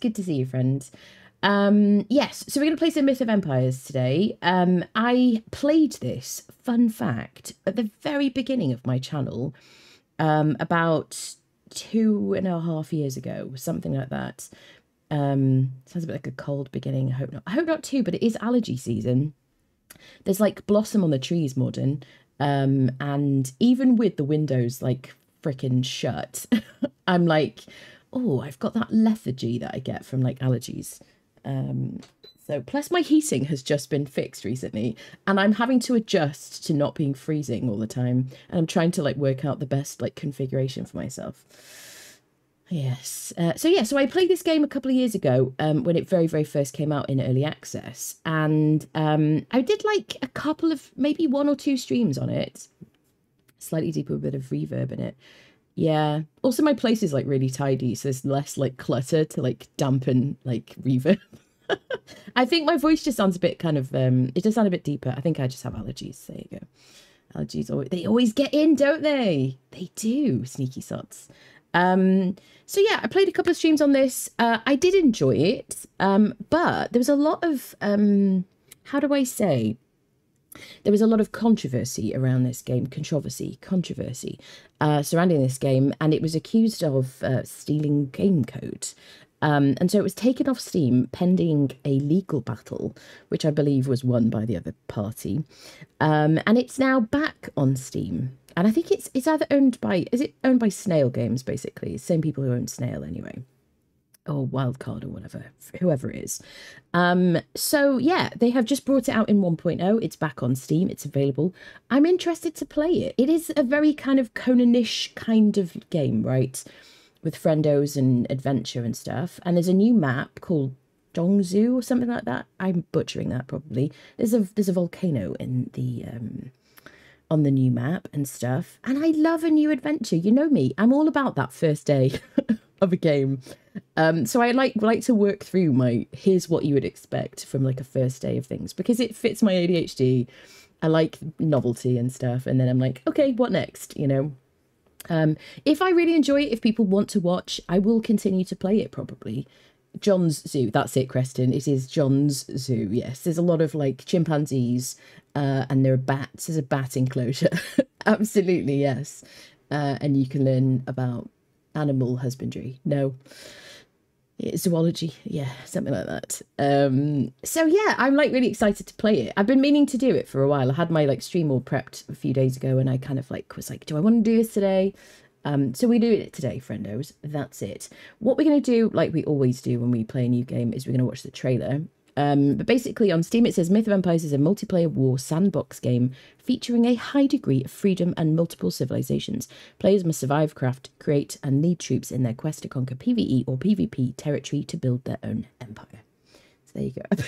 Good to see you, friends. Um, yes, so we're going to play some Myth of Empires today. Um, I played this, fun fact, at the very beginning of my channel um, about two and a half years ago, something like that. Um, sounds a bit like a cold beginning. I hope not. I hope not too, but it is allergy season. There's like blossom on the trees, modern. Um, and even with the windows like freaking shut, I'm like, oh, I've got that lethargy that I get from like allergies. Um, so plus my heating has just been fixed recently and I'm having to adjust to not being freezing all the time. And I'm trying to like work out the best like configuration for myself. Yes. Uh, so yeah, so I played this game a couple of years ago um, when it very, very first came out in early access. And um, I did like a couple of, maybe one or two streams on it. Slightly deeper, a bit of reverb in it. Yeah. Also, my place is like really tidy, so there's less like clutter to like dampen like reverb. I think my voice just sounds a bit kind of um it does sound a bit deeper. I think I just have allergies. There you go. Allergies always they always get in, don't they? They do, sneaky sots. Um so yeah, I played a couple of streams on this. Uh I did enjoy it. Um but there was a lot of um how do I say there was a lot of controversy around this game, controversy, controversy uh, surrounding this game, and it was accused of uh, stealing game code. Um, and so it was taken off Steam pending a legal battle, which I believe was won by the other party. Um, and it's now back on Steam. And I think it's it's either owned by is it owned by Snail Games basically, same people who own Snail anyway or wildcard or whatever whoever it is. Um so yeah they have just brought it out in 1.0 it's back on steam. It's available. I'm interested to play it. It is a very kind of conanish kind of game right? With friendos and adventure and stuff. And there's a new map called dongzu or something like that. I'm butchering that probably. There's a there's a volcano in the um on the new map and stuff and i love a new adventure you know me i'm all about that first day of a game. Um, so I like like to work through my here's what you would expect from like a first day of things because it fits my ADHD. I like novelty and stuff, and then I'm like, okay, what next? You know. Um, if I really enjoy it, if people want to watch, I will continue to play it probably. John's Zoo, that's it, Creston. It is John's Zoo. Yes, there's a lot of like chimpanzees, uh, and there are bats. There's a bat enclosure. Absolutely, yes. Uh, and you can learn about animal husbandry. No. Zoology, yeah, something like that. Um, so yeah, I'm like really excited to play it. I've been meaning to do it for a while. I had my like stream all prepped a few days ago, and I kind of like was like, do I want to do this today? Um, so we do it today, friendos. That's it. What we're gonna do, like we always do when we play a new game, is we're gonna watch the trailer. Um, but basically, on Steam, it says Myth of Empires is a multiplayer war sandbox game featuring a high degree of freedom and multiple civilizations. Players must survive, craft, create, and lead troops in their quest to conquer PvE or PvP territory to build their own empire. So there you go.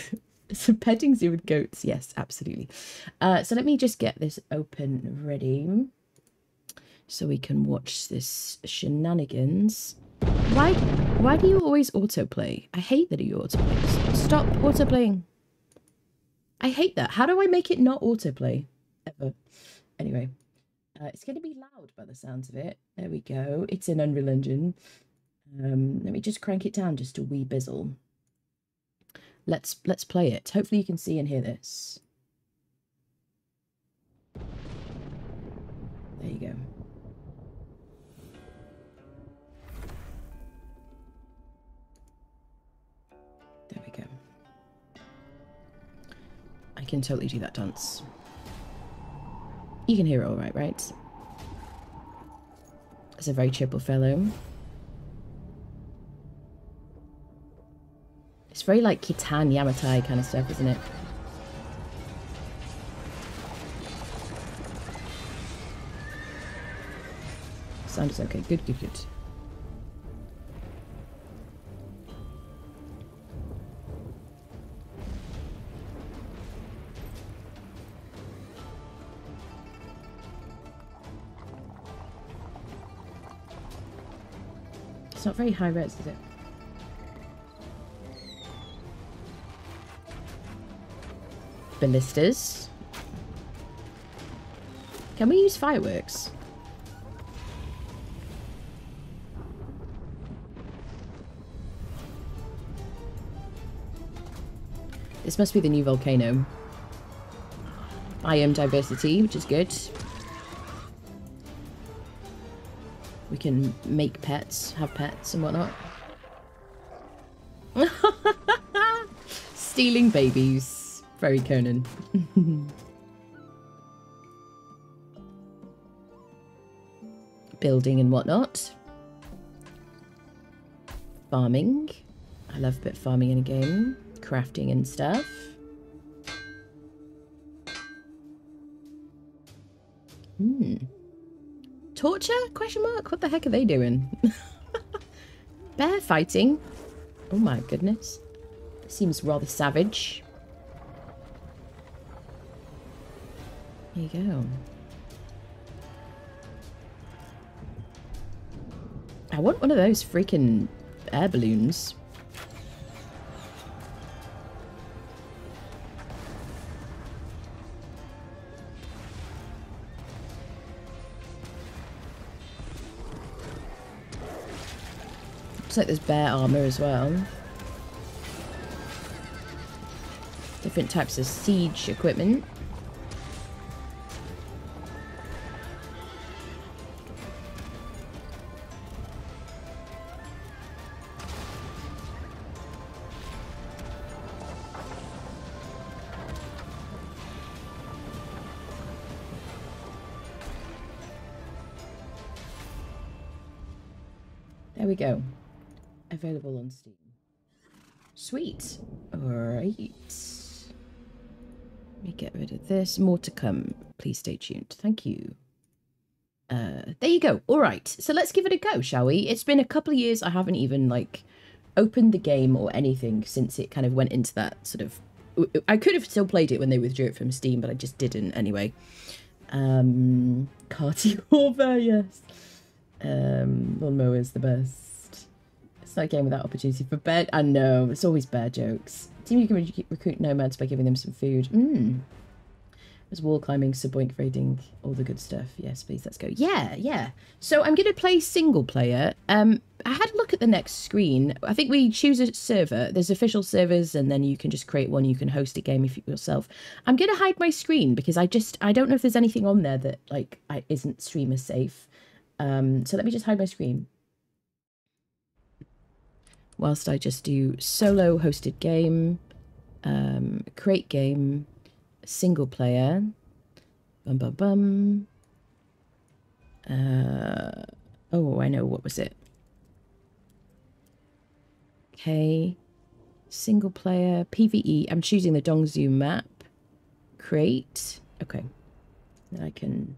Some petting zoo with goats. Yes, absolutely. Uh, so let me just get this open ready so we can watch this shenanigans. Why why do you always autoplay? I hate that you autoplay. Stop autoplaying. I hate that. How do I make it not autoplay? Ever. Anyway. Uh, it's going to be loud by the sounds of it. There we go. It's in Unreal Engine. Um, let me just crank it down just a wee bizzle. Let's let's play it. Hopefully you can see and hear this. There you go. Can totally do that dance. You can hear it all right, right? It's a very triple fellow. It's very like Kitan Yamatai kind of stuff, isn't it? Sound is okay. Good, good, good. not very high res, is it? Ballistas. Can we use fireworks? This must be the new volcano. Biome diversity, which is good. We can make pets, have pets and whatnot. Stealing babies. Very Conan. Building and whatnot. Farming. I love a bit of farming in a game. Crafting and stuff. Hmm. Torture? Question mark? What the heck are they doing? Bear fighting? Oh my goodness. Seems rather savage. There you go. I want one of those freaking air balloons. Like there's bear armor as well. Different types of siege equipment. This. More to come. Please stay tuned. Thank you. Uh, there you go. All right. So let's give it a go, shall we? It's been a couple of years. I haven't even like opened the game or anything since it kind of went into that sort of. I could have still played it when they withdrew it from Steam, but I just didn't anyway. Um, Carty Warfare, yes. Um, Lawnmower is the best. It's not a game without opportunity for bear. I know it's always bear jokes. Team, you can re recruit nomads by giving them some food. Hmm. There's wall climbing, subboink raiding, all the good stuff. Yes, please, let's go. Yeah, yeah. So I'm going to play single player. Um, I had a look at the next screen. I think we choose a server. There's official servers, and then you can just create one. You can host a game if you yourself. I'm going to hide my screen because I just I don't know if there's anything on there that like I, isn't streamer safe. Um, so let me just hide my screen. Whilst I just do solo hosted game, um, create game, single player, bum bum bum. Uh, oh, I know, what was it? Okay, single player, PvE, I'm choosing the Dongzu map, create, okay. Then I can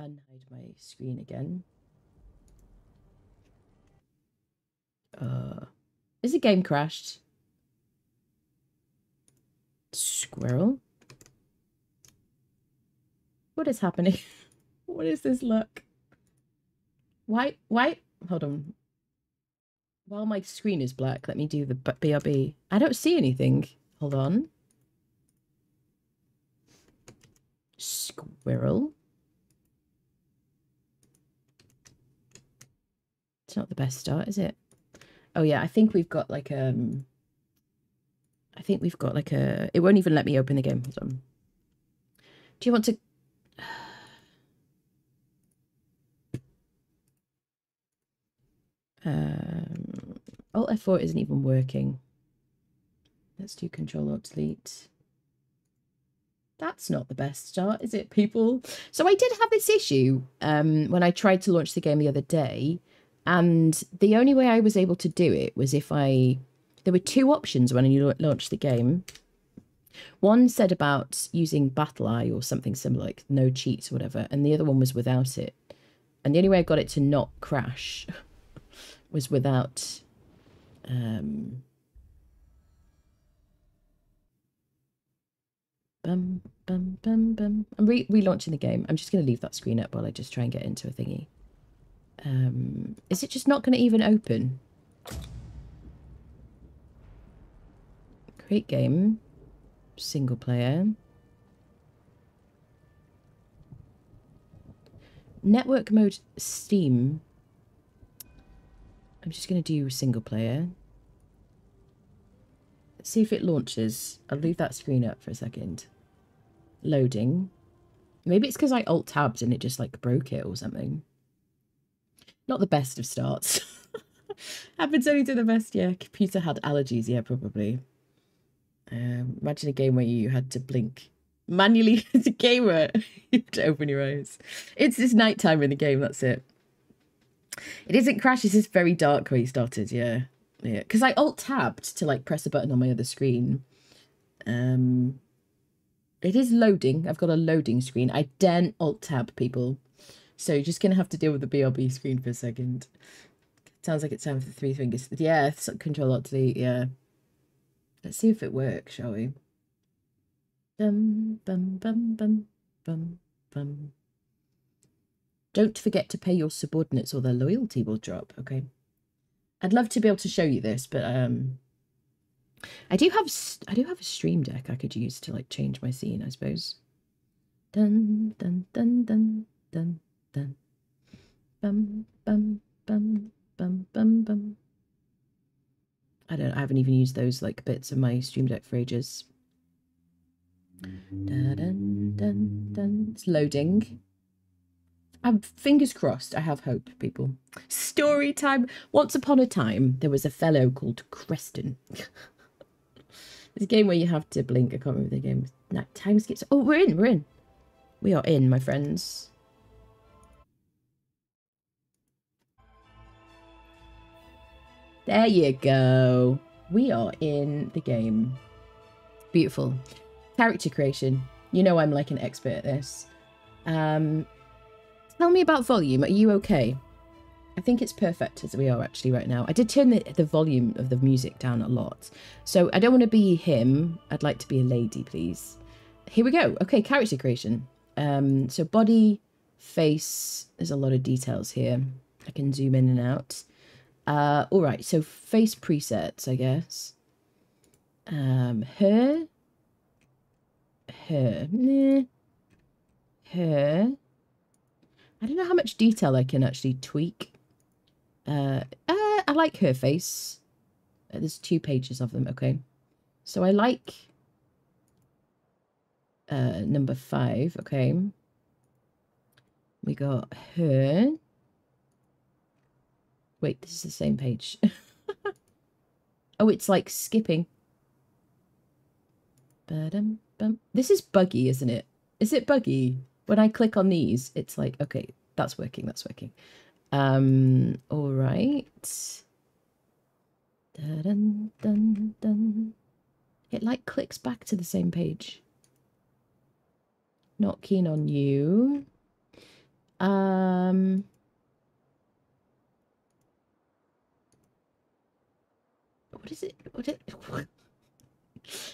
unhide my screen again. Uh, is the game crashed? Squirrel? What is happening? what is this look? Why, why, hold on. While my screen is black, let me do the BRB. I don't see anything. Hold on. Squirrel? It's not the best start, is it? Oh yeah, I think we've got like um I think we've got like a it won't even let me open the game. So. Do you want to um Alt F4 isn't even working. Let's do Control Alt Delete. That's not the best start, is it, people? So I did have this issue um, when I tried to launch the game the other day and the only way I was able to do it was if I. There were two options when you launched the game. One said about using BattlEye or something similar, like no cheats or whatever, and the other one was without it. And the only way I got it to not crash was without. Um, bum, bum, bum, bum. I'm re relaunching the game. I'm just going to leave that screen up while I just try and get into a thingy. Um, is it just not going to even open? Create game. Single player. Network mode Steam. I'm just going to do single player. Let's see if it launches. I'll leave that screen up for a second. Loading. Maybe it's because I alt tabbed and it just like broke it or something. Not the best of starts. Happens only to the best, yeah. Computer had allergies, yeah, probably. Um, imagine a game where you had to blink manually as a gamer. you have to open your eyes. It's just nighttime in the game, that's it. It isn't crash, it's just very dark where you started, yeah. Yeah. Because I alt tabbed to like press a button on my other screen. Um it is loading. I've got a loading screen. I don't alt tab people. So you're just gonna have to deal with the BRB screen for a second. Sounds like it's time for the three fingers. Yeah, control alt delete, yeah. Let's see if it works, shall we? Bum, bum, bum, bum, bum, bum. Don't forget to pay your subordinates or their loyalty will drop, okay? I'd love to be able to show you this, but um I do have I do have a stream deck I could use to like change my scene, I suppose. Dun dun dun dun dun dun. Bum bum bum bum bum bum. I don't I haven't even used those like bits of my stream deck for ages. Dun, dun, dun. It's loading. I'm fingers crossed. I have hope, people. Story time. Once upon a time, there was a fellow called Creston. It's a game where you have to blink. I can't remember the game. Time skips. Oh, we're in. We're in. We are in, my friends. There you go. We are in the game. Beautiful. Character creation. You know I'm like an expert at this. Um, tell me about volume. Are you okay? I think it's perfect as we are actually right now. I did turn the, the volume of the music down a lot. So I don't want to be him. I'd like to be a lady, please. Here we go. Okay, character creation. Um, so body, face. There's a lot of details here. I can zoom in and out. Uh, all right, so face presets, I guess. Um, her. Her. Meh. Her. I don't know how much detail I can actually tweak. Uh, uh, I like her face. Uh, there's two pages of them, okay. So I like uh, number five, okay. We got her. Wait, this is the same page. oh, it's like skipping. Ba-dum, bum. This is buggy, isn't it? Is it buggy? When I click on these, it's like, okay, that's working, that's working. Um, all right. Dun, dun, dun. It like clicks back to the same page. Not keen on you. Um, what is it? What it?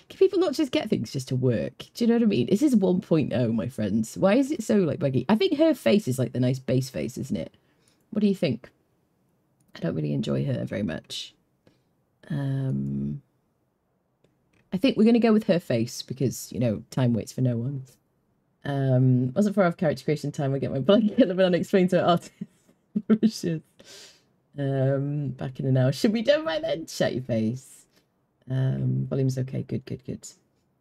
Can people not just get things just to work? Do you know what I mean? This is 1.0, my friends. Why is it so like buggy? I think her face is like the nice base face, isn't it? What do you think? I don't really enjoy her very much. Um, I think we're going to go with her face because, you know, time waits for no one. Um, wasn't far off character creation time. I get my blanket of an unexplained to artist. um, back in an hour. Should be done by then? Shut your face. Um, volume's okay. Good, good, good.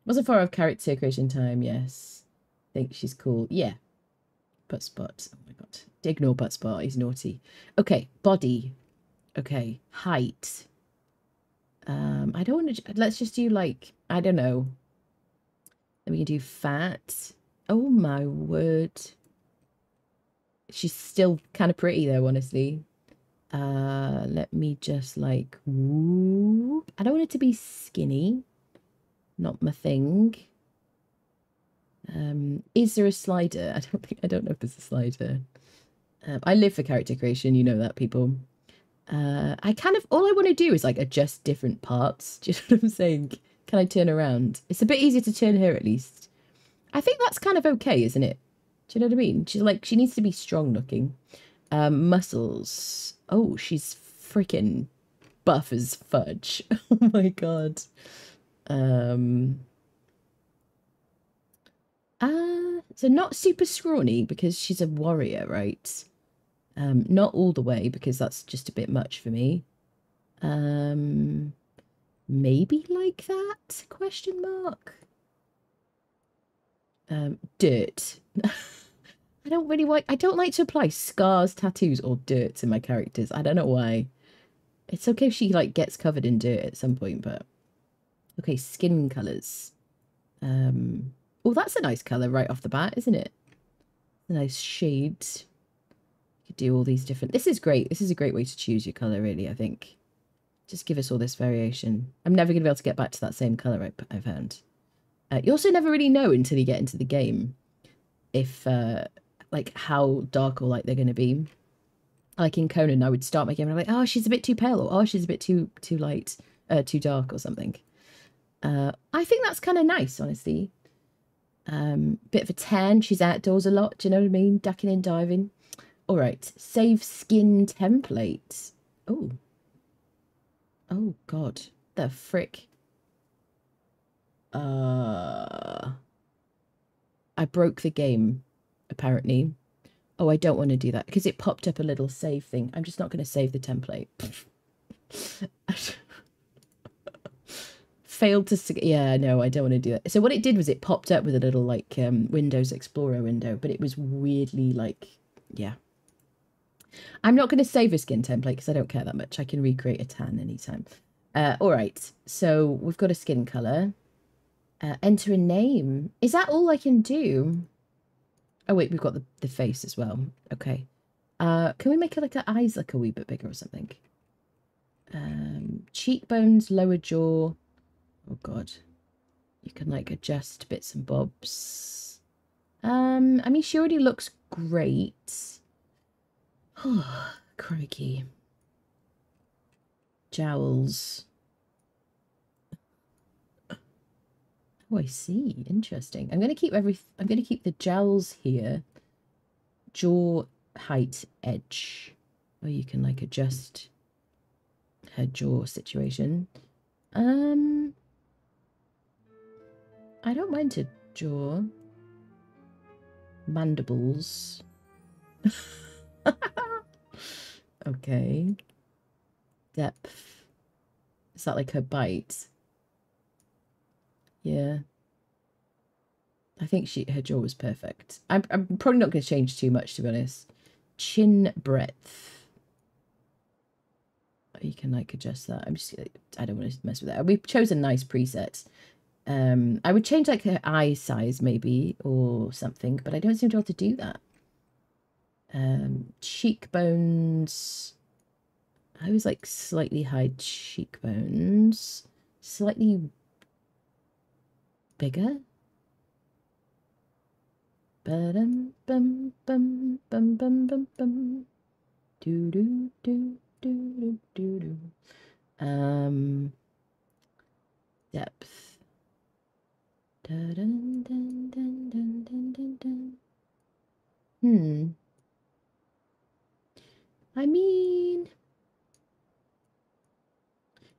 Wasn't far off character creation time. Yes. Think she's cool. Yeah. Butt spot. Oh my god. Ignore butt spot. He's naughty. Okay. Body. Okay. Height. Um, I don't want to. Let's just do like I don't know. Then we can do fat. Oh my word. She's still kind of pretty though, honestly. Uh, let me just like whoop. I don't want it to be skinny. Not my thing. Um, is there a slider? I don't think I don't know if there's a slider. Um, I live for character creation, you know that, people. Uh, I kind of all I want to do is like adjust different parts. Do you know what I'm saying? Can I turn around? It's a bit easier to turn her at least. I think that's kind of okay, isn't it? Do you know what I mean? She's like she needs to be strong looking. Um, muscles. Oh, she's freaking buff as fudge. oh my god. Um, uh, so not super scrawny because she's a warrior, right? Um, not all the way because that's just a bit much for me. Um, maybe like that? Question mark. Um, dirt. I don't really like. I don't like to apply scars, tattoos, or dirt to my characters. I don't know why. It's okay if she like gets covered in dirt at some point, but okay. Skin colors. Um. Oh, that's a nice color right off the bat, isn't it? A nice shade. You could do all these different. This is great. This is a great way to choose your color. Really, I think. Just give us all this variation. I'm never going to be able to get back to that same color I, I found. Uh, you also never really know until you get into the game if uh, like how dark or light they're going to be. Like in Conan, I would start my game and I'm like, oh, she's a bit too pale, or oh, she's a bit too too light, uh, too dark, or something. Uh, I think that's kind of nice, honestly. Um, bit of a tan. She's outdoors a lot. Do you know what I mean? Ducking and diving. All right. Save skin template. Oh. Oh God. The frick. Uh. I broke the game apparently. Oh, I don't want to do that because it popped up a little save thing. I'm just not going to save the template. Failed to... Yeah, no, I don't want to do that. So what it did was it popped up with a little, like, um, Windows Explorer window, but it was weirdly, like... Yeah. I'm not going to save a skin template because I don't care that much. I can recreate a tan anytime. Uh, all right, so we've got a skin colour. Uh, enter a name. Is that all I can do? Oh wait, we've got the, the face as well. Okay. Uh, can we make it like her eyes like a wee bit bigger or something? Um, cheekbones, lower jaw. Oh god. You can like adjust bits and bobs. Um, I mean, she already looks great. Oh, crikey. Jowls. Oh, I see. Interesting. I'm going to keep every. I'm going to keep the gels here. Jaw height edge. Or you can like adjust her jaw situation. Um, I don't mind her jaw. Mandibles. okay. Depth. Is that like her bite? Yeah. I think she her jaw was perfect. I'm, I'm probably not going to change too much, to be honest. Chin breadth. You can like adjust that. I'm just I don't want to mess with that. We've chosen nice preset. Um, I would change like her eye size maybe or something, but I don't seem to be able to do that. Um, cheekbones. I was like slightly high cheekbones, slightly bigger. Ba-dum, bum, bum, bum, bum, bum, bum. Do, do, do, do, do, do, do. Um, depth. Dun, dun, dun, dun, dun, dun, dun. Hmm. I mean,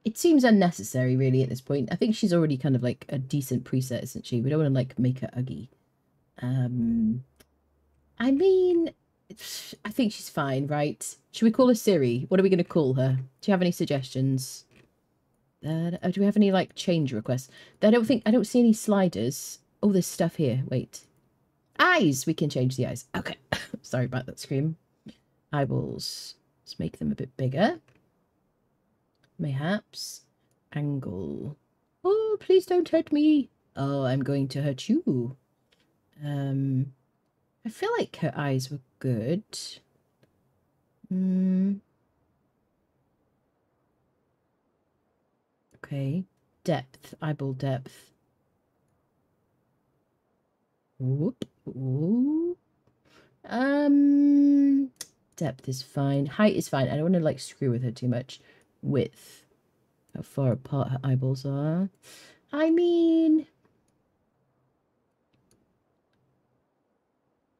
it seems unnecessary really at this point. I think she's already kind of like a decent preset, isn't she? We don't want to like make her ugly. Um, I mean, I think she's fine, right? Should we call her Siri? What are we going to call her? Do you have any suggestions? Uh, do we have any like change requests? I don't think I don't see any sliders. Oh, there's stuff here. Wait, eyes. We can change the eyes. Okay, sorry about that scream. Eyeballs. Let's make them a bit bigger. Mayhaps. Angle. Oh, please don't hurt me. Oh, I'm going to hurt you. Um, I feel like her eyes were good. Hmm. Okay. Depth. Eyeball depth. Whoop. Ooh. Um, depth is fine. Height is fine. I don't want to like screw with her too much width, how far apart her eyeballs are. I mean,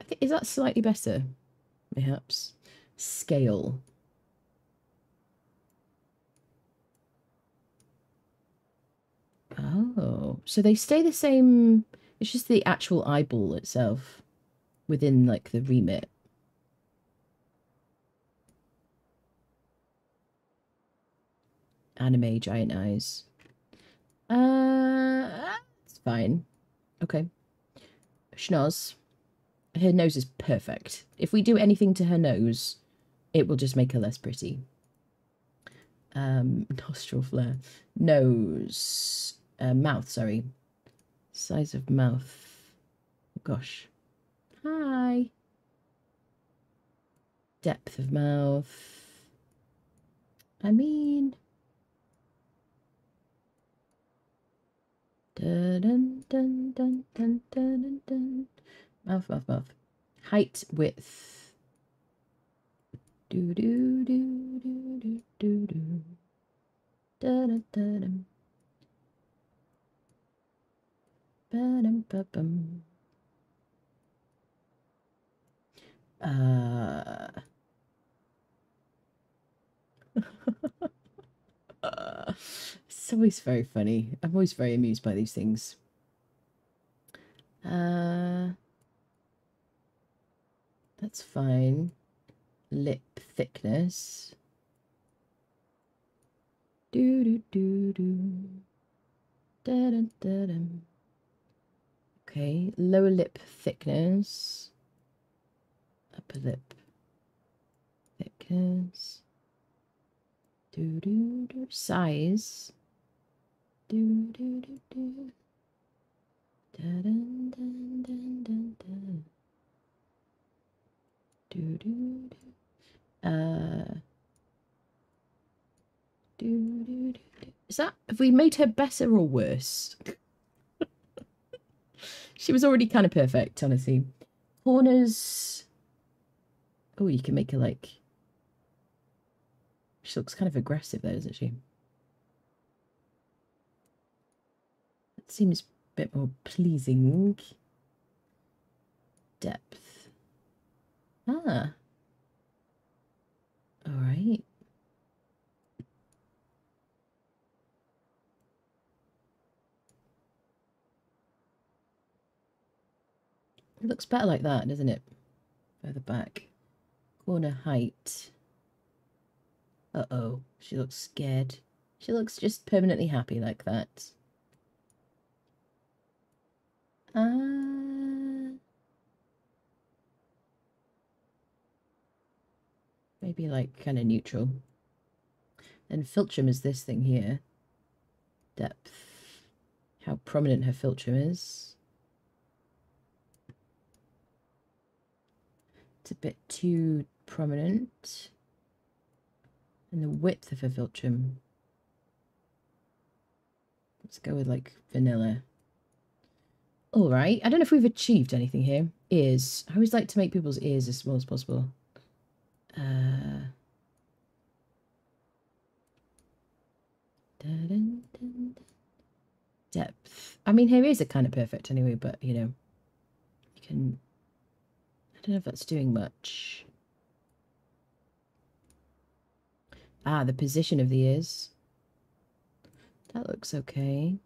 I think, is that slightly better? Perhaps. Scale. Oh, so they stay the same. It's just the actual eyeball itself within like the remit. Anime giant eyes. Uh, it's fine. Okay. Schnoz. Her nose is perfect. If we do anything to her nose, it will just make her less pretty. Um, nostril flare. Nose. Uh, mouth, sorry. Size of mouth. Gosh. Hi. Depth of mouth. I mean... Dun, dun, dun, dun, dun, dun, dun. Mouth, mouth, mouth. Height, width. Do do do do do do do. Da da da dum. Ba-dum, ba-bum. Uh. it's always very funny. I'm always very amused by these things. Uh, that's fine. Lip thickness. Do do do do. Da da da dum. Okay, lower lip thickness. Upper lip thickness. Do do do size. Do do do do. Da dun dun dun dun dun. Do do do. Uh. Do do do do. Is that have we made her better or worse? she was already kind of perfect, honestly. Corners. Oh, you can make her like she looks kind of aggressive though, doesn't she? That seems a bit more pleasing. Depth. Ah. All right. It looks better like that, doesn't it? Further back. Corner height. Uh-oh, she looks scared. She looks just permanently happy like that. Uh, maybe like kind of neutral. And philtrum is this thing here. Depth. How prominent her philtrum is. It's a bit too prominent. And the width of a philtrum. Let's go with like vanilla. All right. I don't know if we've achieved anything here. Ears. I always like to make people's ears as small as possible. Uh, dun, dun, dun, Depth. I mean, her ears are kind of perfect anyway, but you know, you can. I don't know if that's doing much. Ah, the position of the ears. That looks okay.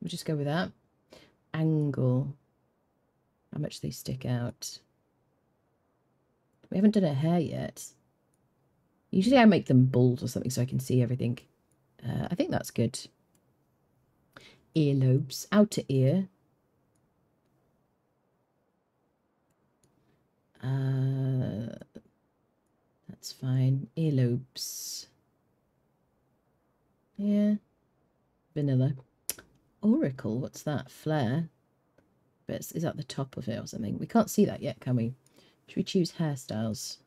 We'll just go with that. Angle. How much they stick out. We haven't done her hair yet. Usually I make them bald or something so I can see everything. Uh, I think that's good. Earlobes. Outer ear. Uh, that's fine. Earlobes. Yeah. Vanilla. Auricle, what's that? Flare. But is that the top of it or something? We can't see that yet, can we? Should we choose hairstyles?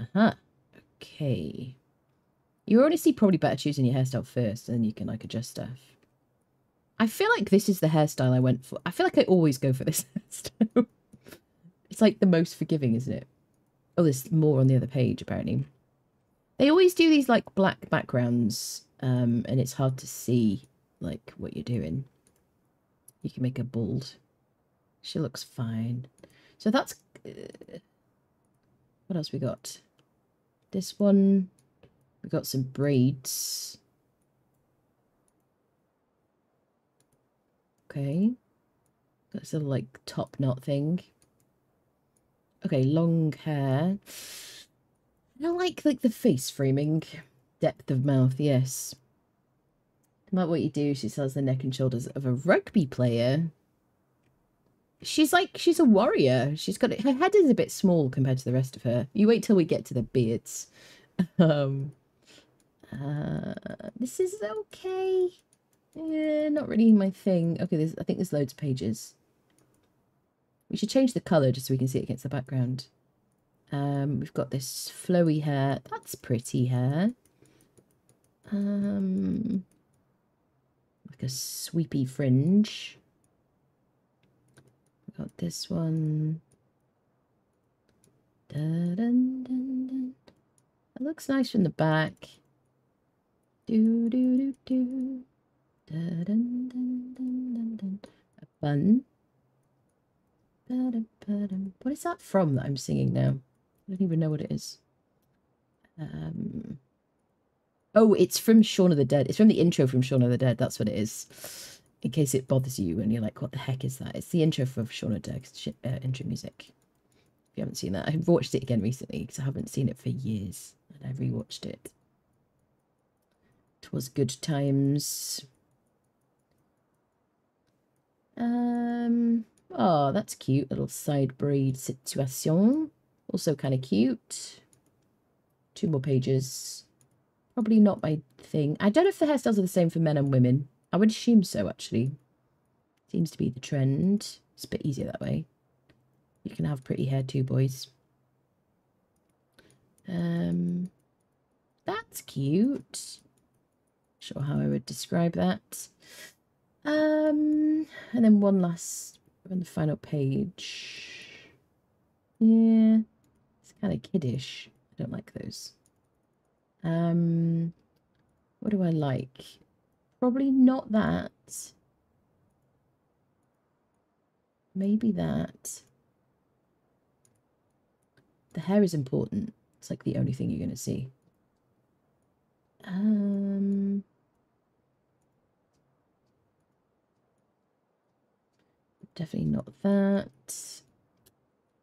Uh-huh. Okay. You're honestly probably better choosing your hairstyle first, and then you can like adjust stuff. I feel like this is the hairstyle I went for. I feel like I always go for this hairstyle. It's like the most forgiving, isn't it? Oh, there's more on the other page, apparently. They always do these, like, black backgrounds, um, and it's hard to see, like, what you're doing. You can make her bald. She looks fine. So that's... Uh, what else we got? This one. We got some braids. Okay. This little, like, top knot thing. Okay, long hair. I like like the face framing, depth of mouth. Yes. Not what you do. She sells the neck and shoulders of a rugby player. She's like she's a warrior. She's got her head is a bit small compared to the rest of her. You wait till we get to the beards. Um, uh, this is okay. Yeah, not really my thing. Okay, there's I think there's loads of pages. We should change the colour just so we can see it against the background. Um, we've got this flowy hair. That's pretty hair. Um, like a sweepy fringe. We got this one. -dun -dun -dun. It looks nice from the back. Do do do do. A bun. What is that from that I'm singing now? I don't even know what it is. Um, oh, it's from Shaun of the Dead. It's from the intro from Shaun of the Dead. That's what it is. In case it bothers you and you're like, what the heck is that? It's the intro for Shaun of the Dead uh, intro music. If you haven't seen that, I've watched it again recently because I haven't seen it for years and I rewatched it. It was good times. Um, oh, that's cute. Little side braid situation. Also kind of cute. Two more pages. Probably not my thing. I don't know if the hairstyles are the same for men and women. I would assume so, actually. Seems to be the trend. It's a bit easier that way. You can have pretty hair too, boys. Um, that's cute. Sure how I would describe that. Um, and then one last on the final page. Yeah, it's kind of kiddish. I don't like those. Um, what do I like? Probably not that. Maybe that. The hair is important. It's like the only thing you're going to see. Um, definitely not that.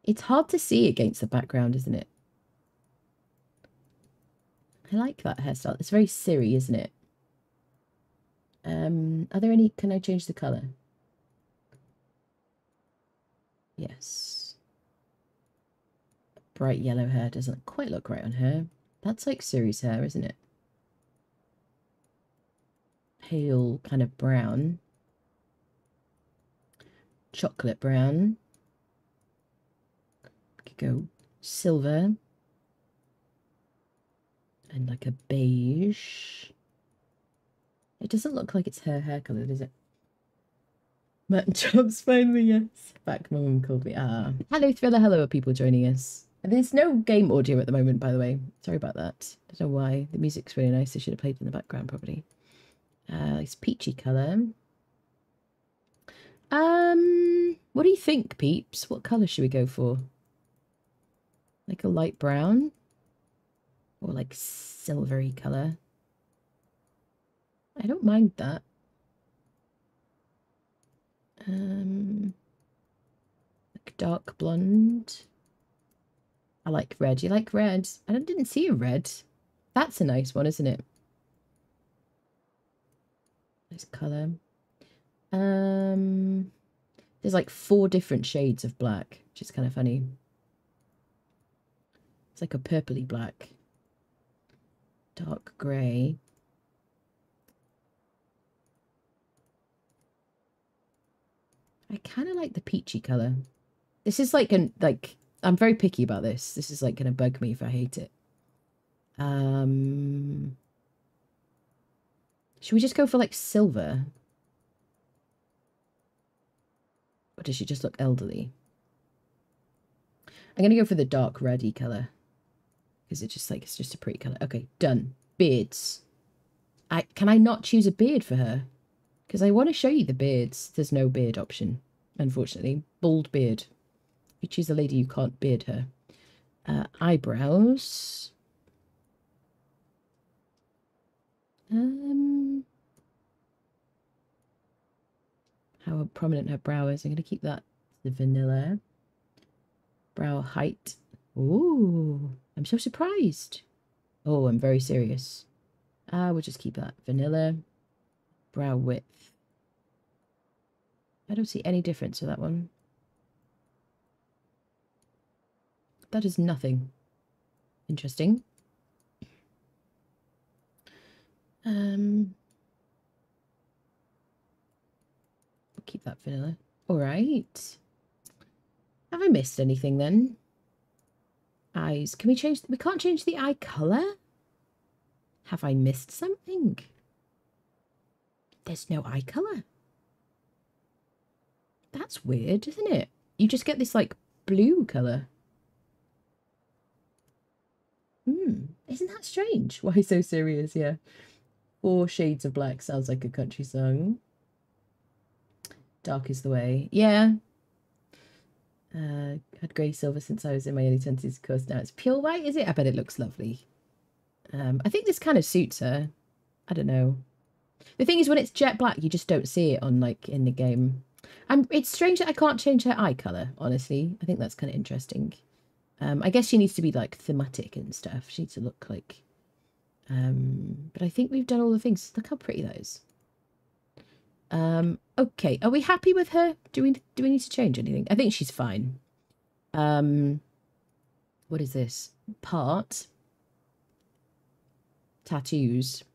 It's hard to see against the background, isn't it? I like that hairstyle. It's very Siri, isn't it? Um, are there any... Can I change the colour? Yes. Bright yellow hair doesn't quite look right on her. That's like Siri's hair, isn't it? Pale kind of brown. Chocolate brown. Could go silver and like a beige. It doesn't look like it's her hair colour, does it? Matt Jobs finally, yes. Back my mum called me. Ah. Hello, Thriller. Hello, people joining us. There's no game audio at the moment, by the way. Sorry about that. I don't know why. The music's really nice. I should have played in the background probably. Uh, it's peachy colour. Um, what do you think, peeps? What colour should we go for? Like a light brown? or like silvery color. I don't mind that. Um, like dark blonde. I like red. You like red? I didn't see a red. That's a nice one, isn't it? Nice color. Um, there's like four different shades of black, which is kind of funny. It's like a purpley black dark grey. I kind of like the peachy colour. This is like an like I'm very picky about this. This is like gonna bug me if I hate it. Um Should we just go for like silver? Or does she just look elderly? I'm gonna go for the dark reddy colour because it's just like it's just a pretty color. Okay, done. Beards. I can I not choose a beard for her? Because I want to show you the beards. There's no beard option, unfortunately. Bald beard. If you choose a lady, you can't beard her. Uh, eyebrows. Um, how prominent her brow is. I'm going to keep that the vanilla. Brow height. Ooh. I'm so surprised. Oh, I'm very serious. Ah, we'll just keep that. Vanilla. Brow width. I don't see any difference with that one. That is nothing. Interesting. Um, we'll keep that vanilla. All right. Have I missed anything then? Eyes. Can we change? We can't change the eye color. Have I missed something? There's no eye color. That's weird, isn't it? You just get this like blue color. Hmm, isn't that strange? Why so serious? Yeah. Four Shades of Black sounds like a country song. Dark is the way. Yeah. Uh, had grey silver since I was in my early 20s. Of course, now it's pure white, is it? I bet it looks lovely. Um, I think this kind of suits her. I don't know. The thing is, when it's jet black, you just don't see it on like in the game. I'm. It's strange that I can't change her eye color. Honestly, I think that's kind of interesting. Um, I guess she needs to be like thematic and stuff. She needs to look like. Um, but I think we've done all the things. Look how pretty that is. Um, okay, are we happy with her? Do we do we need to change anything? I think she's fine. Um, what is this part? Tattoos.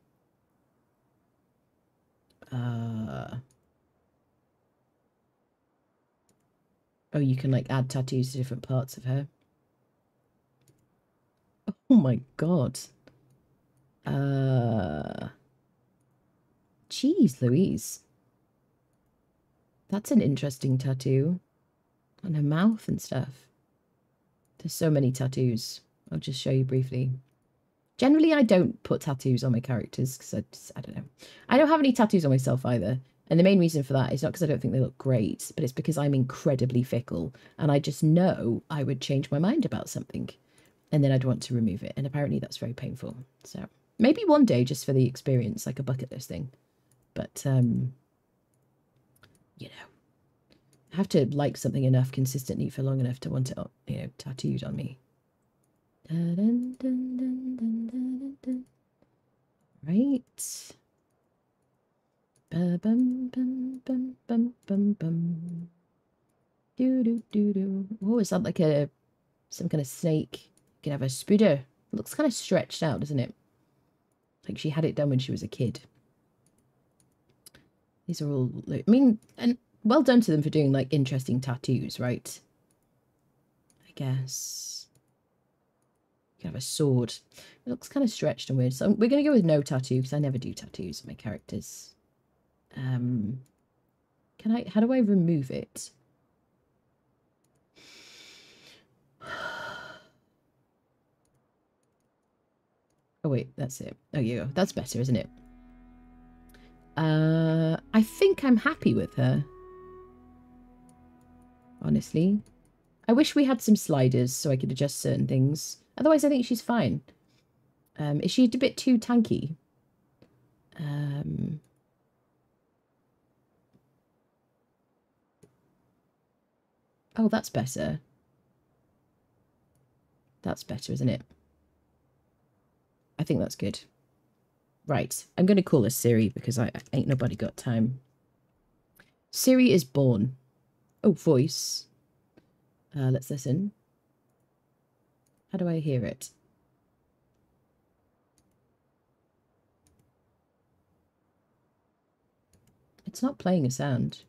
Uh. Oh, you can like add tattoos to different parts of her. Oh my god. Uh. Jeez, Louise. That's an interesting tattoo. On her mouth and stuff. There's so many tattoos. I'll just show you briefly. Generally, I don't put tattoos on my characters because I, just, I don't know. I don't have any tattoos on myself either. And the main reason for that is not because I don't think they look great, but it's because I'm incredibly fickle and I just know I would change my mind about something and then I'd want to remove it. And apparently that's very painful. So maybe one day just for the experience, like a bucket list thing. But, um, you know, I have to like something enough consistently for long enough to want it, you know, tattooed on me. Dun, dun, dun, right. Ba bum bum bum bum bum bum. Do do do do. Oh, is that like a some kind of snake? You can have a spooder. Looks kind of stretched out, doesn't it? Like she had it done when she was a kid. These are all, I mean, and well done to them for doing like interesting tattoos, right? I guess. You can have a sword. It looks kind of stretched and weird. So we're going to go with no tattoo because I never do tattoos of my characters. Um, can I, how do I remove it? Oh wait, that's it. Oh, you go. That's better, isn't it? Uh, I think I'm happy with her. Honestly. I wish we had some sliders so I could adjust certain things. Otherwise, I think she's fine. Um, is she a bit too tanky? Um, oh, that's better. That's better, isn't it? I think that's good. Right, I'm going to call her Siri because I, ain't nobody got time. Siri is born. Oh, voice. Uh, let's listen. How do I hear it? It's not playing a sound.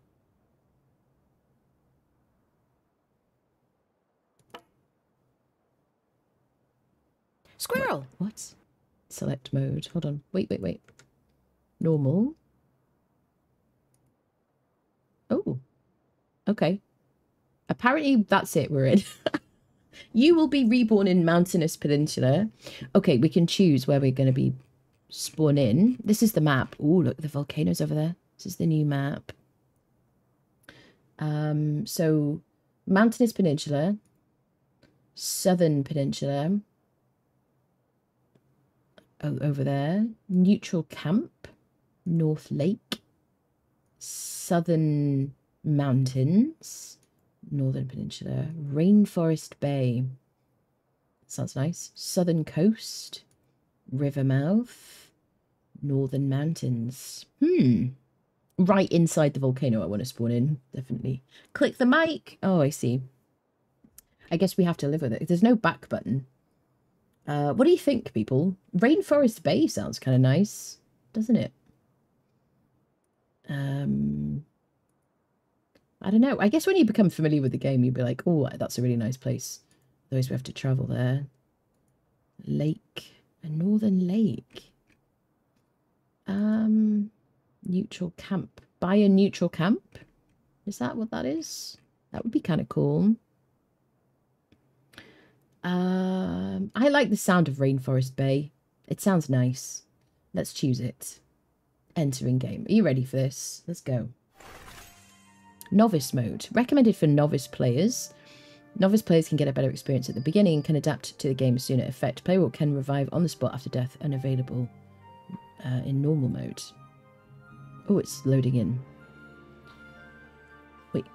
Squirrel. What? what? Select mode. Hold on. Wait, wait, wait. Normal. Oh. Okay. Apparently that's it. We're in. you will be reborn in Mountainous Peninsula. Okay, we can choose where we're going to be spawn in. This is the map. Oh, look, the volcanoes over there. This is the new map. Um, so Mountainous Peninsula, Southern Peninsula, over there. Neutral Camp, North Lake, Southern Mountains, Northern Peninsula, Rainforest Bay. Sounds nice. Southern Coast, Rivermouth. Northern Mountains. Hmm. Right inside the volcano I want to spawn in, definitely. Click the mic. Oh, I see. I guess we have to live with it. There's no back button. Uh, what do you think, people? Rainforest Bay sounds kind of nice, doesn't it? Um, I don't know. I guess when you become familiar with the game, you'd be like, oh, that's a really nice place. Those we have to travel there. Lake. A northern lake. Um, neutral camp. Buy a neutral camp? Is that what that is? That would be kind of cool. Um, I like the sound of Rainforest Bay. It sounds nice. Let's choose it. Entering game. Are you ready for this? Let's go. Novice mode. Recommended for novice players. Novice players can get a better experience at the beginning and can adapt to the game sooner. Effect player can revive on the spot after death and available uh, in normal mode. Oh, it's loading in. Wait,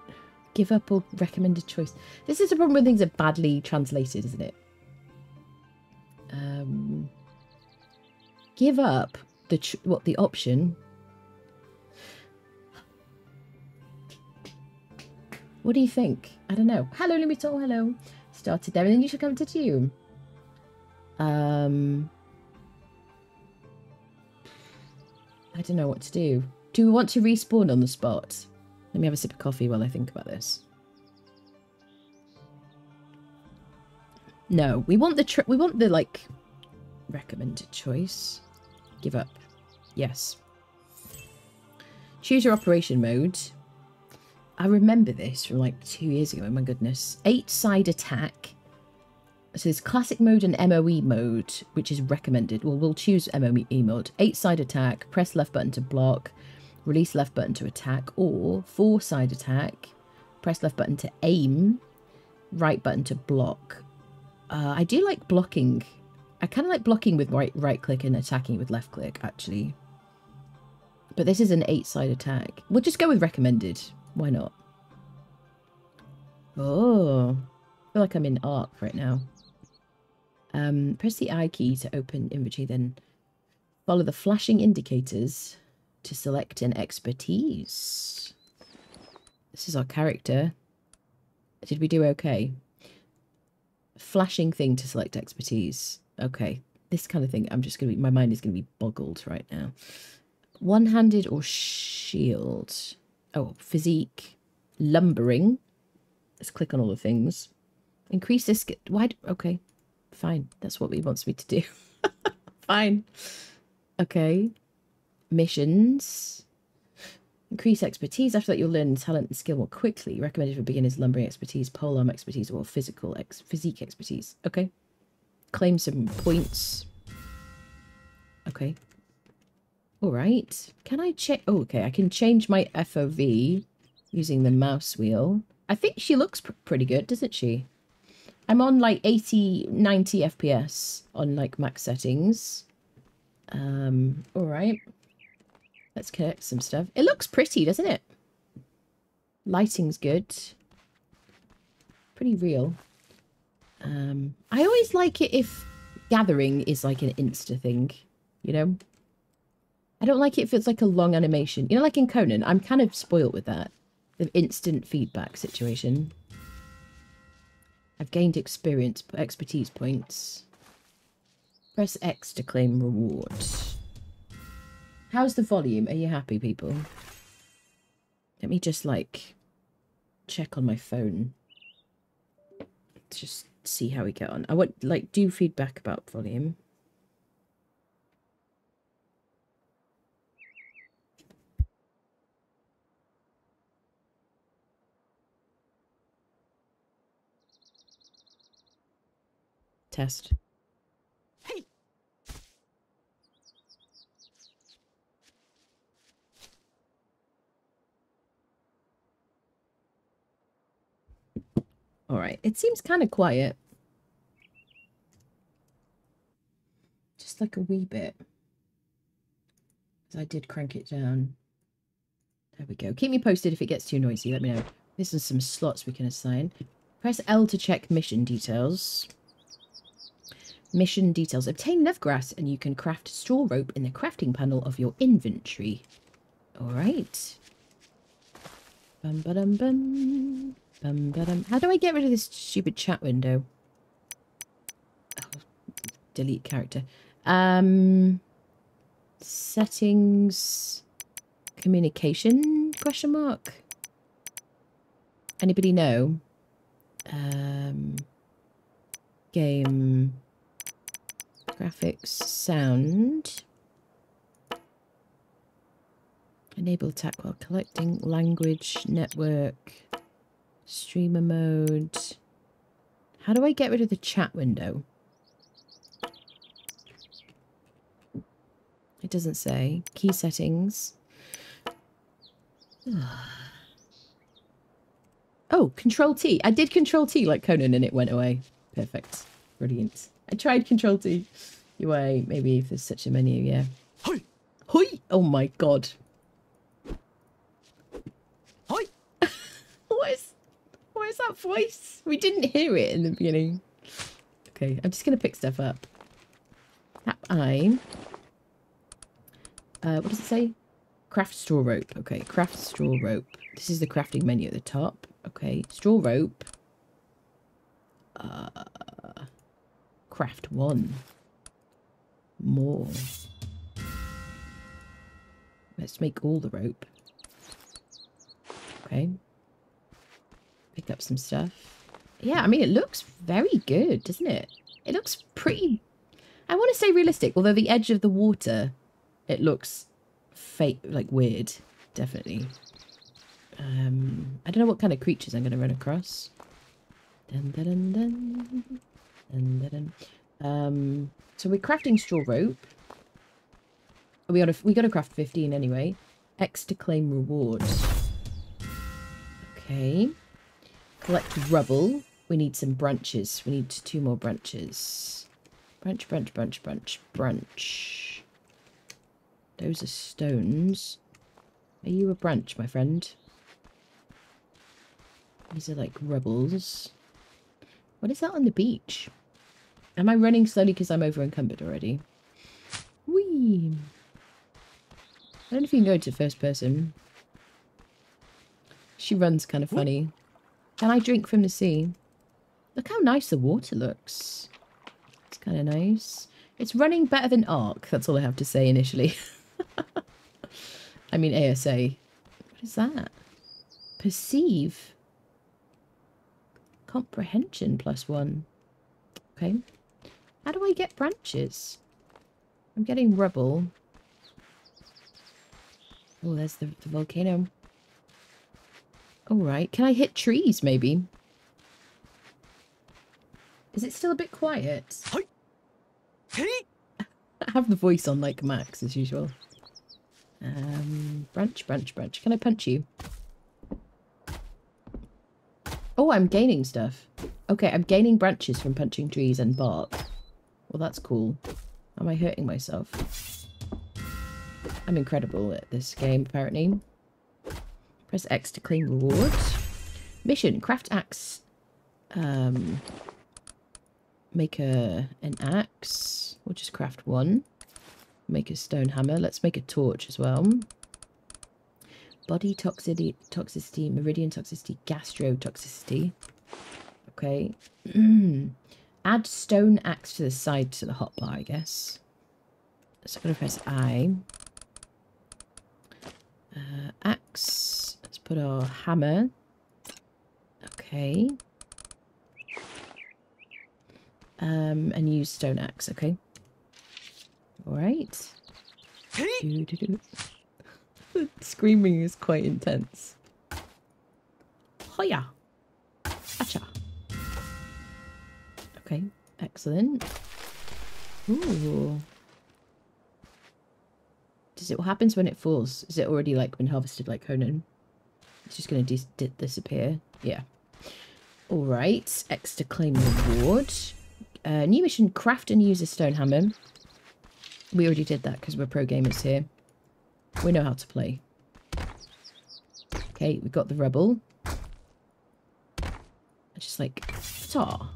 give up or recommended choice. This is the problem when things are badly translated, isn't it? Um, give up the what the option. What do you think? I don't know. Hello, Limito. Hello. Started there, and then you should come to you. Um, I don't know what to do. Do we want to respawn on the spot? Let me have a sip of coffee while I think about this. No, we want the we want the like recommended choice. Give up. Yes. Choose your operation mode. I remember this from like two years ago. Oh my goodness. Eight side attack. So there's classic mode and MOE mode, which is recommended. Well, we'll choose MOE mode. Eight side attack, press left button to block, release left button to attack, or four side attack, press left button to aim, right button to block. Uh, I do like blocking. I kind of like blocking with right, right click and attacking with left click, actually. But this is an eight side attack. We'll just go with recommended. Why not? Oh, I feel like I'm in Ark right now. Um, press the I key to open inventory, then follow the flashing indicators to select an expertise. This is our character. Did we do okay? Flashing thing to select expertise. Okay, this kind of thing, I'm just going to be, my mind is going to be boggled right now. One-handed or shield? Oh, physique. Lumbering. Let's click on all the things. Increase this. Why? Okay. Fine. That's what he wants me to do. Fine. Okay. Missions. Increase expertise. After that, you'll learn talent and skill more quickly. Recommended for beginners, lumbering expertise, polearm expertise, or physical ex physique expertise. Okay. Claim some points. Okay. All right. Can I check? Oh, okay. I can change my FOV using the mouse wheel. I think she looks pr pretty good, doesn't she? I'm on like 80, 90 FPS on like max settings. Um, all right. Let's collect some stuff. It looks pretty, doesn't it? Lighting's good. Pretty real. Um, I always like it if gathering is like an insta thing, you know? I don't like it if it's like a long animation. You know, like in Conan, I'm kind of spoilt with that. The instant feedback situation. I've gained experience, expertise points. Press X to claim reward. How's the volume? Are you happy, people? Let me just, like, check on my phone. Just see how we get on. I want, like, do feedback about volume. Test. Hey. All right. It seems kind of quiet. Just like a wee bit. I did crank it down. There we go. Keep me posted if it gets too noisy. Let me know. This is some slots we can assign. Press L to check mission details. Mission details. Obtain enough grass and you can craft straw rope in the crafting panel of your inventory. All right. Bum ba dum bum. Bum dum. How do I get rid of this stupid chat window? Oh, delete character. Um, settings, communication? Question mark. Anybody know? Um, game, graphics, sound. Enable attack while collecting language, network, streamer mode. How do I get rid of the chat window? It doesn't say. Key settings. oh, control T. I did control T like Conan and it went away. Perfect. Brilliant. I tried control T. UI, maybe if there's such a menu, yeah. Hoi! Hoi! Oh my god. Hoi! what is what is that voice? We didn't hear it in the beginning. Okay, I'm just gonna pick stuff up. Tap I. Uh, what does it say? Craft straw rope. Okay, craft straw rope. This is the crafting menu at the top. Okay, straw rope. Uh, craft one. More. Let's make all the rope. Okay. Pick up some stuff. Yeah, I mean, it looks very good, doesn't it? It looks pretty... I want to say realistic, although the edge of the water, it looks fake, like weird, definitely. Um, I don't know what kind of creatures I'm going to run across. Dun, dun, dun, dun. Dun, dun. Um, so we're crafting straw rope. We got to we got to craft 15 anyway. X to claim rewards. Okay. Collect rubble. We need some branches. We need two more branches. Branch, branch, branch, branch, branch. Those are stones. Are you a branch, my friend? These are like rubbles. What is that on the beach? Am I running slowly because I'm over encumbered already? Whee! I don't know if you can go into first person. She runs kind of funny. Can I drink from the sea? Look how nice the water looks. It's kind of nice. It's running better than Ark. That's all I have to say initially. I mean ASA. What is that? Perceive. Comprehension plus one. Okay. How do I get branches? I'm getting rubble. Oh, there's the, the volcano. Alright, can I hit trees, maybe? Is it still a bit quiet? I have the voice on like max, as usual. Um, branch, branch, branch. Can I punch you? Oh, I'm gaining stuff. Okay, I'm gaining branches from punching trees and bark. Well, that's cool. Am I hurting myself? I'm incredible at this game, apparently. Press X to claim reward. Mission, craft axe. Um, make a an axe. We'll just craft one. Make a stone hammer. Let's make a torch as well. Body toxicity, toxicity, meridian toxicity, gastro toxicity. Okay. Add stone axe to the side to the hotbar, I guess. So I'm going to press I. Uh, axe. Put our hammer. Okay. Um, and use stone axe, okay. Alright. the screaming is quite intense. Hoya! Acha! Okay, excellent. Ooh. Does it, what happens when it falls? Is it already like been harvested like Conan? It's just going to disappear. Yeah. Alright, extra claim reward. Uh, new mission, craft and use a stone hammer. We already did that because we're pro gamers here. We know how to play. Okay, we've got the rubble. Just like, ta.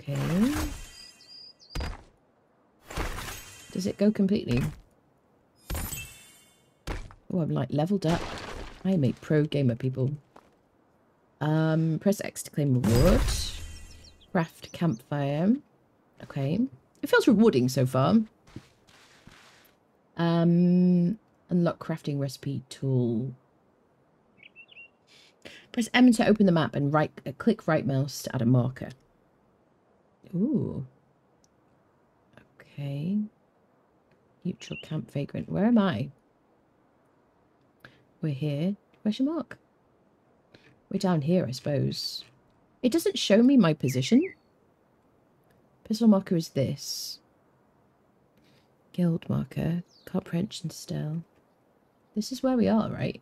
Okay. Does it go completely? Oh, I'm like leveled up. I am a pro gamer, people. Um, press X to claim reward. Craft campfire. Okay. It feels rewarding so far. Um, unlock crafting recipe tool. Press M to open the map and right uh, click right mouse to add a marker. Ooh. Okay. Neutral camp vagrant. Where am I? We're here. Where's your mark? We're down here, I suppose. It doesn't show me my position. Pistol marker is this. Guild marker. Comprehension still. This is where we are, right?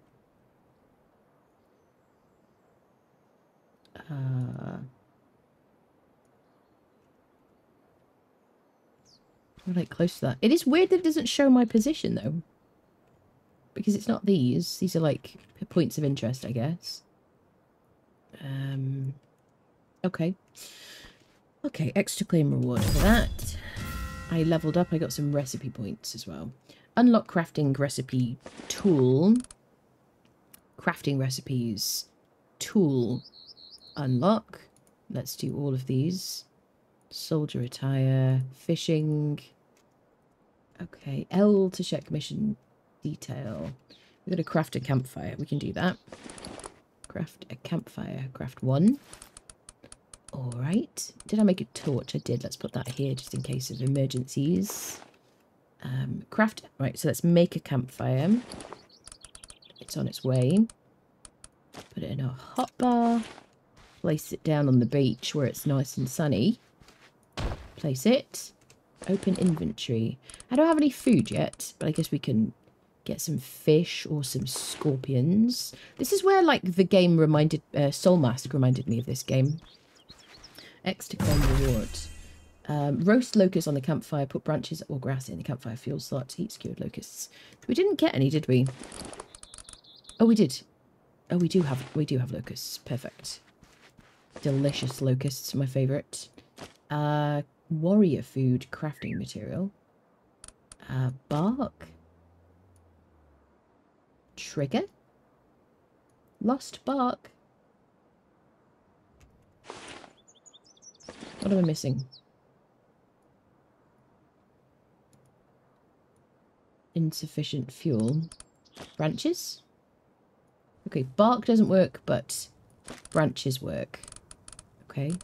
Uh, we're like close to that. It is weird that it doesn't show my position though. Because it's not these. These are like points of interest, I guess. Um, okay. Okay, extra claim reward for that. I leveled up. I got some recipe points as well. Unlock crafting recipe tool. Crafting recipes tool unlock. Let's do all of these. Soldier attire, fishing. Okay, L to check mission detail. We're going to craft a campfire. We can do that. Craft a campfire. Craft one. All right. Did I make a torch? I did. Let's put that here just in case of emergencies. Um, craft. Right, so let's make a campfire. It's on its way. Put it in our hotbar. Place it down on the beach where it's nice and sunny. Place it. Open inventory. I don't have any food yet, but I guess we can get some fish or some scorpions. This is where, like, the game reminded... Uh, Soulmask reminded me of this game. X to claim reward. Um, roast locusts on the campfire. Put branches or grass in the campfire fuel slot eat skewered locusts. We didn't get any, did we? Oh, we did. Oh, we do have we do have locusts. Perfect. Delicious locusts, my favourite. Uh, warrior food crafting material. Uh, bark. Trigger. Lost bark. What am I missing? Insufficient fuel. Branches? Okay, bark doesn't work, but branches work. Okay.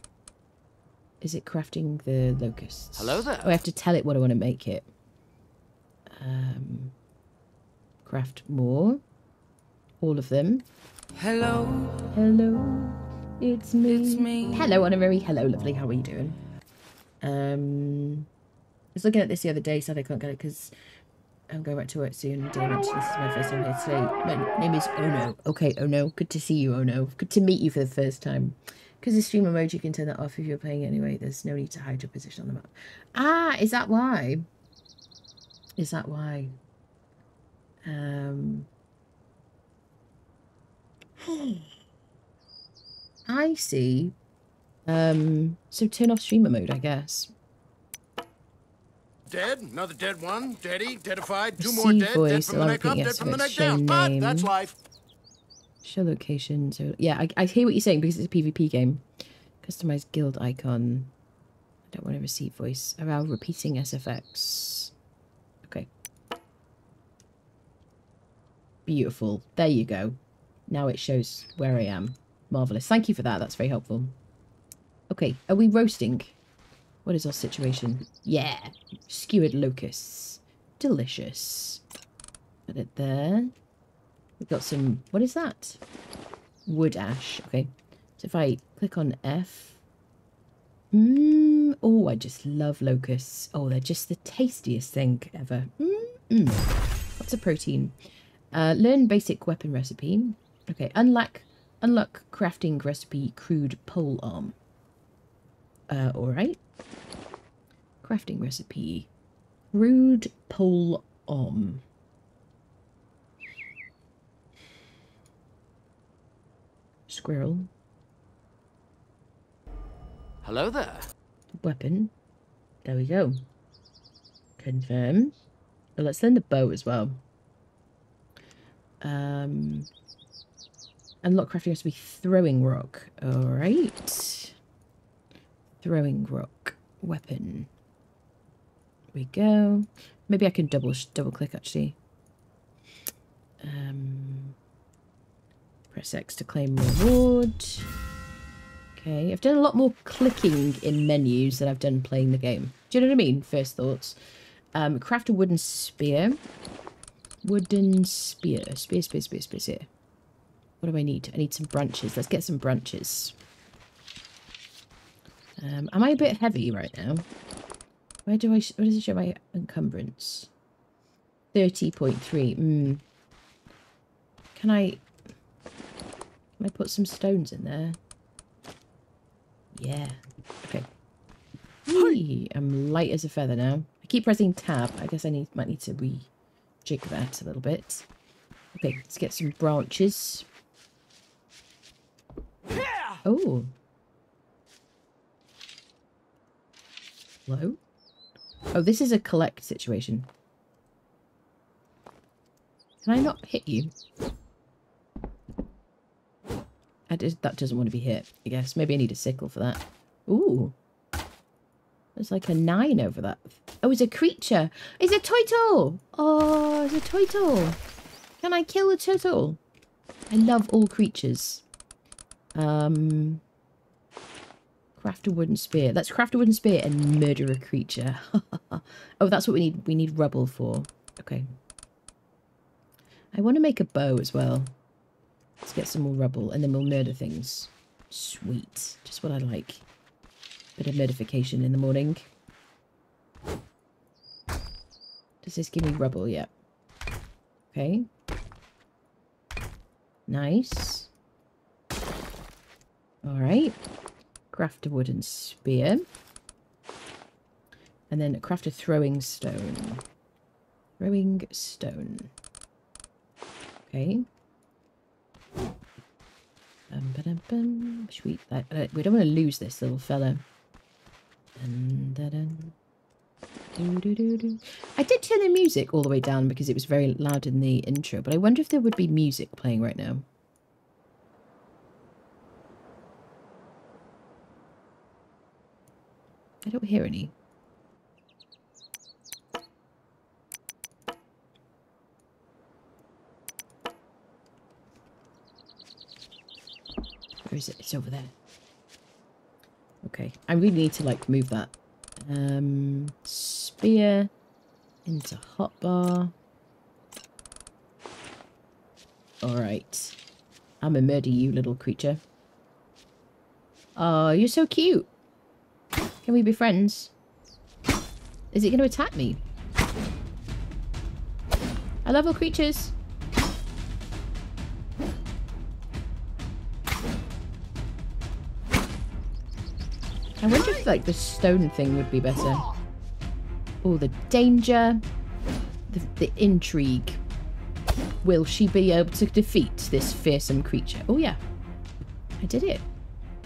Is it crafting the locusts? Hello there. Oh, I have to tell it what I want to make it. Um, craft more. All of them. Hello. Hello. It's me. It's me. Hello, Honorary. Hello, lovely. How are you doing? Um, I was looking at this the other day, so I can't get it because I'm going back to work soon. Did I mention this is my first time here today? My name is Ono. Okay, Ono. Good to see you, Ono. Good to meet you for the first time. Because the stream emoji, you can turn that off if you're playing it anyway. There's no need to hide your position on the map. Ah, is that why? Is that why? Um. I see. Um. So turn off streamer mode, I guess. Dead, another dead one, deady, deadified, two more Receive dead, dead voice, from the neck up, dead from the neck exclamation down. But that's life. Show location. So yeah, I, I hear what you're saying because it's a PvP game. Customize guild icon. I don't want to receive voice. Allow repeating SFX. Okay. Beautiful. There you go. Now it shows where I am. Marvelous. Thank you for that. That's very helpful. Okay, are we roasting? What is our situation? Yeah. Skewered locusts. Delicious. Put it there. We've got some... What is that? Wood ash. Okay. So if I click on F... Mmm. Oh, I just love locusts. Oh, they're just the tastiest thing ever. Mmm. Lots of protein. Uh, learn basic weapon recipe. Okay. Unlock, unlock crafting recipe crude pole arm. Uh, alright. Crafting recipe. Crude pole arm. Squirrel. Hello there. weapon. There we go. Confirm. Let's learn the bow as well. Um, and lock crafting has to be throwing rock. All right. Throwing rock weapon. There we go. Maybe I can double double click actually. Um, press X to claim reward. Okay, I've done a lot more clicking in menus than I've done playing the game. Do you know what I mean? First thoughts. Um, craft a wooden spear. Wooden spear. Spear, spear, spear, spear, spear. What do I need? I need some branches. Let's get some branches. Um, am I a bit heavy right now? Where do I... Where does it show my encumbrance? 30.3. Mm. Can I... Can I put some stones in there? Yeah. Okay. I'm light as a feather now. I keep pressing tab. I guess I need might need to rejig that a little bit. Okay, let's get some branches. Oh. Hello? Oh, this is a collect situation. Can I not hit you? I just, that doesn't want to be hit, I guess. Maybe I need a sickle for that. Ooh. There's like a nine over that. Oh, it's a creature. It's a turtle. Oh, it's a turtle. Can I kill a turtle? I love all creatures. Um, craft a wooden spear. Let's craft a wooden spear and murder a creature. oh, that's what we need. We need rubble for. Okay. I want to make a bow as well. Let's get some more rubble and then we'll murder things. Sweet. Just what I like. Bit of notification in the morning. Does this give me rubble? Yep. Okay. Nice. Alright. Craft a wooden spear. And then craft a throwing stone. Throwing stone. Okay. Bum, I, uh, we don't want to lose this little fella. I did turn the music all the way down because it was very loud in the intro, but I wonder if there would be music playing right now. I don't hear any. Where is it? It's over there. Okay. I really need to, like, move that. Um, spear into hotbar. Alright. I'm a murder you, little creature. Oh, you're so cute. Can we be friends? Is it going to attack me? I love all creatures. If like the stone thing would be better. Oh, the danger. The, the intrigue. Will she be able to defeat this fearsome creature? Oh yeah. I did it.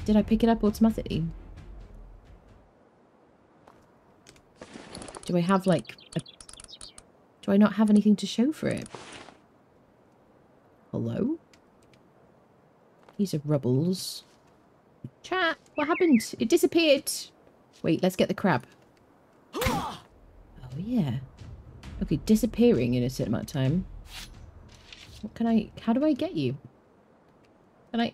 Did I pick it up automatically? Do I have like a... Do I not have anything to show for it? Hello? These are rubbles. Chat, what happened? It disappeared. Wait, let's get the crab. Oh, yeah. Okay, disappearing in a certain amount of time. What can I... How do I get you? Can I...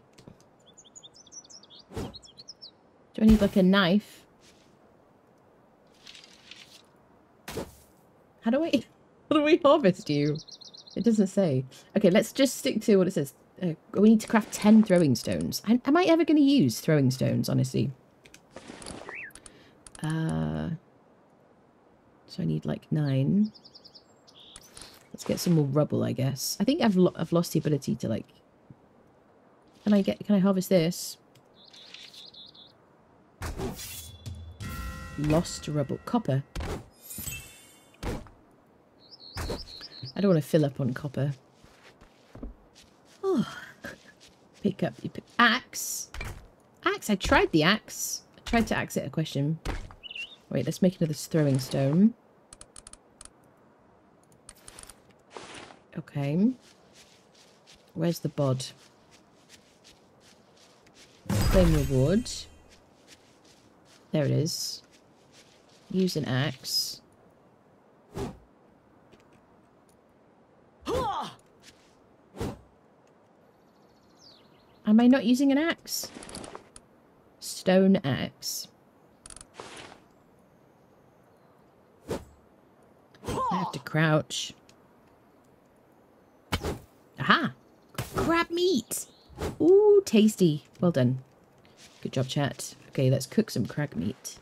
Do I need, like, a knife? How do I... How do we harvest you? It doesn't say. Okay, let's just stick to what it says. Uh, we need to craft 10 throwing stones. I, am I ever going to use throwing stones, honestly? Uh, so I need like nine. Let's get some more rubble, I guess. I think I've, lo I've lost the ability to like... Can I get? Can I harvest this? Lost rubble. Copper. I don't want to fill up on copper. Oh. Pick up your axe. Axe. I tried the axe. I tried to axe it a question. Wait, let's make another throwing stone. Okay. Where's the bod? Claim reward. There it is. Use an axe. Am I not using an axe? Stone axe. I have to crouch. Aha! Crab meat! Ooh, tasty. Well done. Good job, chat. Okay, let's cook some crab meat.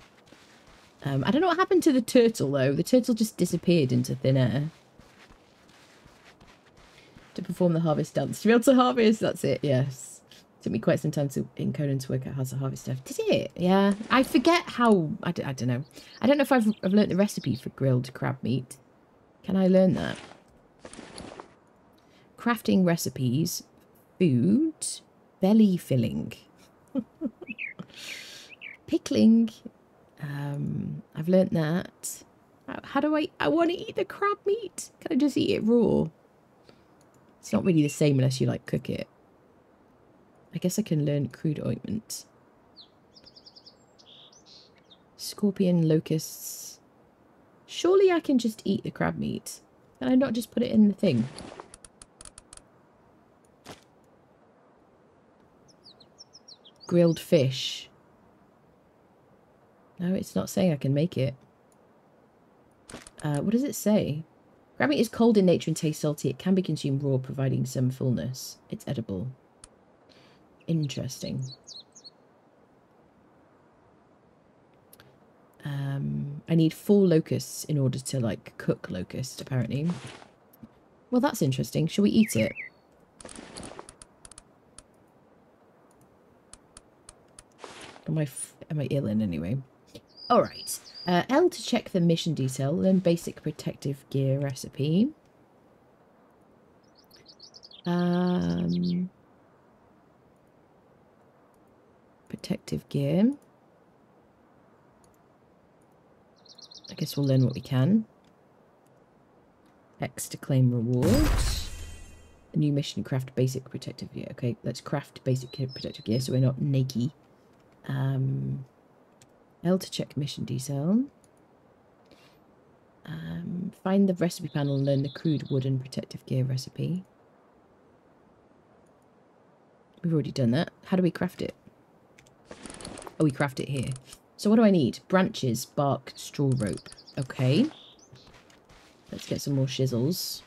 Um, I don't know what happened to the turtle, though. The turtle just disappeared into thin air. To perform the harvest dance. To be able to harvest, that's it, yes. Took me quite some time to in Conan work out how to harvest stuff. Did it? Yeah. I forget how... I d I don't know. I don't know if I've, I've learnt the recipe for grilled crab meat. Can I learn that? Crafting recipes. Food. Belly filling. Pickling. Um, I've learnt that. How do I... I want to eat the crab meat. Can I just eat it raw? It's not really the same unless you, like, cook it. I guess I can learn crude ointment. Scorpion, locusts. Surely I can just eat the crab meat. Can I not just put it in the thing? Grilled fish. No, it's not saying I can make it. Uh, what does it say? Crab meat is cold in nature and tastes salty. It can be consumed raw, providing some fullness. It's edible. Interesting. Um, I need four locusts in order to, like, cook locust, apparently. Well, that's interesting. Shall we eat it? Am I, am I ill in anyway? All right. Uh, L to check the mission detail. Learn basic protective gear recipe. Um, protective gear. I guess we'll learn what we can. X to claim reward. A new mission, craft basic protective gear. Okay, let's craft basic protective gear so we're not naked. Um, L to check mission detail. Um, find the recipe panel and learn the crude wooden protective gear recipe. We've already done that. How do we craft it? Oh, we craft it here. So what do I need? Branches, bark, straw rope. Okay. Let's get some more chisels.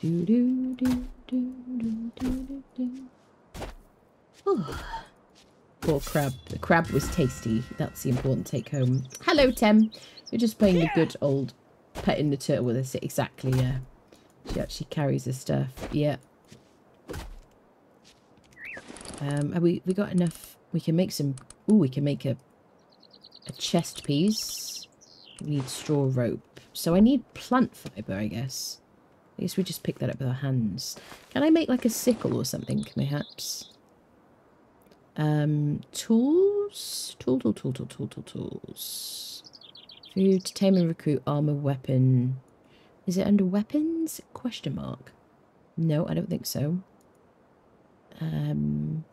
Do do do do do do do. Oh. Poor crab. The crab was tasty. That's the important take home. Hello, Tem. You're just playing the good old petting the turtle with us. Exactly, yeah. She actually carries the stuff. Yeah. Um, have we, we got enough? We can make some... Ooh, we can make a, a chest piece. We need straw rope. So I need plant fibre, I guess. I guess we just pick that up with our hands. Can I make like a sickle or something, perhaps? Um, tools? Tool, tool, tool, tool, tool, tool, tools. Food, tame and recruit, armor, weapon. Is it under weapons? Question mark. No, I don't think so. Um,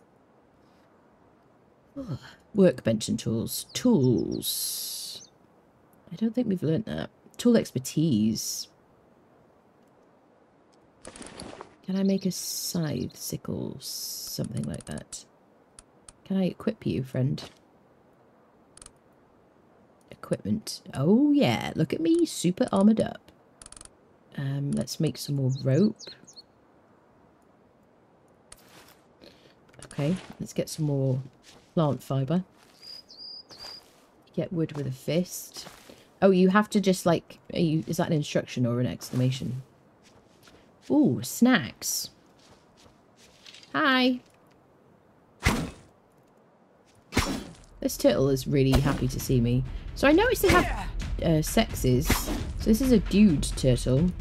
oh, workbench and tools. Tools. I don't think we've learnt that. Tool expertise. Can I make a scythe, sickle, something like that? Can I equip you, friend? Equipment. Oh, yeah. Look at me, super armoured up. Um, let's make some more rope. Okay, let's get some more plant fibre. Get wood with a fist. Oh, you have to just like, you, is that an instruction or an exclamation? Ooh, snacks. Hi. This turtle is really happy to see me. So I noticed they have uh, sexes. So this is a dude turtle.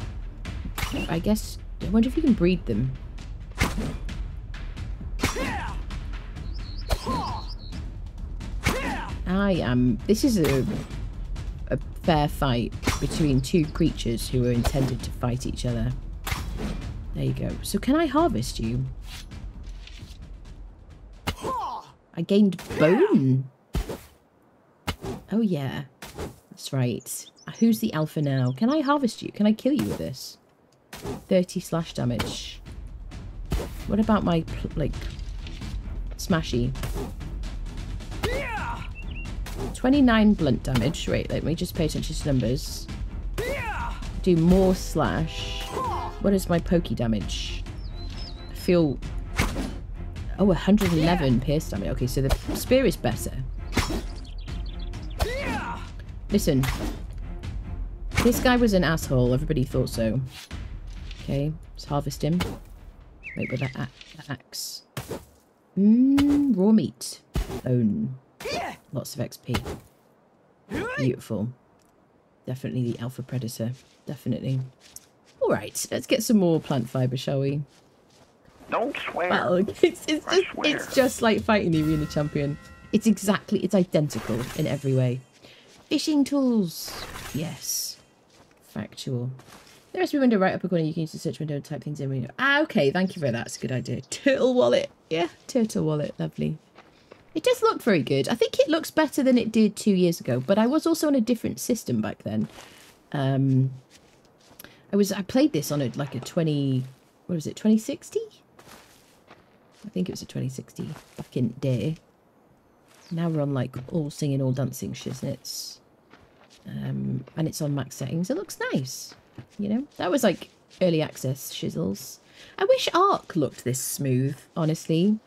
I guess... I wonder if you can breed them. I am... This is a, a fair fight between two creatures who are intended to fight each other. There you go. So can I harvest you? I gained bone. Oh yeah that's right. Who's the alpha now? Can I harvest you? Can I kill you with this? 30 slash damage. What about my, like, smashy? 29 blunt damage. Wait, let me just pay attention to numbers. Do more slash. What is my pokey damage? I feel... Oh, 111 pierce damage. Okay, so the spear is better. Listen. This guy was an asshole. Everybody thought so. Okay, let's harvest him. Wait, with that, that axe. Mmm, raw meat. Bone. Lots of XP. Beautiful. Definitely the alpha predator. Definitely. Alright, let's get some more plant fibre, shall we? Don't swear. Well, it's, it's, just, it's just like fighting the arena champion. It's exactly, it's identical in every way. Fishing tools. Yes. Factual. The recipe window right up a corner, you can use the search window and type things in. When ah, okay, thank you for that. That's a good idea. Turtle wallet. Yeah, turtle wallet. Lovely. It does look very good. I think it looks better than it did two years ago, but I was also on a different system back then. Um, I was I played this on a like a 20 what was it 2060 I think it was a 2060 back in day now we're on like all singing all dancing shiznits um and it's on max settings it looks nice you know that was like early access shizzles I wish Ark looked this smooth honestly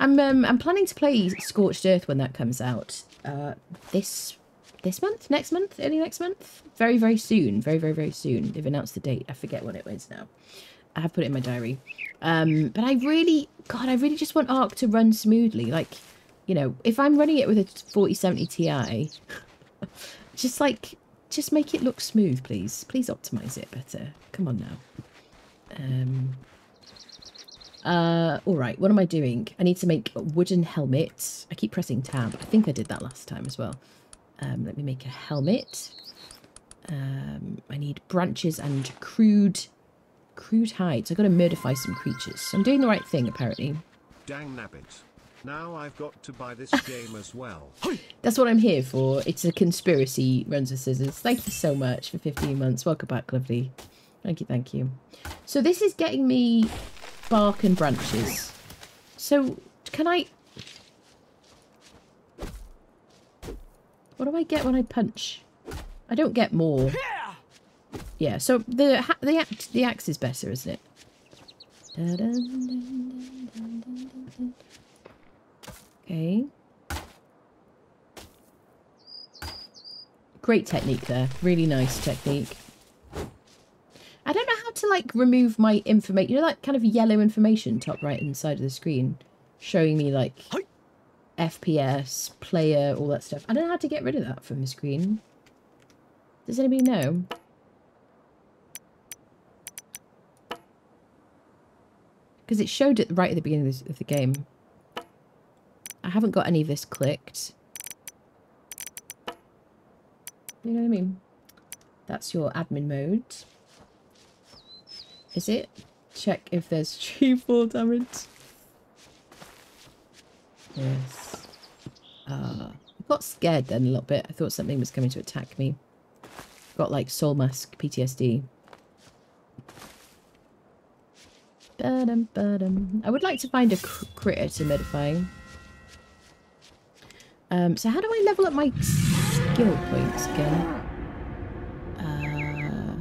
I'm um, I'm planning to play Scorched Earth when that comes out uh this this month, next month, early next month, very very soon, very very very soon. They've announced the date. I forget it was now. I have put it in my diary. Um, but I really, God, I really just want Ark to run smoothly. Like, you know, if I'm running it with a 4070 Ti, just like, just make it look smooth, please. Please optimize it better. Come on now. Um, uh, all right, what am I doing? I need to make a wooden helmet. I keep pressing tab. I think I did that last time as well. Um, let me make a helmet. Um, I need branches and crude crude hides. I've got to murderfy some creatures. I'm doing the right thing, apparently. Dang nabbit. Now I've got to buy this game as well. That's what I'm here for. It's a conspiracy, runs with scissors. Thank you so much for 15 months. Welcome back, lovely. Thank you, thank you. So this is getting me bark and branches. So can I... What do I get when I punch? I don't get more. Yeah, so the the axe, the axe is better, isn't it? Okay. Great technique there. Really nice technique. I don't know how to like remove my information. You know that kind of yellow information top right inside of the screen showing me like FPS, player, all that stuff. I don't know how to get rid of that from the screen. Does anybody know? Because it showed it right at the beginning of the game. I haven't got any of this clicked. You know what I mean? That's your admin mode. Is it? Check if there's tree fall damage. Yes. Uh, I got scared then a little bit. I thought something was coming to attack me. Got like Soulmask PTSD. Ba-dum, ba-dum. I would like to find a cr critter to modify. Um, so how do I level up my skill points again? Uh,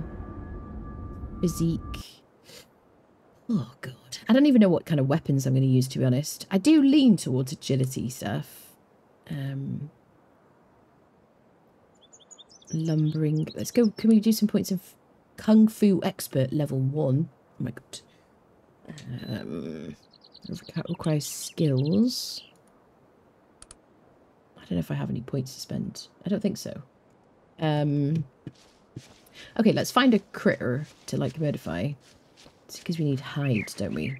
physique. Oh god. I don't even know what kind of weapons I'm going to use to be honest. I do lean towards agility stuff. Um, lumbering. Let's go. Can we do some points of Kung Fu Expert level 1? Oh my god. Um, requires skills. I don't know if I have any points to spend. I don't think so. Um, okay, let's find a critter to like modify. It's Because we need hides, don't we?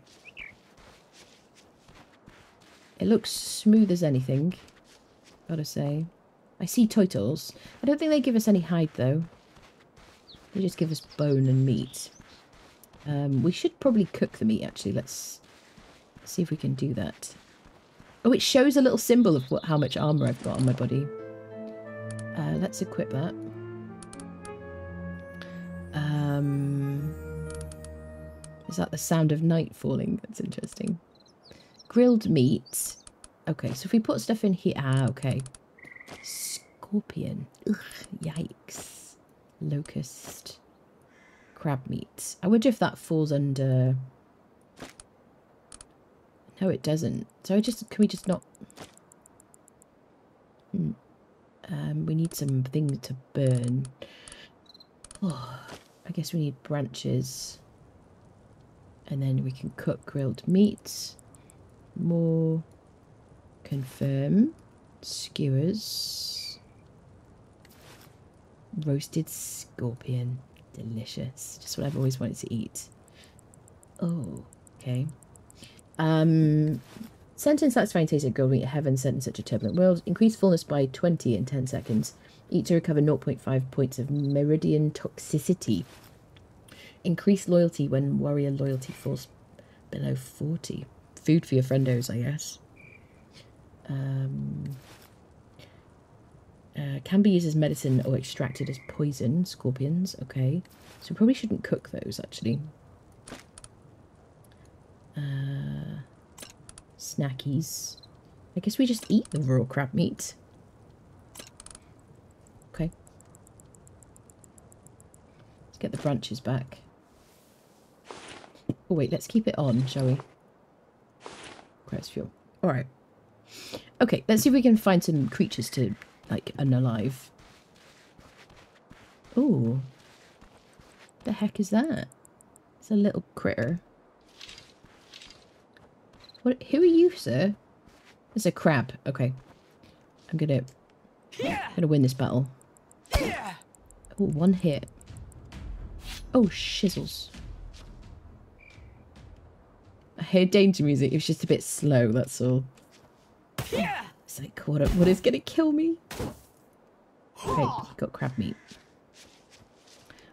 It looks smooth as anything. Gotta say. I see turtles. I don't think they give us any hide though. They just give us bone and meat. Um, we should probably cook the meat actually. Let's see if we can do that. Oh, it shows a little symbol of what how much armor I've got on my body. Uh, let's equip that. Um, is that the sound of night falling? That's interesting. Grilled meat. Okay, so if we put stuff in here... Ah, okay. Scorpion. Ugh, yikes. Locust. Crab meat. I wonder if that falls under... No, it doesn't. So I just... Can we just not... Hmm. Um, we need some things to burn. Oh, I guess we need branches. And then we can cook grilled meat. More. Confirm. Skewers. Roasted scorpion. Delicious. Just what I've always wanted to eat. Oh, okay. Um, Sentence satisfying taste of grilled meat heaven sent in such a turbulent world. Increase fullness by 20 in 10 seconds. Eat to recover 0.5 points of meridian toxicity. Increase loyalty when warrior loyalty falls below 40. Food for your friendos, I guess. Um, uh, can be used as medicine or extracted as poison. Scorpions, okay. So probably shouldn't cook those, actually. Uh, snackies. I guess we just eat the raw crab meat. Okay. Let's get the branches back. Oh wait, let's keep it on, shall we? Crest fuel. Alright. Okay, let's see if we can find some creatures to, like, unalive. Oh. The heck is that? It's a little critter. What? Who are you, sir? It's a crab. Okay. I'm gonna... I'm gonna win this battle. Oh, one hit. Oh, shizzles. I hear danger music. It was just a bit slow, that's all. It's like, what, what is gonna kill me? Okay, got crab meat.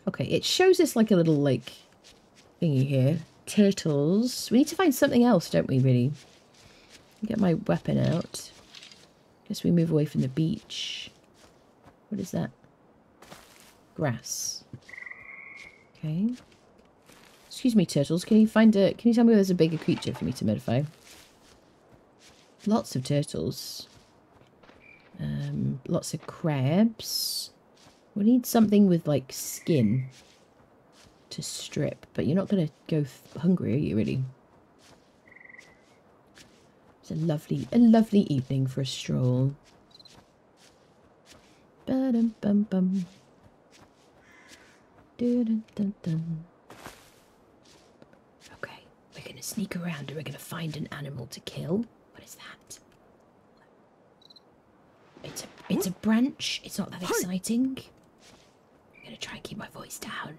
Okay, it shows us like a little, like, thingy here. Turtles. We need to find something else, don't we, really? Get my weapon out. Guess we move away from the beach. What is that? Grass. Okay. Excuse me, turtles. Can you find a... Can you tell me where there's a bigger creature for me to modify? Lots of turtles. Um, lots of crabs. We need something with, like, skin to strip. But you're not going to go hungry, are you, really? It's a lovely, a lovely evening for a stroll. Ba-dum bum bum. Dun dun dun. Okay, we're gonna sneak around and we're gonna find an animal to kill. What is that? It's a it's a branch. It's not that exciting. I'm gonna try and keep my voice down.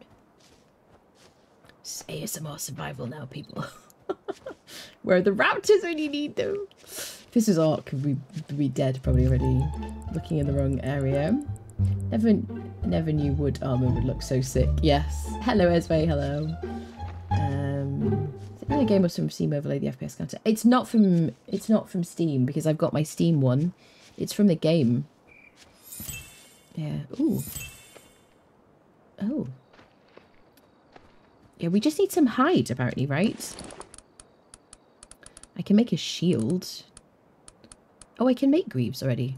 It's ASMR survival now, people. Where the raptors when you need them? This is art could be be dead probably already. Looking in the wrong area. Never never knew wood armor would look so sick. Yes. Hello Esme, hello. Um is it game of some Steam overlay the FPS counter? It's not from it's not from Steam because I've got my Steam one. It's from the game. Yeah. Ooh. Oh. Yeah, we just need some hide apparently, right? I can make a shield. Oh, I can make greaves already.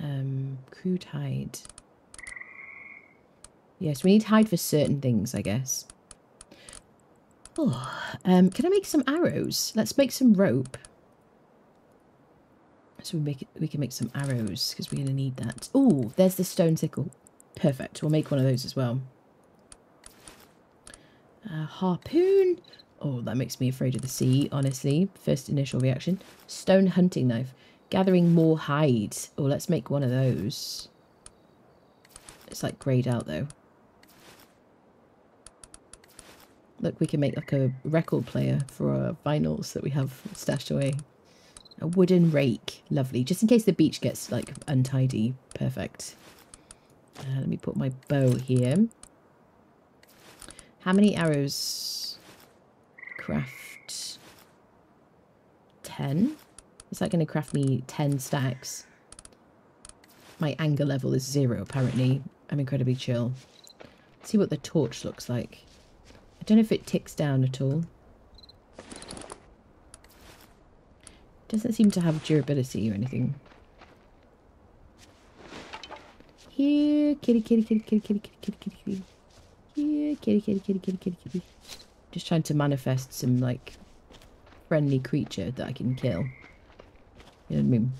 Um, crude hide. Yes, we need hide for certain things, I guess. Oh, um, can I make some arrows? Let's make some rope. So we make it, we can make some arrows because we're to need that. Oh, there's the stone sickle. Perfect. We'll make one of those as well. Uh, harpoon. Oh, that makes me afraid of the sea, honestly. First initial reaction. Stone hunting knife. Gathering more hides. Oh, let's make one of those. It's like greyed out though. Look, we can make like a record player for our vinyls that we have stashed away. A wooden rake. Lovely. Just in case the beach gets like untidy. Perfect. Uh, let me put my bow here. How many arrows? Craft 10. Is that going to craft me 10 stacks? My anger level is zero, apparently. I'm incredibly chill. Let's see what the torch looks like. I don't know if it ticks down at all. Doesn't seem to have durability or anything. Here, kitty, kitty, kitty, kitty, kitty, kitty, kitty, kitty, kitty. Here, kitty, kitty, kitty, kitty, kitty, kitty. Just trying to manifest some, like, friendly creature that I can kill. You know what I mean?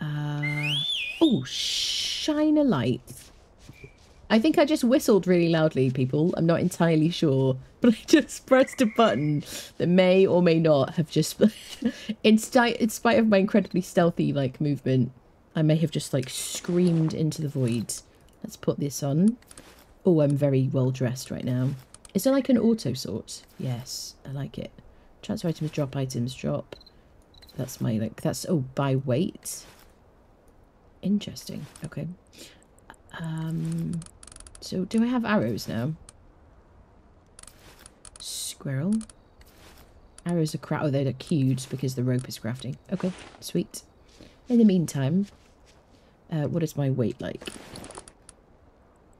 Uh, oh, shine a light. I think I just whistled really loudly, people. I'm not entirely sure. But I just pressed a button that may or may not have just... in, sti- in spite of my incredibly stealthy, like, movement, I may have just, like, screamed into the void. Let's put this on. Oh, I'm very well dressed right now. Is there, like, an auto sort? Yes, I like it. Transfer items, drop items, drop. That's my, like, that's... Oh, by weight. Interesting. Okay. Um... So, do I have arrows now? Squirrel. Arrows are cra- oh, they're queued because the rope is crafting. Okay, sweet. In the meantime, uh, what is my weight like?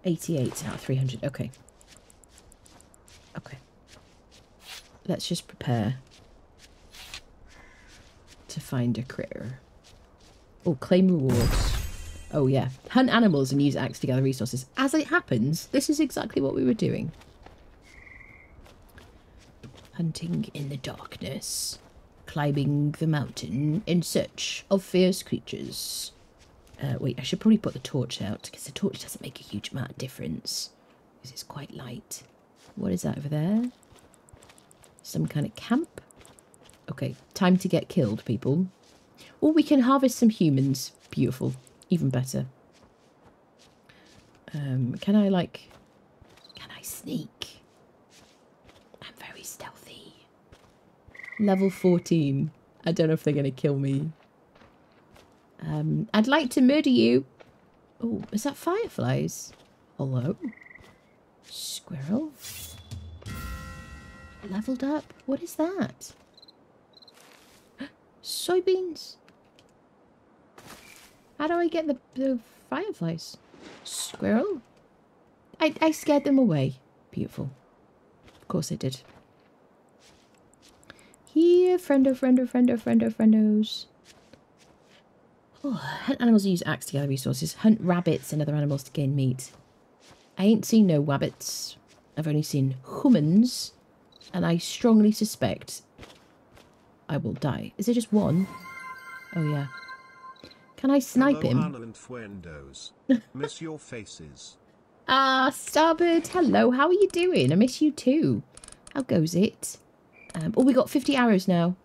88 out of 300. Okay. Okay. Let's just prepare to find a critter. Oh, claim rewards. Oh yeah, hunt animals and use axe to gather resources. As it happens, this is exactly what we were doing. Hunting in the darkness, climbing the mountain in search of fierce creatures. Uh, wait, I should probably put the torch out because the torch doesn't make a huge amount of difference because it's quite light. What is that over there? Some kind of camp? Okay, time to get killed, people. Or we can harvest some humans. Beautiful even better. Um, can I like, can I sneak? I'm very stealthy. Level 14. I don't know if they're going to kill me. Um, I'd like to murder you. Oh, is that fireflies? Hello? Squirrel? Leveled up? What is that? Soybeans? How do I get the, the fireflies? Squirrel? I, I scared them away. Beautiful. Of course I did. Here, friendo, friendo, friendo, friendo, friendos. Oh, hunt animals use axe to gather resources. Hunt rabbits and other animals to gain meat. I ain't seen no rabbits. I've only seen humans. And I strongly suspect I will die. Is there just one? Oh, yeah. Can I snipe Hello, him? Miss your faces. Ah, Starboard, hello. How are you doing? I miss you too. How goes it? Um, oh, we got 50 arrows now.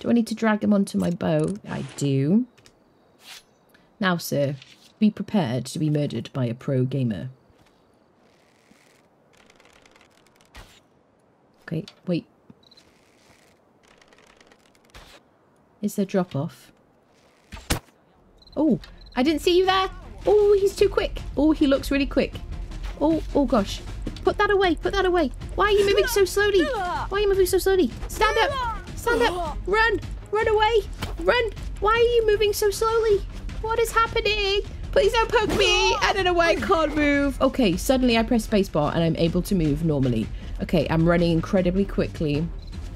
Do I need to drag them onto my bow? I do. Now, sir, be prepared to be murdered by a pro gamer. Okay, wait. Is there drop off? Oh, I didn't see you there. Oh, he's too quick. Oh, he looks really quick. Oh, oh gosh. Put that away. Put that away. Why are you moving so slowly? Why are you moving so slowly? Stand up. Stand up. Run. Run away. Run. Why are you moving so slowly? What is happening? Please don't poke me. I don't know why I can't move. Okay, suddenly I press spacebar and I'm able to move normally. Okay, I'm running incredibly quickly.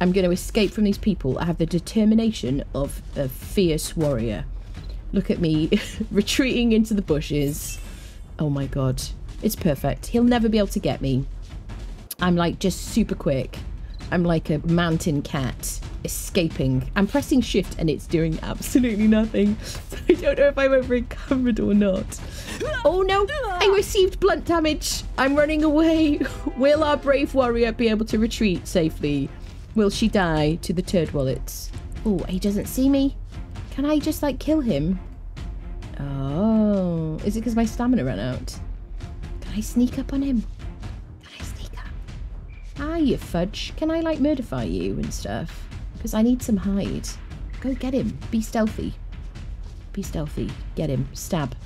I'm going to escape from these people. I have the determination of a fierce warrior. Look at me retreating into the bushes. Oh my god. It's perfect. He'll never be able to get me. I'm like just super quick. I'm like a mountain cat escaping. I'm pressing shift and it's doing absolutely nothing. So I don't know if I'm over encumbered or not. Oh no! I received blunt damage. I'm running away. Will our brave warrior be able to retreat safely? Will she die to the turd wallets? Oh, he doesn't see me. Can I just like kill him? Oh, is it because my stamina ran out? Can I sneak up on him? Can I sneak up? Ah, you fudge. Can I, like, murderfy you and stuff? Because I need some hide. Go get him. Be stealthy. Be stealthy. Get him. Stab.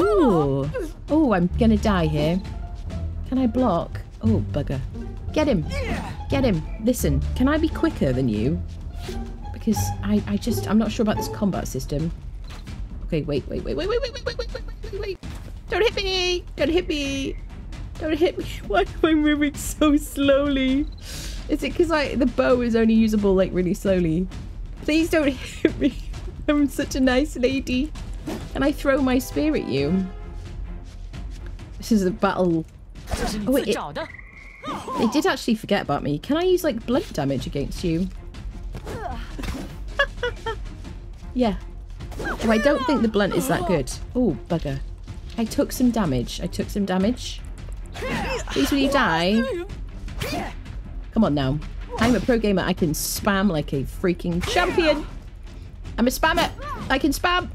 Ooh. Oh, I'm gonna die here. Can I block? Oh, bugger. Get him. Get him. Listen, can I be quicker than you? Because I, I just, I'm not sure about this combat system. Okay, wait, wait, wait, wait, wait, wait, wait, wait, wait, wait, wait. Don't hit me! Don't hit me! Don't hit me. Why am I moving so slowly? Is it because like the bow is only usable like really slowly? Please don't hit me. I'm such a nice lady. And I throw my spear at you. This is a battle. Oh, wait, it, they did actually forget about me. Can I use like blunt damage against you? yeah. Oh, I don't think the blunt is that good. Oh, bugger. I took some damage. I took some damage. Please will you oh, die? Come on now. I'm a pro gamer. I can spam like a freaking champion. I'm a spammer. I can spam.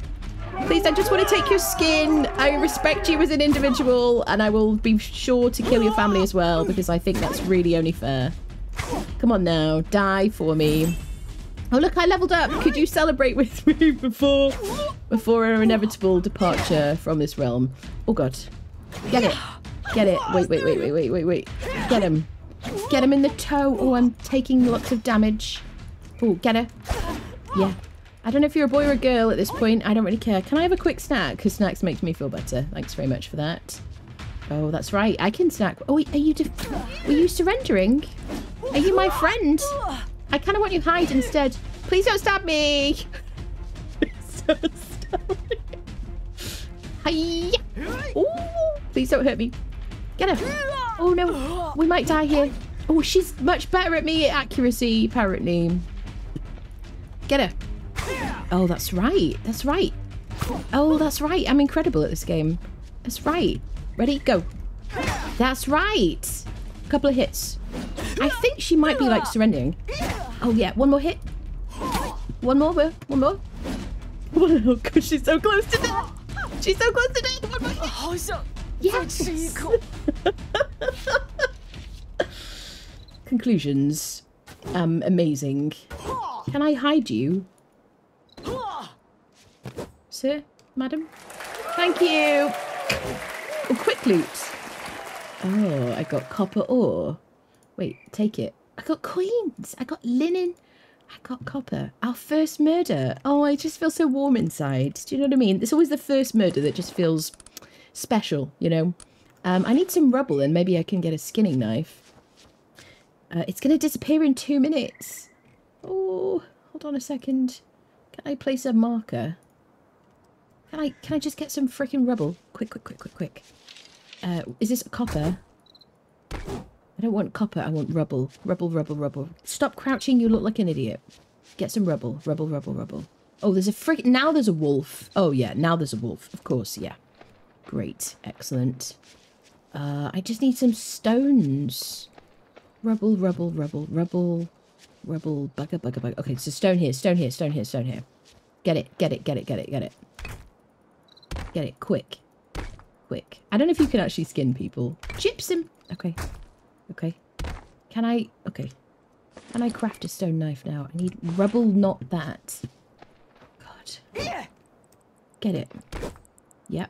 Please, I just want to take your skin. I respect you as an individual, and I will be sure to kill your family as well because I think that's really only fair. Come on now, die for me. Oh look, I leveled up. Could you celebrate with me before before our inevitable departure from this realm? Oh god. Get it. Get it. Wait, wait, wait, wait, wait, wait, wait. Get him. Get him in the toe. Oh, I'm taking lots of damage. Oh, get her. Yeah. I don't know if you're a boy or a girl at this point. I don't really care. Can I have a quick snack? Because snacks makes me feel better. Thanks very much for that. Oh, that's right. I can snack. Oh, are you... Were you surrendering? Are you my friend? I kind of want you to hide instead. Please don't stab me. Please don't stab me. Hiya. Ooh, please don't hurt me. Get her. Oh, no. We might die here. Oh, she's much better at me at accuracy, apparently. Get her. Oh, that's right. That's right. Oh, that's right. I'm incredible at this game. That's right. Ready? Go. That's right. A Couple of hits. I think she might be like surrendering. Oh yeah, one more hit. One more. One more. Oh god, she's so close to death. She's so close to death. One more hit. Oh, Yes. Conclusions. Um, amazing. Can I hide you? Sir? Madam? Thank you. Oh, quick loot. Oh, I got copper ore. Wait, take it. I got coins. I got linen. I got copper. Our first murder. Oh, I just feel so warm inside. Do you know what I mean? It's always the first murder that just feels special, you know? Um, I need some rubble and maybe I can get a skinning knife. Uh, it's going to disappear in two minutes. Oh, hold on a second. Can I place a marker? Can I can I just get some freaking rubble? Quick, quick, quick, quick, quick. Uh, is this copper? I don't want copper. I want rubble. Rubble, rubble, rubble. Stop crouching. You look like an idiot. Get some rubble. Rubble, rubble, rubble. Oh, there's a frick. Now there's a wolf. Oh, yeah. Now there's a wolf. Of course. Yeah. Great. Excellent. Uh, I just need some stones. Rubble, rubble, rubble, rubble, rubble, bugger, bugger, bugger. Okay, so stone here, stone here, stone here, stone here. Get it, get it, get it, get it, get it. Get it, quick. Quick. I don't know if you can actually skin people. Gypsum! Okay. Okay. Can I... Okay. Can I craft a stone knife now? I need rubble, not that. God. Get it. Yep.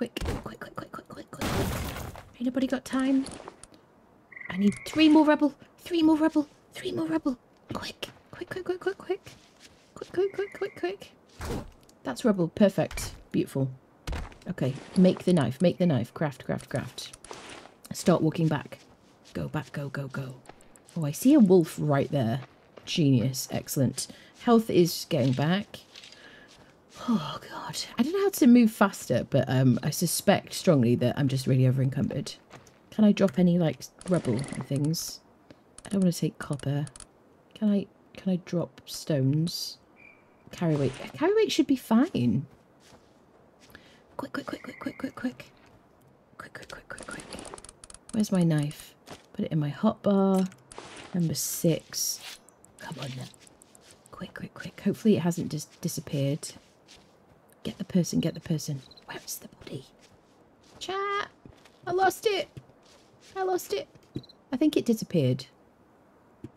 Quick, quick, quick, quick, quick, quick, quick. Ain't nobody got time? I need three more rubble. Three more rubble. Three more rubble. Quick. Quick, quick, quick, quick, quick. Quick, quick, quick, quick, quick. That's rubble. Perfect. Beautiful. Okay. Make the knife. Make the knife. Craft, craft, craft. Start walking back. Go back. Go, go, go. Oh, I see a wolf right there. Genius. Excellent. Health is getting back. Oh, God. I don't know how to move faster, but um, I suspect strongly that I'm just really over encumbered. Can I drop any like rubble and things? I don't want to take copper. Can I can I drop stones? Carry weight. Carry weight should be fine. Quick, quick, quick, quick, quick, quick, quick. Quick, quick, quick, quick, quick. Where's my knife? Put it in my hotbar. Number six. Come on then. Quick, quick, quick. Hopefully it hasn't just disappeared. Get the person, get the person. Where is the body? Chat. I lost it. I lost it. I think it disappeared.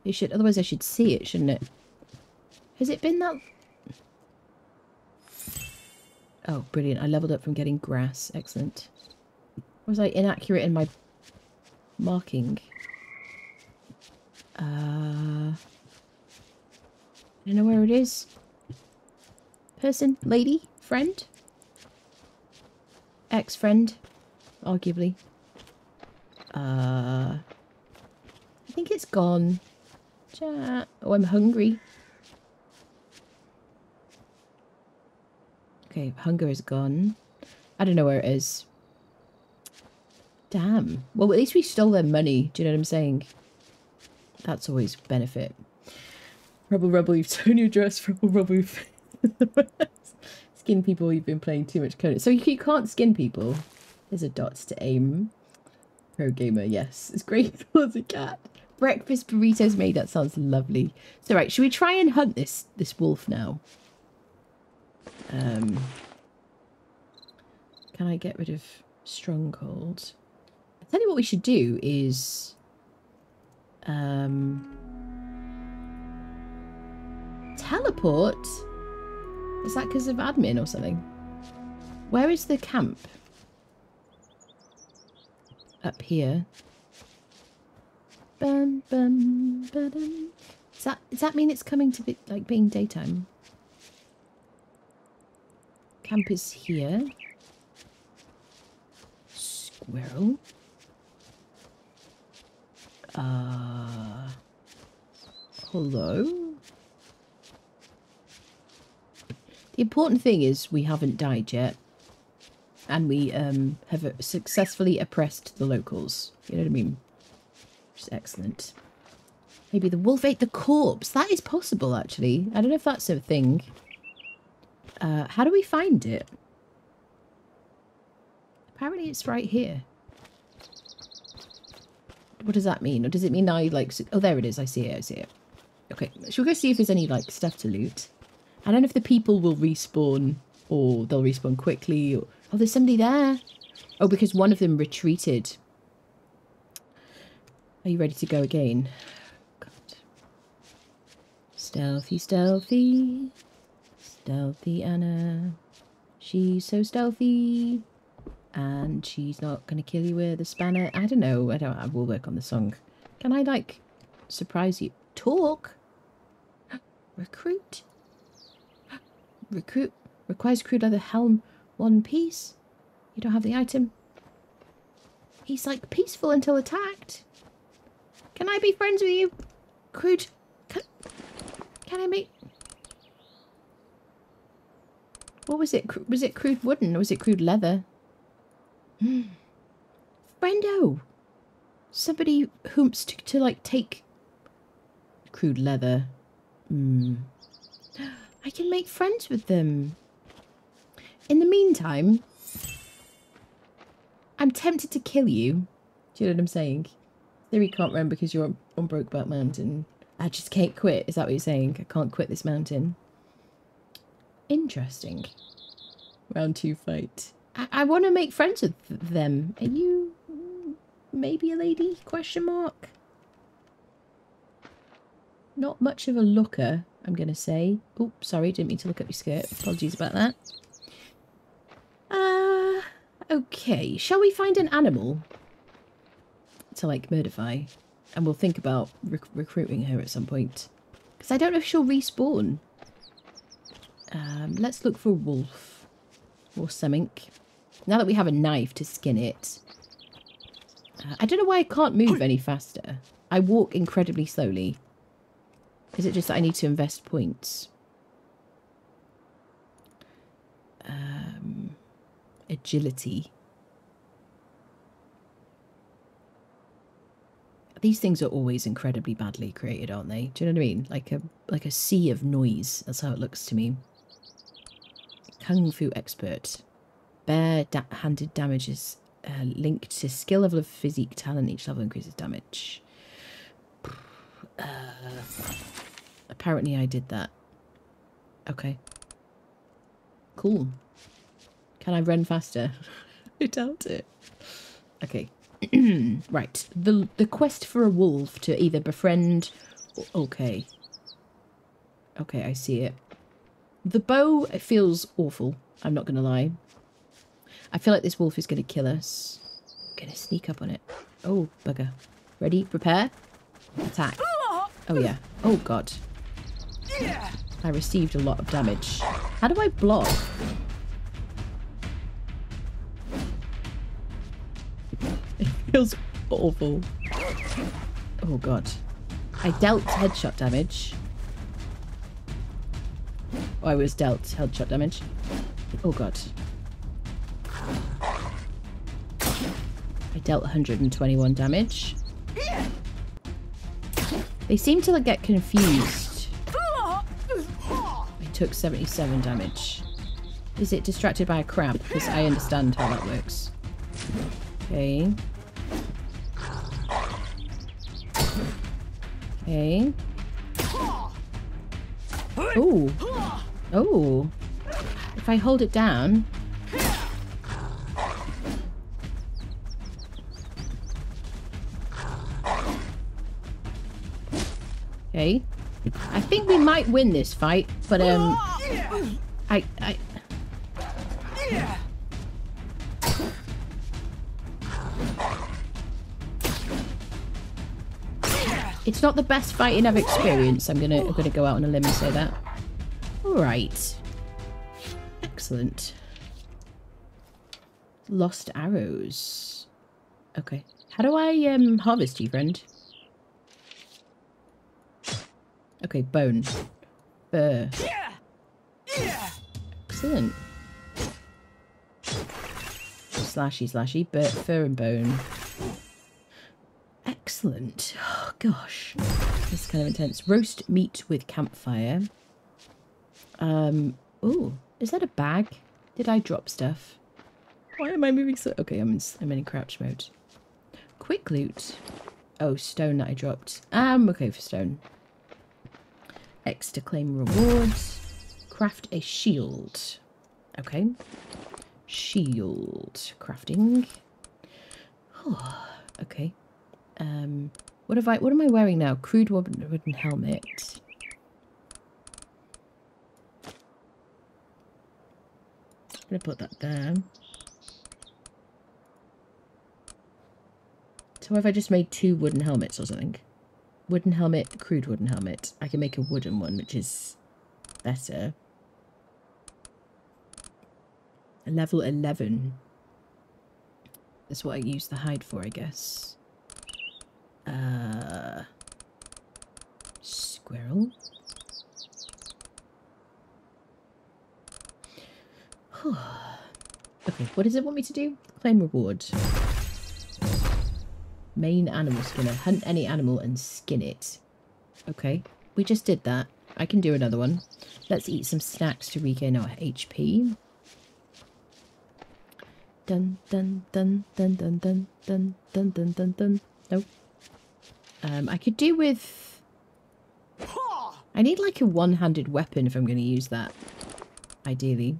It should, otherwise I should see it, shouldn't it? Has it been that... Oh, brilliant. I leveled up from getting grass. Excellent. Was I inaccurate in my marking? Uh... I don't know where it is. Person? Lady? Friend? Ex-friend? Arguably. Uh... I think it's gone. Chat. Oh, I'm hungry. Okay, hunger is gone. I don't know where it is. Damn. Well, at least we stole their money. Do you know what I'm saying? That's always benefit. Rebel Rebel, you've torn your dress. Rebel, you've... skin people, you've been playing too much Conan. So you, can't skin people. There's a dots to aim. Pro gamer, yes. It's grateful as a cat. Breakfast burritos made. That sounds lovely. So right, should we try and hunt this this wolf now? Um, can I get rid of stronghold? I tell you what we should do is um teleport. Is that because of admin or something? Where is the camp? Up here. Bum, bum, ba-dum. Does that does that mean it's coming to be like being daytime? Camp is here. Squirrel. Uh hello? The important thing is we haven't died yet. And we um, have successfully oppressed the locals. You know what I mean? Which is excellent. Maybe the wolf ate the corpse. That is possible, actually. I don't know if that's a thing. Uh, how do we find it? Apparently it's right here. What does that mean? Or does it mean I, like... Oh, there it is. I see it. I see it. Okay. Should we go see if there's any, like, stuff to loot? I don't know if the people will respawn or they'll respawn quickly. Or... Oh, there's somebody there. Oh, because one of them retreated. Are you ready to go again? God. Stealthy, stealthy. Stealthy Anna. She's so stealthy. And she's not going to kill you with a spanner. I don't know. I don't. I will work on the song. Can I, like, surprise you? Talk? Recruit? Recruit requires crude leather helm one piece. You don't have the item. He's like peaceful until attacked. Can I be friends with you? Crude. Can, can I make... What was it? Was it crude wooden or was it crude leather? Friendo! Somebody whomps to, to like take crude leather. Hmm. I can make friends with them. In the meantime, I'm tempted to kill you. Do you know what I'm saying? Theory can't run because you're on Brokeback Mountain. I just can't quit. Is that what you're saying? I can't quit this mountain. Interesting. Round two fight. I, I want to make friends with them. Are you maybe a lady? Question mark. Not much of a looker, I'm going to say. Oh, sorry, didn't mean to look at your skirt. Apologies about that. Uh, okay. Shall we find an animal to, like, murderify? And we'll think about rec recruiting her at some point. Because I don't know if she'll respawn. Um, let's look for wolf. Or something. Now that we have a knife to skin it. Uh, I don't know why I can't move any faster. I walk incredibly slowly. Is it just that I need to invest points? Um, agility. These things are always incredibly badly created, aren't they? Do you know what I mean? Like a like a sea of noise. That's how it looks to me. Kung Fu expert. Bare-handed damage is uh, linked to skill level of physique talent. Each level increases damage. Uh, apparently I did that. Okay. Cool. Can I run faster? I doubt it. Okay. right. The the quest for a wolf to either befriend okay. Okay, I see it. The bow it feels awful, I'm not gonna lie. I feel like this wolf is gonna kill us. I'm gonna sneak up on it. Oh, bugger. Ready? Prepare? Attack. Ah! Oh yeah. Oh god. I received a lot of damage. How do I block? It feels awful. Oh god. I dealt headshot damage. Oh, I was dealt headshot damage. Oh god. I dealt 121 damage. They seem to like, get confused. Took 77 damage. Is it distracted by a crab? Because I understand how that works. Okay. Okay. Oh. Oh. If I hold it down. Okay. I think we might win this fight, but um I I It's not the best fighting I've experienced. I'm gonna I'm gonna go out on a limb and say that. Alright. Excellent. Lost arrows. Okay. How do I um harvest you, friend? Okay, bone. Fur. Excellent. Slashy, slashy, but fur and bone. Excellent. Oh, gosh. This is kind of intense. Roast meat with campfire. Um, oh, is that a bag? Did I drop stuff? Why am I moving so... Okay, I'm in, I'm in crouch mode. Quick loot. Oh, stone that I dropped. I'm okay for stone. X to claim rewards. Craft a shield. Okay. Shield. Crafting. Oh, okay. Um, what have I? What am I wearing now? Crude wooden, helmet. I'm gonna put that there. So have I just made two wooden helmets or something? Wooden helmet, crude wooden helmet. I can make a wooden one, which is better. A level 11. That's what I use the hide for, I guess. Uh, squirrel. okay, what does it want me to do? Claim reward. Main animal skinner. Hunt any animal and skin it. Okay, we just did that. I can do another one. Let's eat some snacks to regain our HP. Dun dun dun dun dun dun dun dun dun dun dun. Nope. Um, I could do with... I need like a one-handed weapon if I'm going to use that. Ideally.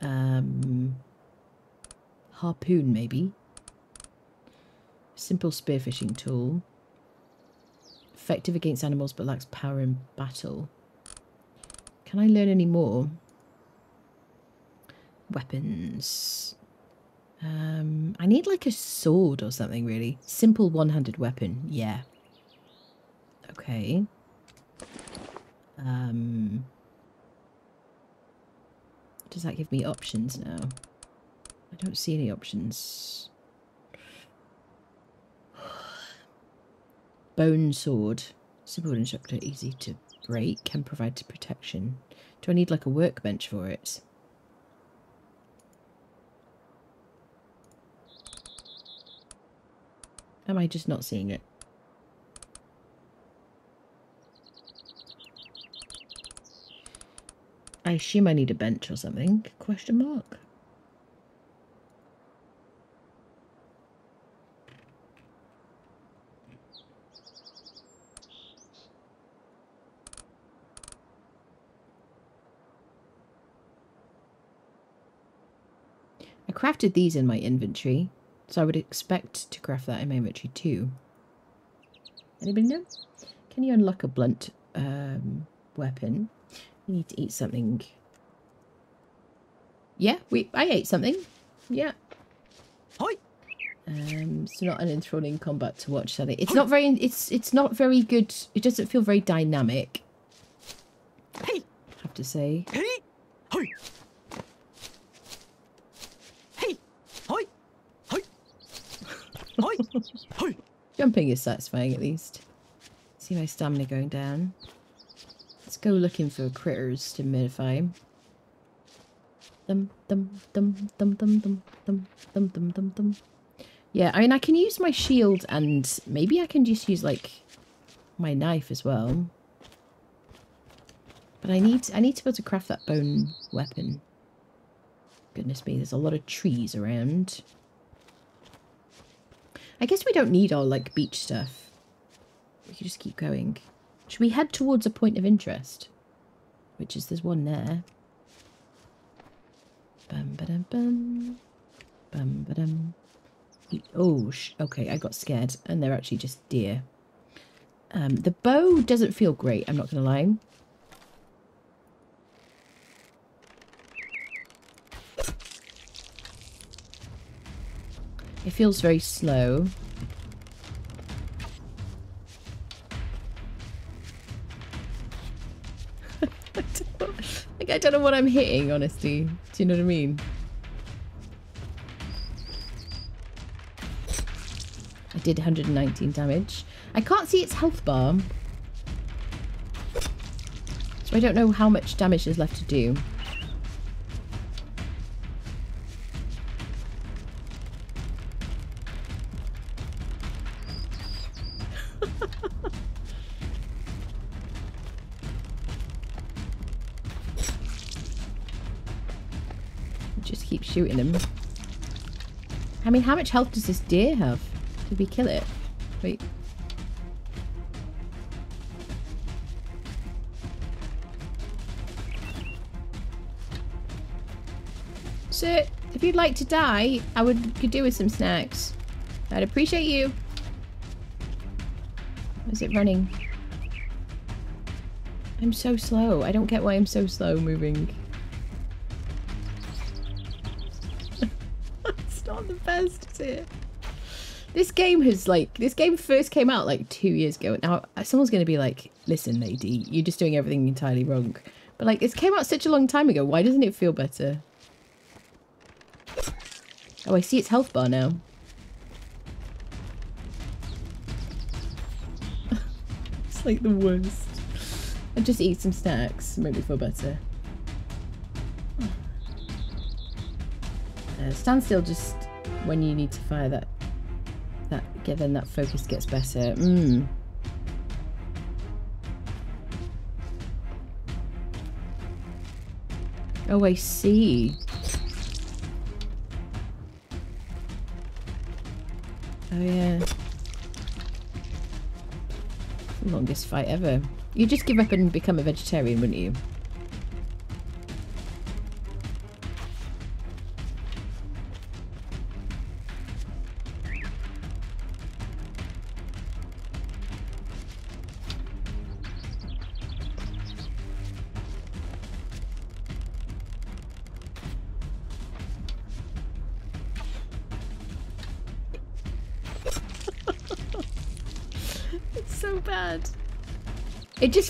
Um, harpoon, maybe. Simple spearfishing tool. Effective against animals but lacks power in battle. Can I learn any more? Weapons. Um, I need like a sword or something, really. Simple one-handed weapon. Yeah. Okay. Um, does that give me options now? I don't see any options. Bone sword. Simple and instructor, easy to break, can provide protection. Do I need like a workbench for it? Am I just not seeing it? I assume I need a bench or something. Question mark. Crafted these in my inventory. So I would expect to craft that in my inventory too. Anybody know? Can you unlock a blunt um, weapon? You need to eat something. Yeah, we. I ate something. Yeah. Hoi. Um, it's not an enthralling combat to watch, sadly. It's not very. It's it's not very good. It doesn't feel very dynamic. Hey. I have to say. Hey. Hey. Hoi. Hoi. Hoi. Hoi. Jumping is satisfying at least. See my stamina going down. Let's go looking for critters to minify. Dum dum dum dum dum dum dum dum dum dum dum. Yeah, I mean I can use my shield and maybe I can just use like my knife as well. But I need I need to be able to craft that bone weapon. Goodness me, there's a lot of trees around. I guess we don't need all like beach stuff. We can just keep going. Should we head towards a point of interest? Which is there's one there. Bum ba dum bum. Bum ba dum. Oh, okay, I got scared, and they're actually just deer. Um, the bow doesn't feel great. I'm not gonna lie. It feels very slow. like I don't know what I'm hitting, honestly. Do you know what I mean? I did 119 damage. I can't see its health bar. So I don't know how much damage is left to do. How much health does this deer have? Did we kill it? Wait. So, if you'd like to die, I would could do with some snacks. I'd appreciate you. Is it running? I'm so slow. I don't get why I'm so slow moving. It? This game has like this game first came out like two years ago. Now someone's going to be like, "Listen, lady, you're just doing everything entirely wrong." But like, it came out such a long time ago. Why doesn't it feel better? Oh, I see its health bar now. it's like the worst. I'll just eat some snacks. Make me feel better. Uh, stand still just when you need to fire that that get then that focus gets better. Mm. Oh, I see. Oh yeah. Longest fight ever. You just give up and become a vegetarian, wouldn't you?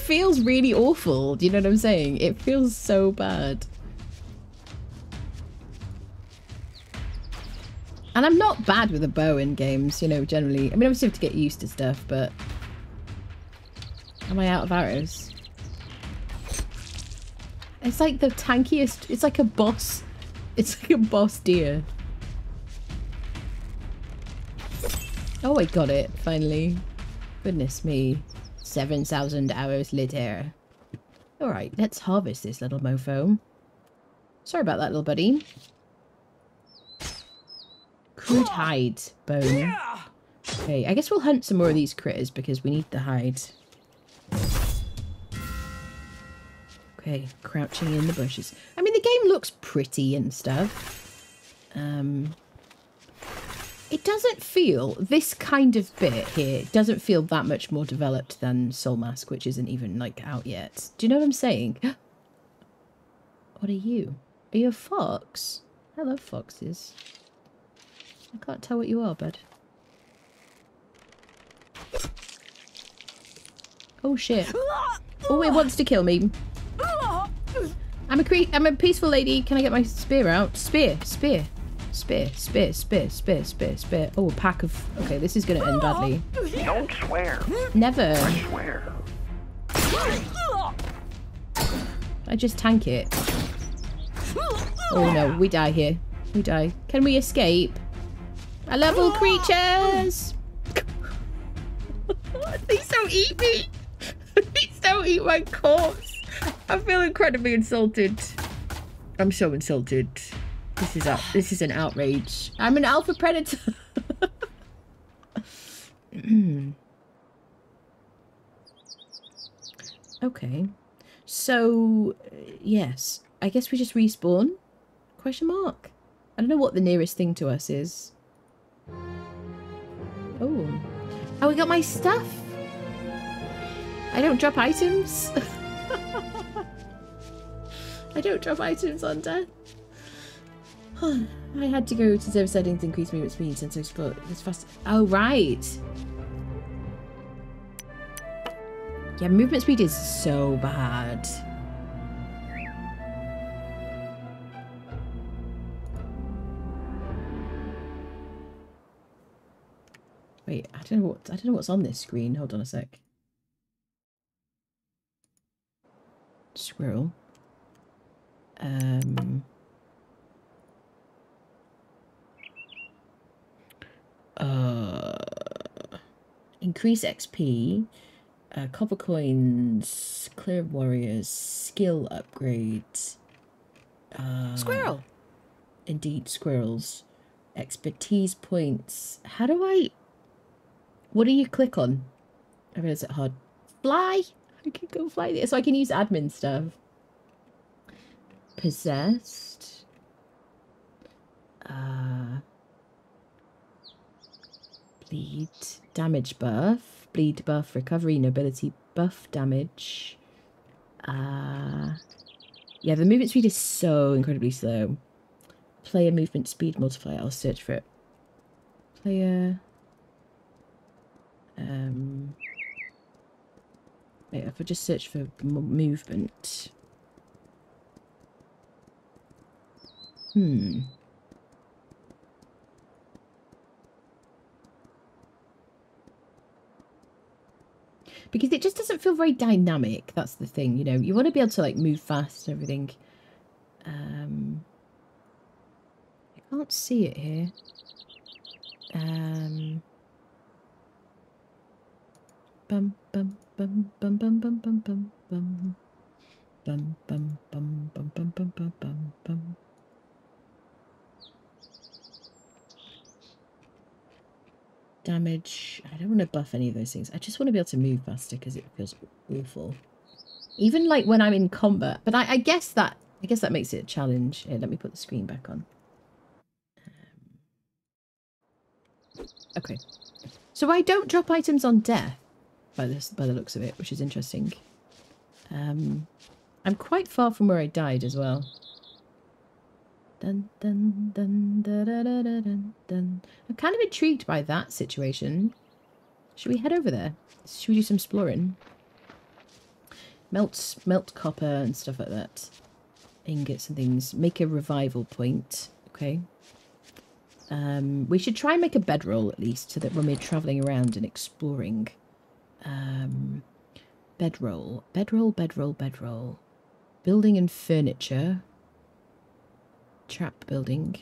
Feels really awful. Do you know what I'm saying? It feels so bad. And I'm not bad with a bow in games, you know, generally. I mean, obviously, have to get used to stuff, but... Am I out of arrows? It's like the tankiest... It's like a boss... It's like a boss deer. Oh, I got it, finally. Goodness me. 7,000 hours later. Alright, let's harvest this little mofo. Sorry about that, little buddy. Crude hide bone. Okay, I guess we'll hunt some more of these critters because we need the hide. Okay, crouching in the bushes. I mean, the game looks pretty and stuff. Um, It doesn't feel this kind of bit here doesn't feel that much more developed than Soulmask, which isn't even like out yet. Do you know what I'm saying? what are you? Are you a fox? I love foxes. I can't tell what you are, bud. Oh shit. Oh, it wants to kill me. I'm a cre- I'm a peaceful lady. Can I get my spear out? Spear, spear, spear, spear, spear, spear, spear, spear. Oh, a pack of. Okay, this is gonna end badly. Don't swear. Never. Swear. I just tank it. Oh no, we die here. We die. Can we escape? I love all creatures. Please don't eat me. Please don't eat my corpse. I feel incredibly insulted. I'm so insulted. This is out. This is an outrage. I'm an alpha predator. okay. So, uh, yes. I guess we just respawn? Question mark. I don't know what the nearest thing to us is. Oh. Oh, we got my stuff. I don't drop items. I don't drop items on death. I had to go to server settings to increase movement speed since I explored this fast. Oh, right. Yeah, movement speed is so bad. Wait, I don't know what I don't know what's on this screen. Hold on a sec. Squirrel. Um uh increase XP, uh, copper coins, clear warriors, skill upgrades. Uh, Squirrel. Indeed, squirrels. Expertise points. How do I? What do you click on? I realize it hard. Fly. I can go fly there, so I can use admin stuff. Possessed. Uh. Bleed. Damage buff. Bleed buff. Recovery. Nobility buff. Damage. Uh. Yeah, the movement speed is so incredibly slow. Player movement speed multiplier. I'll search for it. Player. Um. Wait, if I just search for movement. Hmm. Because it just doesn't feel very dynamic. That's the thing, you know. You want to be able to like move fast and everything. Um. I can't see it here. Um. Bum bum bum bum bum bum bum bum bum. Bum bum bum bum bum bum bum bum Damage. I don't want to buff any of those things. I just want to be able to move faster because it feels awful. Even like when I'm in combat. But I, I guess that I guess that makes it a challenge. Here, let me put the screen back on. Um, okay. So I don't drop items on death by this by the looks of it, which is interesting. Um, I'm quite far from where I died as well. Dun, dun, dun, da, da, da, dun, dun. I'm kind of intrigued by that situation. Should we head over there? Should we do some exploring? Melt, melt copper and stuff like that. Ingots and things. Make a revival point. Okay. Um, we should try and make a bedroll at least, so that when we're travelling around and exploring, um, bedroll, bedroll, bedroll, bedroll, building and furniture, trap building,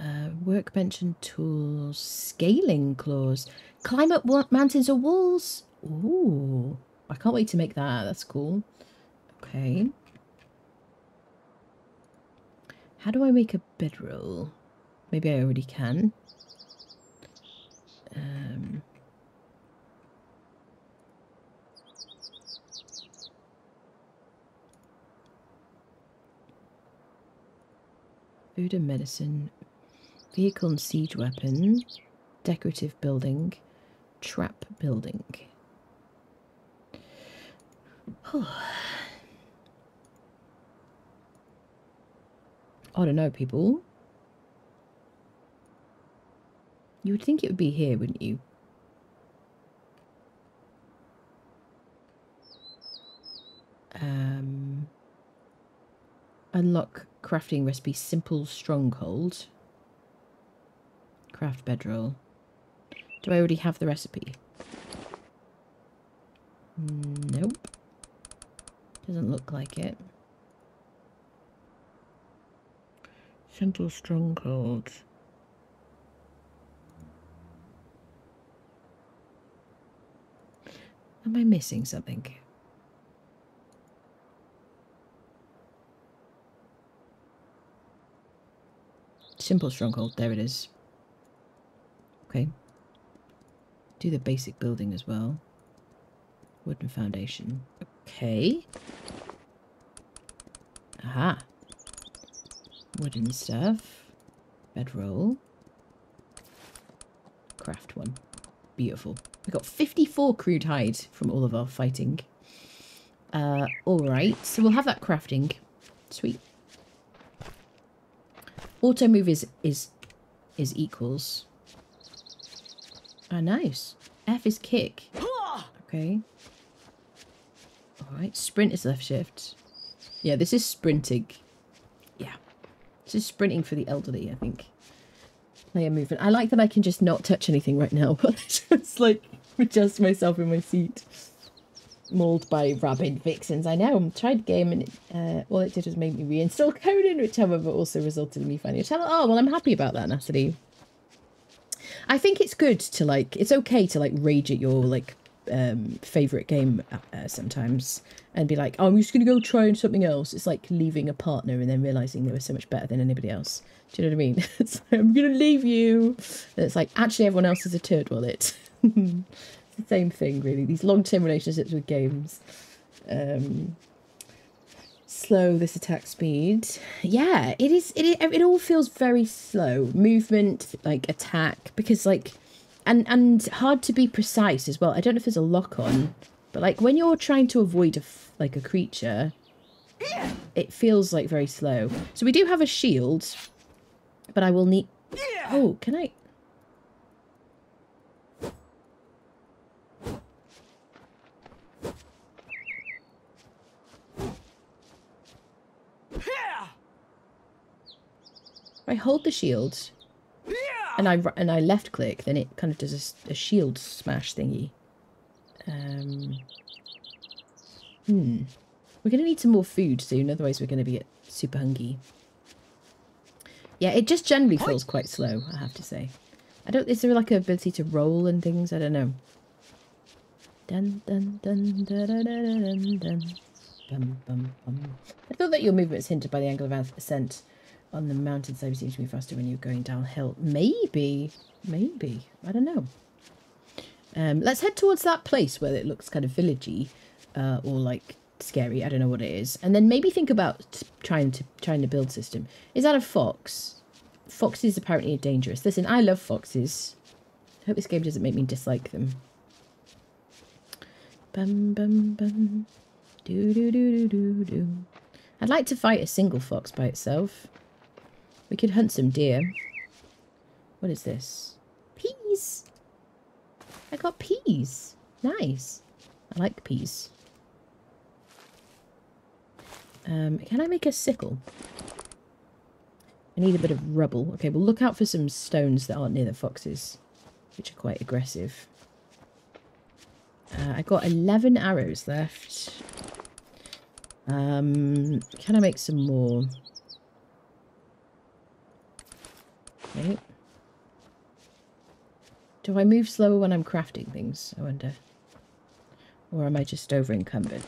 uh, workbench and tools, scaling claws, climb up mountains or walls. Ooh, I can't wait to make that. That's cool. Okay. How do I make a bedroll? Maybe I already can. Um, food and medicine, Vehicle and siege weapon. Decorative building. Trap building. I don't know, people. You would think it would be here, wouldn't you? Um, unlock crafting recipe simple stronghold. Craft bedroll. Do I already have the recipe? Nope. Doesn't look like it. Simple stronghold. Am I missing something? Simple stronghold, there it is. Okay. Do the basic building as well. Wooden foundation. Okay. Aha. Wooden stuff. Bedroll. Craft one. Beautiful. We got 54 crude hide from all of our fighting. Uh, alright, so we'll have that crafting. Sweet. Auto move is is is equals. Ah, nice. F is kick. Okay. Alright, sprint is left shift. Yeah, this is sprinting. Yeah. This is sprinting for the elderly, I think. Player movement. I like that I can just not touch anything right now, but just like adjust myself in my seat. Mauled by rabid vixens. I know. Tried the game and uh, all it did was make me reinstall Conan, which however also resulted in me finding a channel. Oh, well, I'm happy about that, Natalie. I think it's good to like, it's okay to like rage at your like um favorite game uh, sometimes and be like, oh, I'm just gonna go try something else. It's like leaving a partner and then realizing they were so much better than anybody else. Do you know what I mean? It's like, I'm gonna leave you. And it's like actually everyone else is a turd wallet. the same thing, really. These long-term relationships with games. Um, slow this attack speed. Yeah, it is. It it all feels very slow. Movement, like attack, because like, and and hard to be precise as well. I don't know if there's a lock on, but like when you're trying to avoid a like a creature, it feels like very slow. So we do have a shield, but I will need. Oh, can I? If I hold the shield and I and I left click, then it kind of does a shield smash thingy. Um, hmm. We're gonna need some more food soon, otherwise we're gonna be super hungry. Yeah, it just generally feels quite slow. I have to say. I don't. Is there like an ability to roll and things? I don't know. Dun dun dun dun dun dun dun dun. Bum, bum, bum. I thought that your movement is hindered by the angle of ascent on the mountainside. You seem to be faster when you're going downhill. Maybe, maybe. I don't know. Um, let's head towards that place where it looks kind of villagey, uh, or like scary. I don't know what it is, and then maybe think about trying to trying to build system. Is that a fox? Foxes apparently are dangerous. Listen, I love foxes. I hope this game doesn't make me dislike them. Bum bum bum. Do do do do do do. I'd like to fight a single fox by itself. We could hunt some deer. What is this? Peas. I got peas. Nice. I like peas. Um, can I make a sickle? I need a bit of rubble. Okay, well look out for some stones that aren't near the foxes, which are quite aggressive. Uh, I got 11 arrows left. Um, can I make some more? Do I move slower when I'm crafting things, I wonder? Or am I just over encumbered?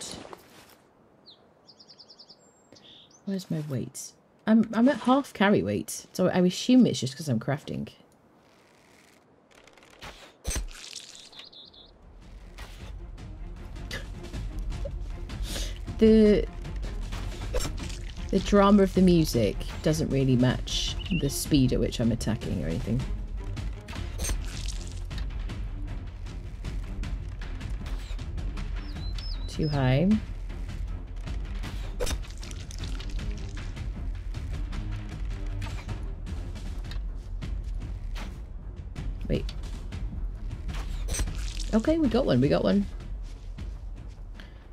Where's my weight? I'm I'm at half carry weight, so I assume it's just because I'm crafting. the the drama of the music doesn't really match the speed at which I'm attacking or anything. Too high. Wait. Okay, we got one, we got one.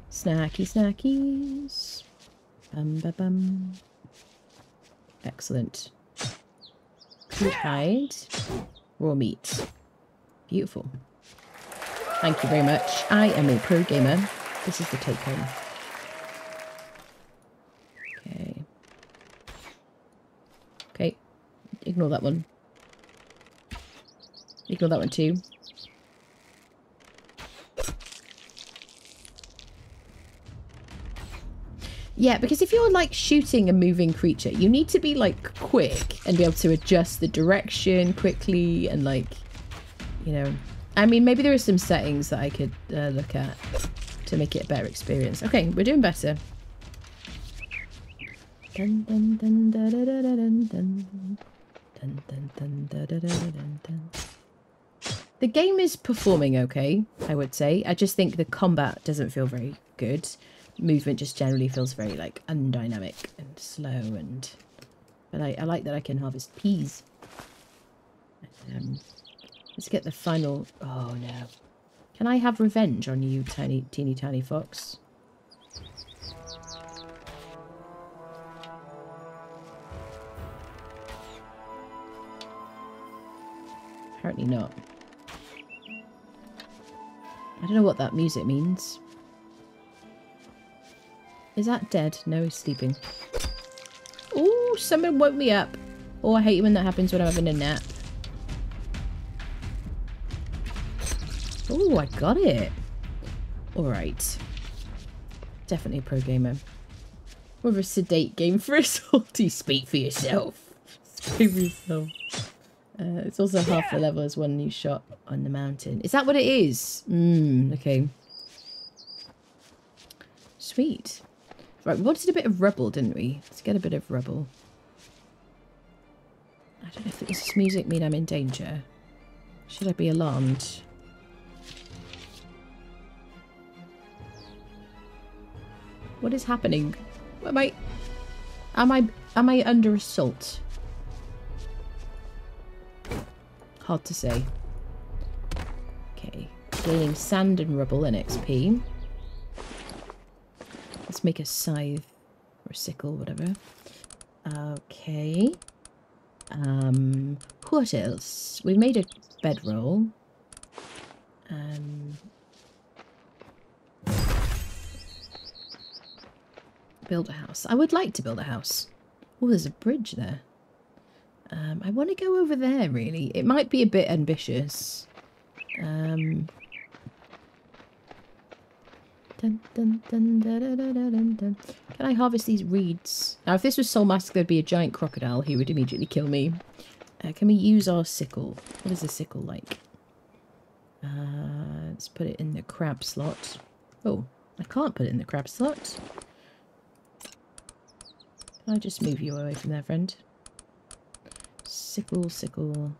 Snacky snackies. Bum ba bum. Excellent. Food hide. Raw meat. Beautiful. Thank you very much. I am a pro gamer. This is the take home. Okay. Okay. Ignore that one. Ignore that one too. Yeah, because if you're like shooting a moving creature, you need to be like quick and be able to adjust the direction quickly and like, you know. I mean, maybe there are some settings that I could uh, look at to make it a better experience. Okay, we're doing better. The game is performing okay, I would say. I just think the combat doesn't feel very good. Movement just generally feels very like undynamic and slow and but I, I like that I can harvest peas. Um, let's get the final oh no. Can I have revenge on you, tiny teeny tiny fox? Apparently not. I don't know what that music means. Is that dead? No, he's sleeping. Ooh, someone woke me up. Oh, I hate when that happens when I'm having a nap. Oh, I got it. Alright. Definitely a pro gamer. Of a sedate game for a salty. Speak for yourself. Speak for yourself. Uh, it's also half the level as one new shot on the mountain. Is that what it is? Mmm, okay. Sweet. Right, we wanted a bit of rubble, didn't we? Let's get a bit of rubble. I don't know if this music mean I'm in danger. Should I be alarmed? What is happening? Am I... Am I... Am I under assault? Hard to say. Okay. Gaining sand and rubble and XP. Let's make a scythe or a sickle, whatever. Okay. Um, what else? We've made a bedroll. Um, build a house. I would like to build a house. Oh, there's a bridge there. Um, I want to go over there, really. It might be a bit ambitious. Um, dun, dun, dun. Can I harvest these reeds? Now, if this was Soulmask, there'd be a giant crocodile who would immediately kill me. Uh, can we use our sickle? What is a sickle like? Uh, let's put it in the crab slot. Oh, I can't put it in the crab slot. Can I just move you away from there, friend? Sickle, sickle.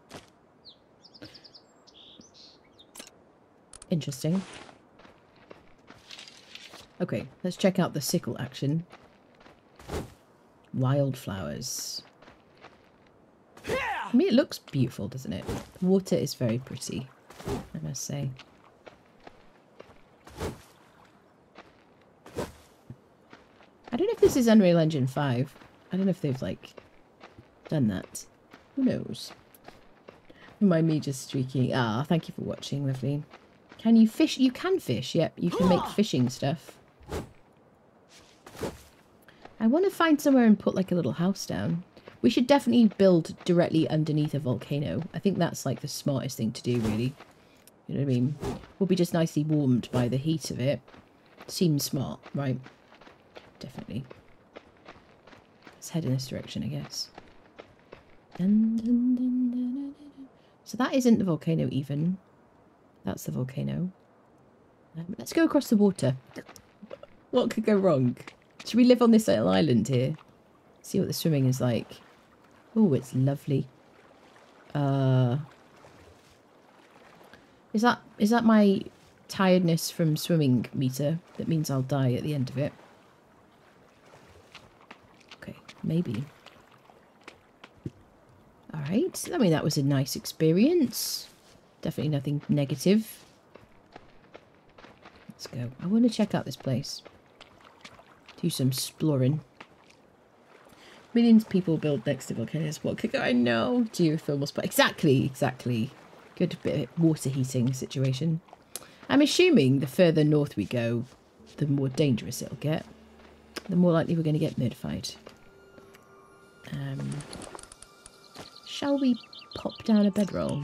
Interesting. Okay, let's check out the sickle action. Wildflowers. I mean, it looks beautiful, doesn't it? The water is very pretty, I must say. I don't know if this is Unreal Engine 5. I don't know if they've, like, done that. Who knows? Remind me just streaking. Ah, thank you for watching, lovely. Can you fish? You can fish, yep. You can make fishing stuff. I want to find somewhere and put like a little house down. We should definitely build directly underneath a volcano. I think that's like the smartest thing to do, really. You know what I mean? We'll be just nicely warmed by the heat of it. Seems smart, right? Definitely. Let's head in this direction, I guess. Dun, dun, dun, so that isn't the volcano even. That's the volcano. Um, let's go across the water. What could go wrong? Should we live on this little island here? See what the swimming is like. Oh, it's lovely. Uh, is that is that my tiredness from swimming meter? That means I'll die at the end of it. Okay, maybe. All right. I mean, that was a nice experience. Definitely nothing negative. Let's go. I want to check out this place. Do some exploring. Millions of people build next to volcanoes. What could? I know. Geothermal spot. Exactly, exactly. Good bit water heating situation. I'm assuming the further north we go, the more dangerous it'll get. The more likely we're going to get notified. Um, shall we pop down a bedroll?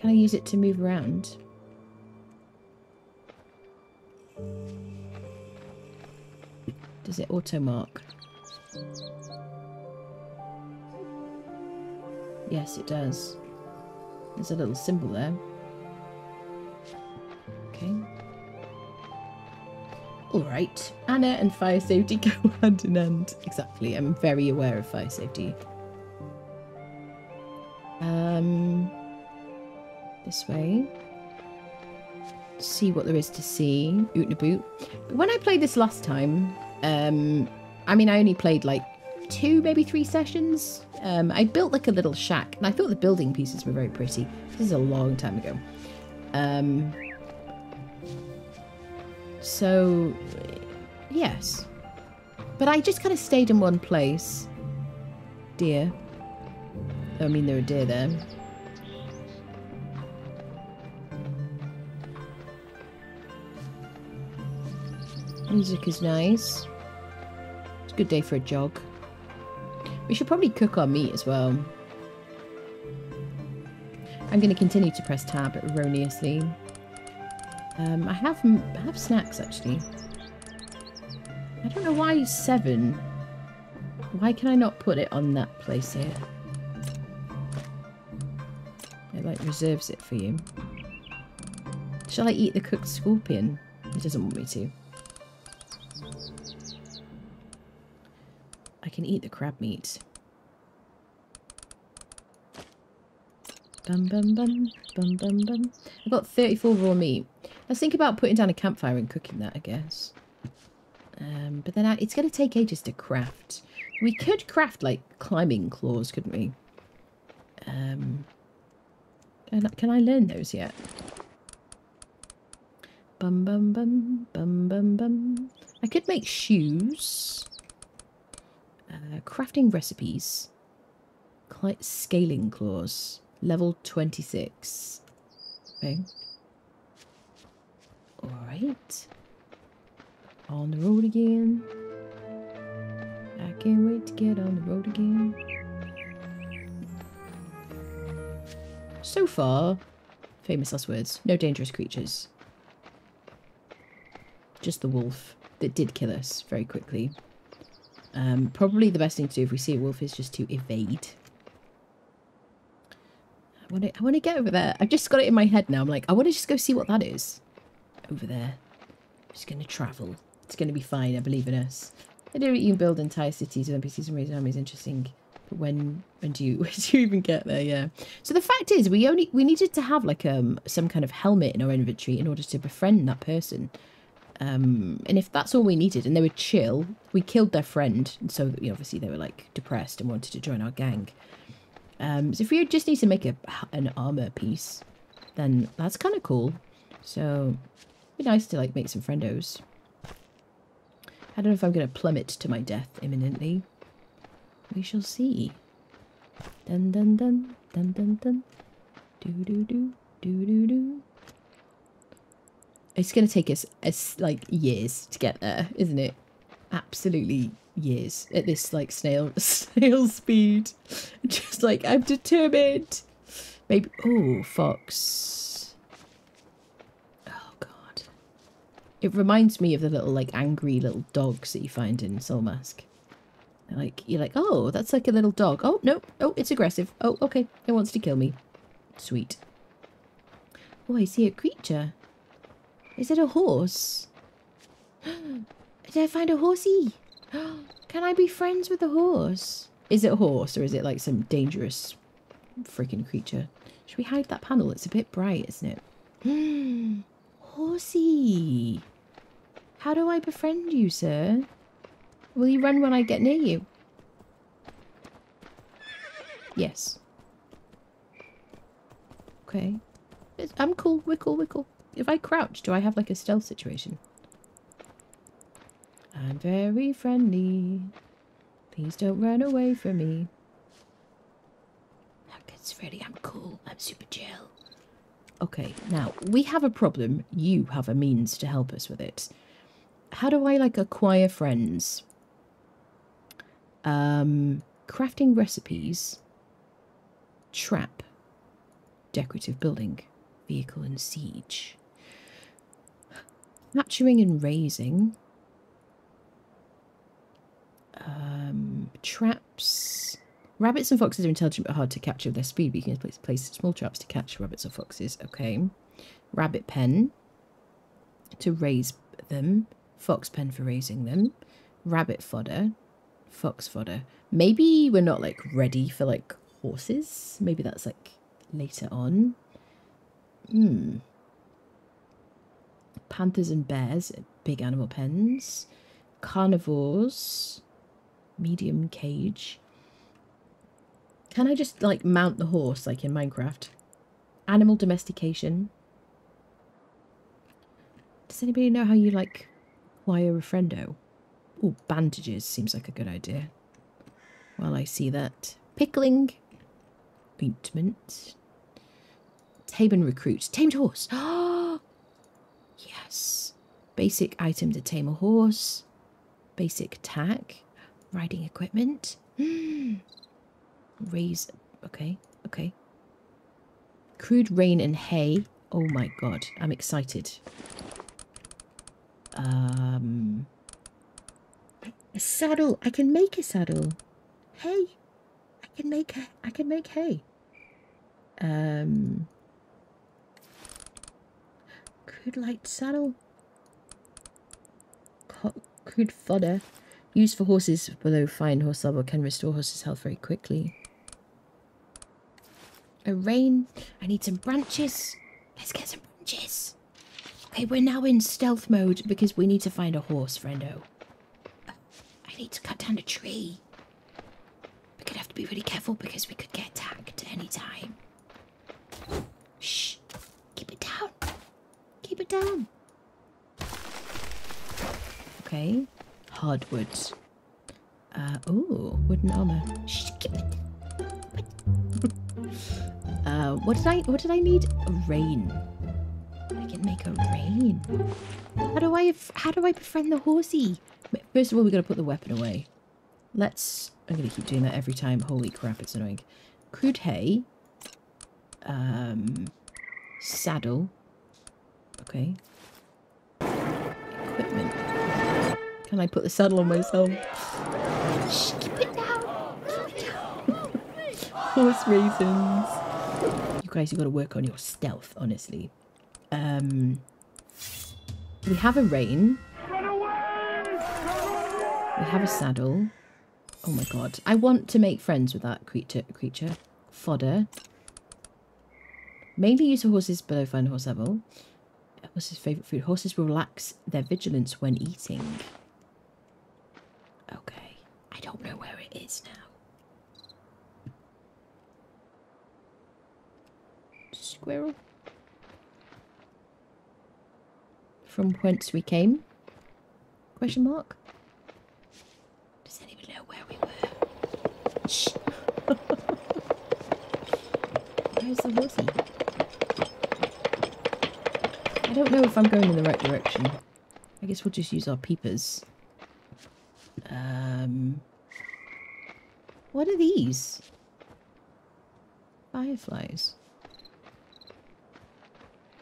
Can I use it to move around? Does it auto mark? Yes, it does. There's a little symbol there. Okay. Alright. Anna and fire safety go hand in hand. Exactly. I'm very aware of fire safety. Um, this way. See what there is to see. Oot boot. But when I played this last time, um, I mean, I only played like two, maybe three sessions. Um, I built like a little shack, and I thought the building pieces were very pretty. This is a long time ago. Um, so, yes. But I just kind of stayed in one place. Deer. I mean, there are deer there. Music is nice. It's a good day for a jog. We should probably cook our meat as well. I'm going to continue to press tab erroneously. Um, I have I have snacks actually. I don't know why seven. Why can I not put it on that place here? It like reserves it for you. Shall I eat the cooked scorpion? It doesn't want me to. I can eat the crab meat. Bum bum bum bum bum bum. I've got 34 raw meat. Let's think about putting down a campfire and cooking that, I guess. Um, but then I, it's going to take ages to craft. We could craft, like, climbing claws, couldn't we? Um, can, I- can I learn those yet? Bum bum bum bum bum bum. I could make shoes. Uh, crafting recipes. Cli scaling claws. Level 26. Okay. Alright. On the road again. I can't wait to get on the road again. So far, famous last words. No dangerous creatures. Just the wolf that did kill us very quickly. Um, probably the best thing to do if we see a wolf is just to evade. I want to. I want to get over there. I've just got it in my head now. I'm like, I want to just go see what that is over there. I'm just going to travel. It's going to be fine. I believe in us. I know you can build entire cities with NPCs and raise armies. Interesting. But when when do you when do you even get there? Yeah. So the fact is, we only we needed to have like um some kind of helmet in our inventory in order to befriend that person. Um, and if that's all we needed, and they were chill, we killed their friend, so you know, obviously they were like depressed and wanted to join our gang. Um, so if we just need to make a an armor piece, then that's kind of cool. So be nice to like make some friendos. I don't know if I'm going to plummet to my death imminently. We shall see. Dun dun dun dun dun dun. Do do do do do do. It's going to take us as like years to get there, isn't it? Absolutely years at this like snail snail speed. Just like I'm determined. Maybe oh fox. Oh god. It reminds me of the little like angry little dogs that you find in Soulmask. Like you're like, oh, that's like a little dog. Oh no, oh it's aggressive. Oh okay, it wants to kill me. Sweet. Oh, I see a creature. Is it a horse? Did I find a horsey? Can I be friends with a horse? Is it a horse or is it like some dangerous freaking creature? Should we hide that panel? It's a bit bright, isn't it? Horsey. How do I befriend you, sir? Will you run when I get near you? Yes. Okay. I'm cool. We're cool. We're cool. If I crouch, do I have like a stealth situation? I'm very friendly. Please don't run away from me. It's ready. I'm cool. I'm super chill. Okay, now we have a problem. You have a means to help us with it. How do I like acquire friends? Um, crafting recipes, trap, decorative building, vehicle and siege, nurturing and raising, um, traps. Rabbits and foxes are intelligent but hard to capture with their speed. We can place, place small traps to catch rabbits or foxes. Okay. Rabbit pen to raise them. Fox pen for raising them. Rabbit fodder. Fox fodder. Maybe we're not like ready for like horses. Maybe that's like later on. Hmm. Panthers and bears, big animal pens. Carnivores, medium cage. Can I just like mount the horse like in Minecraft? Animal domestication. Does anybody know how you like wire a friendo? Oh, bandages seems like a good idea. Well, I see that. Pickling. Ointment. Tame and recruit. Tamed horse. Oh, Basic item to tame a horse. Basic tack. Riding equipment. Raise. Okay. Okay. Crude rein and hay. Oh my god. I'm excited. Um. A saddle. I can make a saddle. Hay. I can make. I can make hay. Um. Crude light saddle. Crude fodder. Used for horses below fine horse level can restore horses' health very quickly. A rein. I need some branches. Let's get some branches. Okay, we're now in stealth mode because we need to find a horse, friendo. I need to cut down a tree. We're gonna have to be really careful because we could get attacked any time. Shh. Keep it down. Keep it down. Okay. Hardwoods. Uh, oh, wooden armor. Shh, keep it. Uh, what did I, what did I need? A rein. I can make a rein. How do I, how do I befriend the horsey? First of all, we gotta put the weapon away. Let's, I'm gonna keep doing that every time. Holy crap, it's annoying. Crude hay. Um, saddle. Okay. Equipment. Can I put the saddle on myself? Shh, keep it down. Keep it down. Horse raisins. You guys, you got to work on your stealth, honestly. Um, we have a rein. We have a saddle. Oh my god. I want to make friends with that creature. creature. Fodder. Mainly used for horses below fine horse level. What's his favourite food? Horses will relax their vigilance when eating. Okay. I don't know where it is now. Squirrel. From whence we came? Question mark. Does anyone know where we were? Shh. Where's the horsey? Don't know if I'm going in the right direction. I guess we'll just use our peepers. Um, what are these? Fireflies.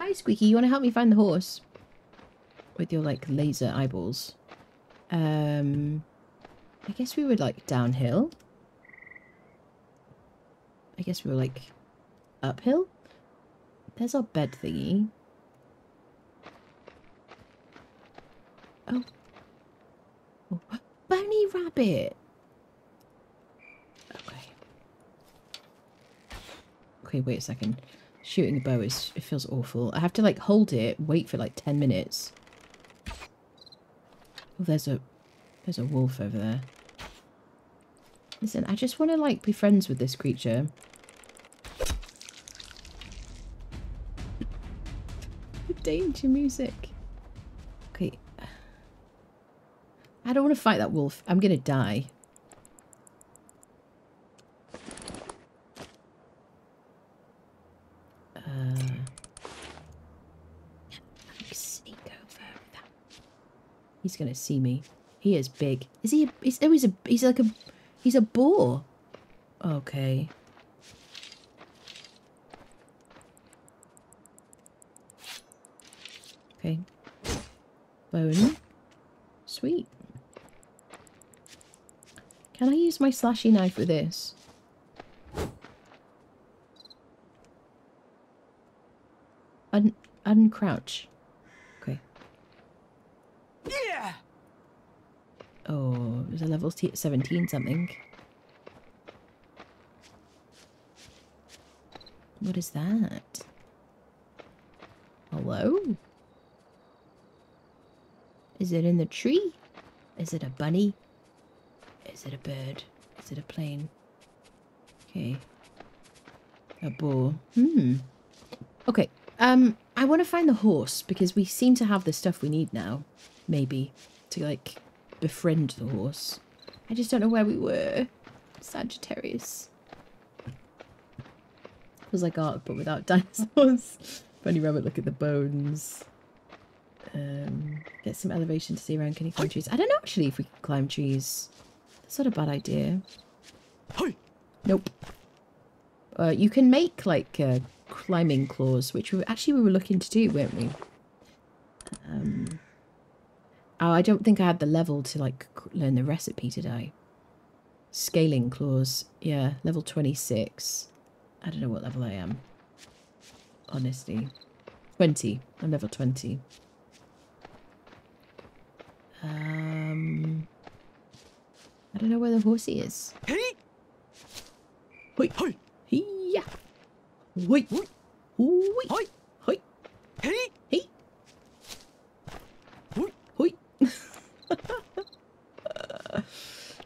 Hi, Squeaky. You want to help me find the horse? With your, like, laser eyeballs. Um, I guess we were, like, downhill. I guess we were, like, uphill. There's our bed thingy. Oh. oh. Bunny rabbit. Okay. Okay, wait a second. Shooting a bow is it feels awful. I have to like hold it, wait for like ten minutes. Oh, there's a there's a wolf over there. Listen, I just want to like be friends with this creature. Danger music. I don't want to fight that wolf. I'm going to die. Uh. He's going to see me. He is big. Is he? A, he's, oh, he's a. He's like a. He's a boar. Okay. Okay. Bone. Sweet. Can I use my slashy knife with this? Un uncrouch. Okay. Yeah. Oh, it was a level t- 17 something. What is that? Hello? Is it in the tree? Is it a bunny? Is it a bird? Is it a plane? Okay. A boar. Hmm. Okay. Um, I want to find the horse because we seem to have the stuff we need now. Maybe. To, like, befriend the horse. I just don't know where we were. Sagittarius. Feels like Ark, but without dinosaurs. Bunny rabbit, look at the bones. Um, get some elevation to see around. Can you climb trees? I don't know actually if we can climb trees. That's not a bad idea. Nope. Uh, you can make like uh, climbing claws, which we actually we were looking to do, weren't we? Um, oh, I don't think I had the level to like learn the recipe, did I? Scaling claws, yeah, level twenty six. I don't know what level I am. Honestly, twenty. I'm level twenty. Um, I don't know where the horsey is. Hey. Hoi, hoi, yeah. Hoi, hoi, hoi, Hoi. hoi, Hey. hey. Hoi. Hoi.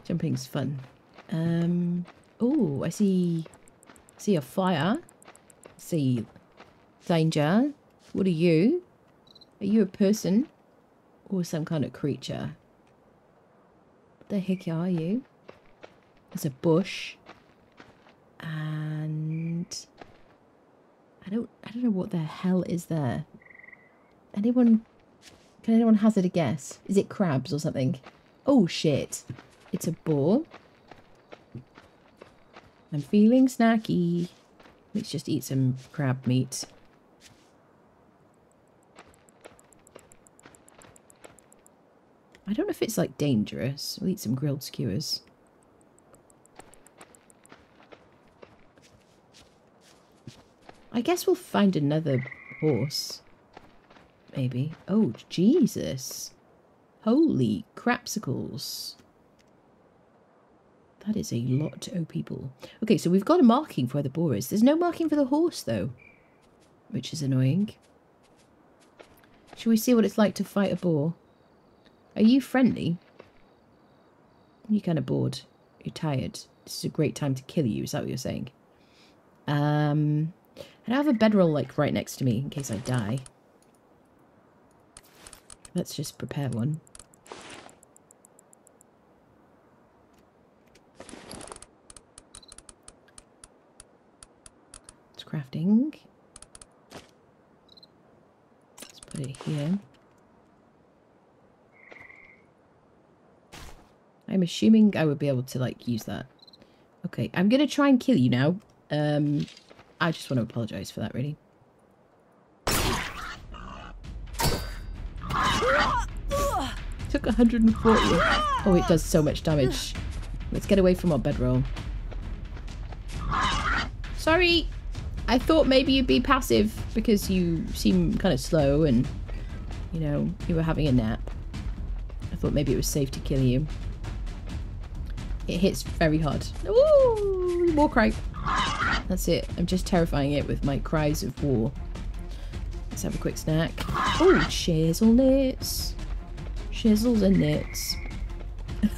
Jumping's fun. Um. Oh, I see. See a fire. See danger. What are you? Are you a person or some kind of creature? The heck are you? There's a bush, and I don't. I don't know what the hell is there. Anyone? Can anyone hazard a guess? Is it crabs or something? Oh shit! It's a boar. I'm feeling snacky. Let's just eat some crab meat. I don't know if it's like dangerous. We'll eat some grilled skewers. I guess we'll find another horse. Maybe. Oh, Jesus. Holy crapsicles. That is a lot of people. Okay, so we've got a marking for where the boar is. There's no marking for the horse, though. Which is annoying. Shall we see what it's like to fight a boar? Are you friendly? You're kind of bored. You're tired. This is a great time to kill you. Is that what you're saying? Um, and I have a bedroll like right next to me in case I die. Let's just prepare one. It's crafting. Let's put it here. I'm assuming I would be able to like use that. Okay, I'm gonna try and kill you now. Um, I just want to apologize for that, really. Took 140. Oh, it does so much damage. Let's get away from our bedroll. Sorry. I thought maybe you'd be passive because you seem kind of slow and, you know, you were having a nap. I thought maybe it was safe to kill you. It hits very hard. Ooh, war cry. That's it. I'm just terrifying it with my cries of war. Let's have a quick snack. Oh, shizzle knits. Shizzles and knits.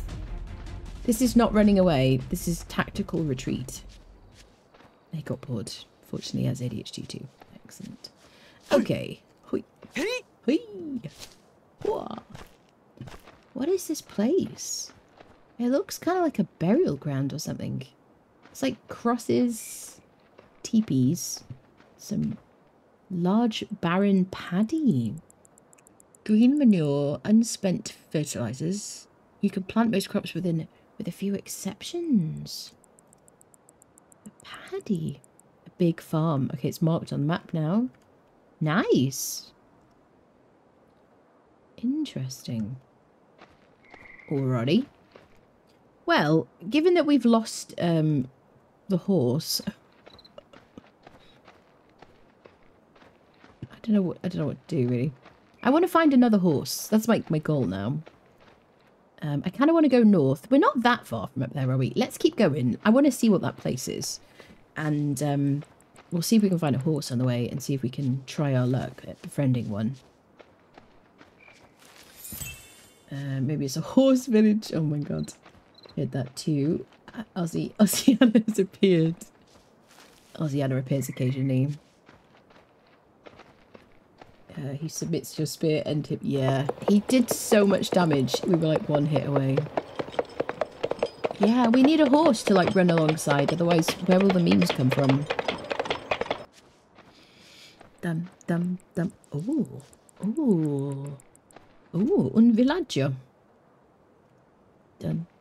this is not running away. This is tactical retreat. They got bored. Fortunately, has ADHD too. Excellent. Okay. Hui. Hui. Whoa. What is this place? It looks kind of like a burial ground or something. It's like crosses, teepees, some large barren paddy, green manure, unspent fertilizers. You can plant most crops within, with a few exceptions. A paddy, a big farm. Okay, it's marked on the map now. Nice. Interesting. Alrighty. Well, given that we've lost um, the horse, I don't know what I don't know what to do really. I want to find another horse. That's my my goal now. Um, I kind of want to go north. We're not that far from up there, are we? Let's keep going. I want to see what that place is, and um, we'll see if we can find a horse on the way and see if we can try our luck at befriending one. Uh, maybe it's a horse village. Oh my god. Heard that too. Uh, Ozzy, has appeared. Ossiana appears occasionally. Uh, he submits your spear and hip. Yeah, he did so much damage. We were like one hit away. Yeah, we need a horse to like run alongside. Otherwise, where will the memes come from? Dum dum dum. Ooh, ooh, ooh. Un villaggio.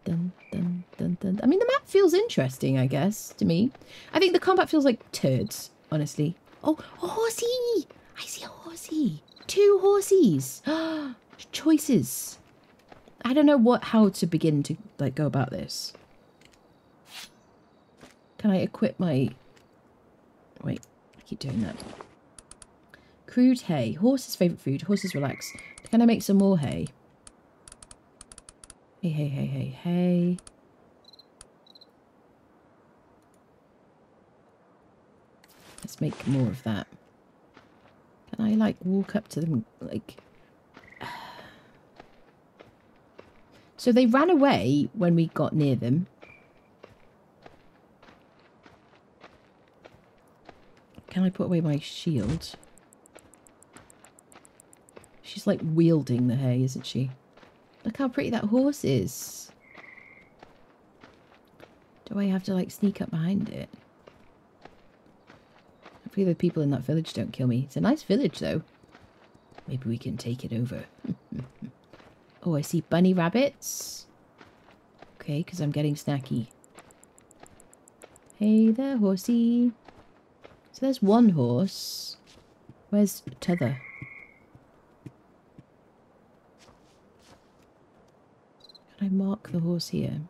Dun dun dun dun. I mean, the map feels interesting. I guess to me, I think the combat feels like turds. Honestly. Oh, a horsey! I see a horsey. Two horsies. Choices. I don't know what how to begin to like go about this. Can I equip my Wait, I keep doing that. Crude hay. Horse's favourite food. Horses relax. Can I make some more hay? Hey, hey, hey, hey, hey. Let's make more of that. Can I, like, walk up to them, like... So they ran away when we got near them. Can I put away my shield? She's, like, wielding the hay, isn't she? Look how pretty that horse is. Do I have to, like, sneak up behind it? Hopefully the people in that village don't kill me. It's a nice village, though. Maybe we can take it over. oh, I see bunny rabbits. Okay, because I'm getting snacky. Hey there, horsey. So there's one horse. Where's t'other? I mark the horse here?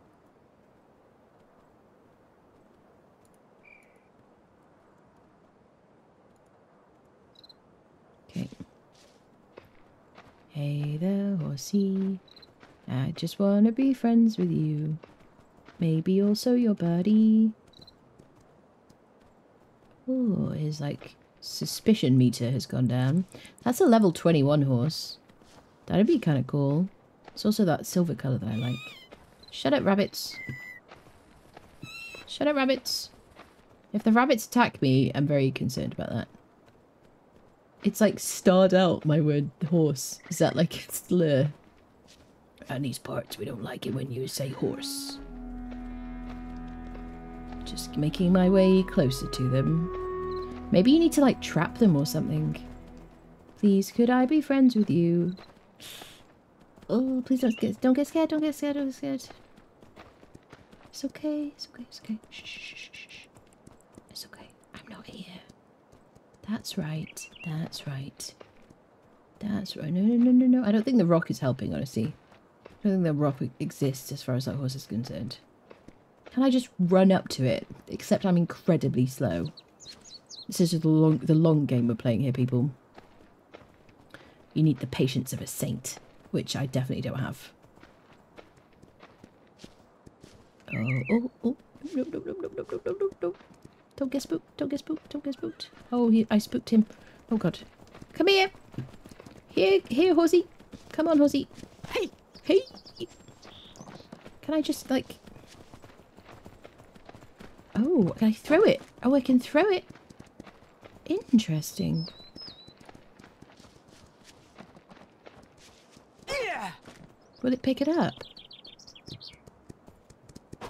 Okay. Hey there, horsey. I just wanna be friends with you. Maybe also your buddy. Oh, his like suspicion meter has gone down. That's a level 21 horse. That'd be kind of cool. It's also that silver colour that I like. Shut up, rabbits. Shut up, rabbits. If the rabbits attack me, I'm very concerned about that. It's like starred out, my word, horse. Is that like a slur? Around these parts, we don't like it when you say horse. Just making my way closer to them. Maybe you need to like trap them or something. Please, could I be friends with you? Oh, please don't get don't get scared, don't get scared, don't get scared. It's okay, it's okay, it's okay. Shh, shh, shh, shh. It's okay. I'm not here. That's right. That's right. That's right. No, no, no, no, no. I don't think the rock is helping, honestly. I don't think the rock exists as far as that horse is concerned. Can I just run up to it? Except I'm incredibly slow. This is the long, the long game we're playing here, people. You need the patience of a saint, which I definitely don't have. Oh, oh, oh. No, no, no, no, no, no, no, no, no. Don't get spooked. Don't get spooked. Don't get spooked. Oh, he, I spooked him. Oh, God. Come here. Here, here, horsey. Come on, horsey. Hey, Hey. Can I just, like... Oh, can I throw it? Oh, I can throw it. Interesting. yeah. Will it pick it up?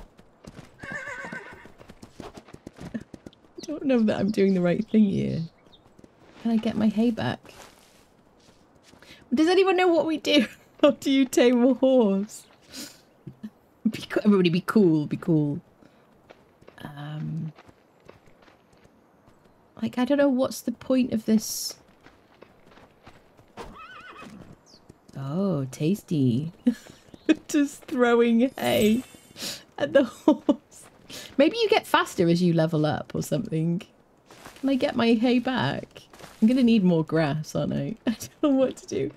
I don't know that I'm doing the right thing here. Can I get my hay back? Does anyone know what we do? How do you tame a horse? Be, everybody be cool, be cool. Um, like, I don't know what's the point of this. Oh, tasty. Just throwing hay at the horse. Maybe you get faster as you level up or something. Can I get my hay back? I'm gonna need more grass, aren't I? I don't know what to do.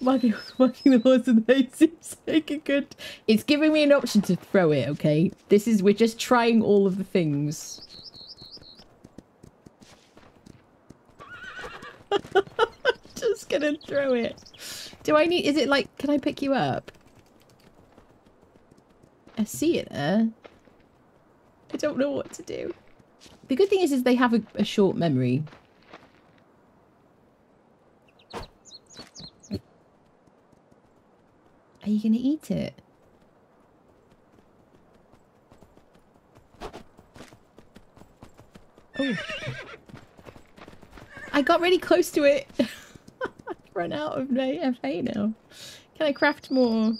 Working the horse with hay seems like a good. It's giving me an option to throw it. Okay, this is we're just trying all of the things. just gonna throw it. Do I need? Is it like? Can I pick you up? I see it there. I don't know what to do. The good thing is, is they have a, a short memory. Are you gonna eat it? Oh. I got really close to it. Run out of na- FA now. Can I craft more?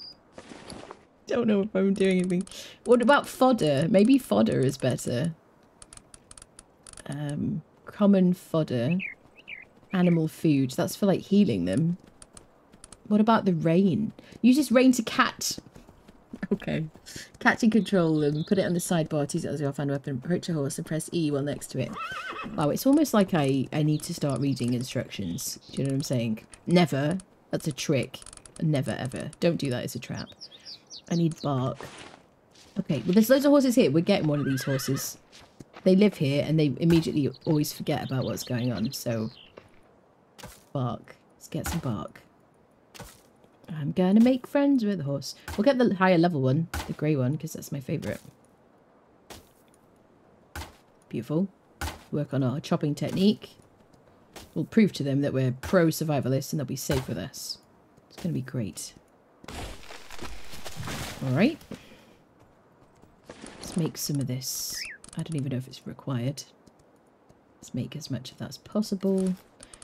Don't know if I'm doing anything. What about fodder? Maybe fodder is better. Um, common fodder. Animal food. That's for like healing them. What about the rein? Use this rein to catch. Okay. Catch and control them. Put it on the sidebar use it as your offhand weapon. Approach a horse and press E while next to it. Wow, it's almost like I, I need to start reading instructions. Do you know what I'm saying? Never. That's a trick. Never ever. Don't do that. It's a trap. I need bark. Okay, well there's loads of horses here. We're getting one of these horses. They live here and they immediately always forget about what's going on. So, bark. Let's get some bark. I'm gonna make friends with the horse. We'll get the higher level one, the grey one, because that's my favourite. Beautiful. Work on our chopping technique. We'll prove to them that we're pro survivalists and they'll be safe with us. It's gonna be great. Alright. Let's make some of this. I don't even know if it's required. Let's make as much of that as possible.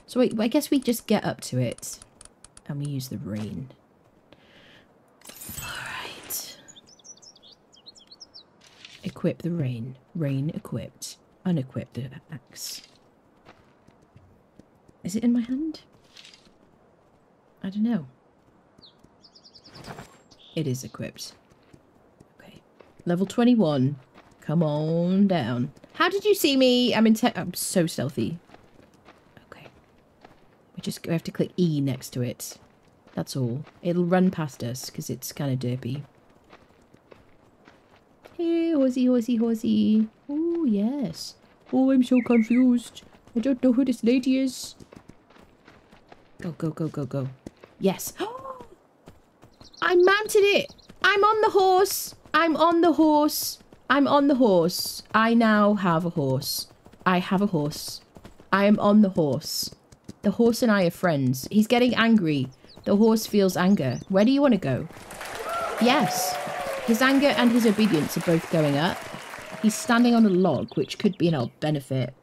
So I guess we just get up to it and we use the rein. Alright. Equip the rein. Rein equipped. Unequip the axe. Is it in my hand? I don't know. It is equipped. Okay. Level 21. Come on down. How did you see me? I'm in I'm so stealthy. Okay. We just we have to click E next to it. That's all. It'll run past us because it's kind of derpy. Hey, horsey, horsey, horsey. Oh, yes. Oh, I'm so confused. I don't know who this lady is. Go, go, go, go, go. Yes. I mounted it. I'm on the horse. I'm on the horse. I'm on the horse. I now have a horse. I have a horse. I am on the horse. The horse and I are friends. He's getting angry. The horse feels anger. Where do you want to go? Yes. His anger and his obedience are both going up. He's standing on a log, which could be in our benefit.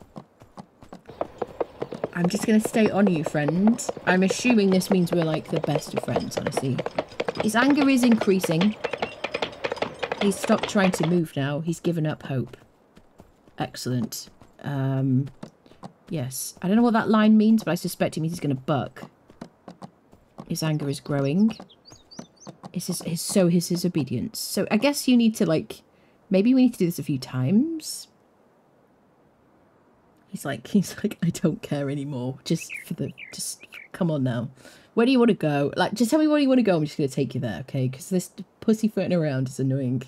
I'm just going to stay on you, friend. I'm assuming this means we're like the best of friends, honestly. His anger is increasing. He's stopped trying to move now. He's given up hope. Excellent. Um, yes. I don't know what that line means, but I suspect it means he's going to buck. His anger is growing. It's his, his, so is his obedience. So I guess you need to, like... Maybe we need to do this a few times. He's like, he's like, I don't care anymore. Just for the, just come on now. Where do you want to go? Like, just tell me where you want to go. I'm just gonna take you there, okay? Because this pussyfooting around is annoying.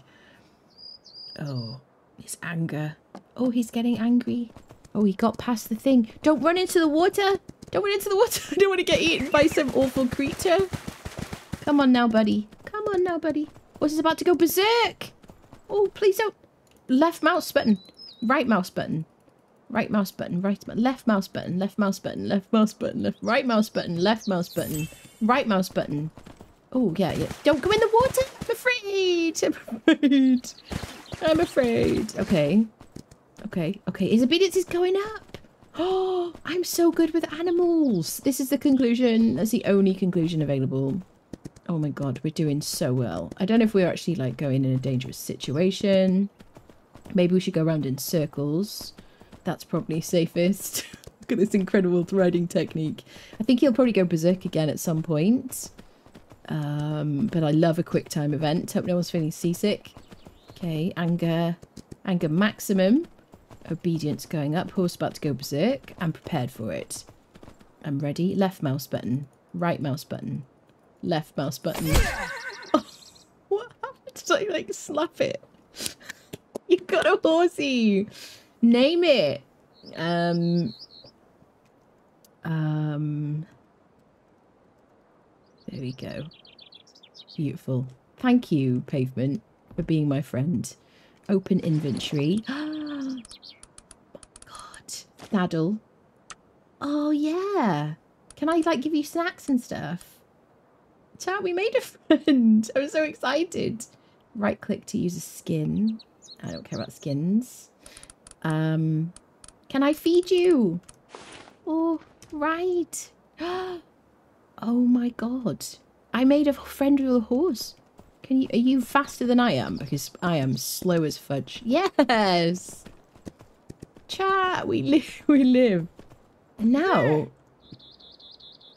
Oh, his anger. Oh, he's getting angry. Oh, he got past the thing. Don't run into the water. Don't run into the water. I don't want to get eaten by some awful creature. Come on now, buddy. On now, buddy. What's this about to go berserk? Oh, please don't. Left mouse button. Right mouse button. Right mouse button. Right mo- left mouse button. Left mouse button. Left mouse button. Left right mouse button. Left mouse button. Right mouse button. Oh yeah, yeah. Don't go in the water. I'm afraid. I'm afraid. I'm afraid. Okay. Okay. Okay. His obedience is going up. Oh, I'm so good with animals. This is the conclusion. That's the only conclusion available. Oh my god, we're doing so well. I don't know if we're actually like going in a dangerous situation. Maybe we should go around in circles. That's probably safest. Look at this incredible riding technique. I think he'll probably go berserk again at some point. Um, but I love a quick time event. Hope no one's feeling seasick. Okay, anger. Anger maximum. Obedience going up. Horse about to go berserk. I'm prepared for it. I'm ready. Left mouse button. Right mouse button. Left mouse button. Oh, what happened? Did I like slap it? you got a horsey. Name it. Um. Um. There we go. Beautiful. Thank you, Pavement, for being my friend. Open inventory. God. Saddle. Oh, yeah. Can I, like, give you snacks and stuff? Chat, we made a friend. I was so excited. Right click to use a skin. I don't care about skins. Um, can I feed you? Oh, right. Oh my god. I made a friend with a horse. Can you, are you faster than I am? Because I am slow as fudge. Yes! Chat, we live, we live. And now...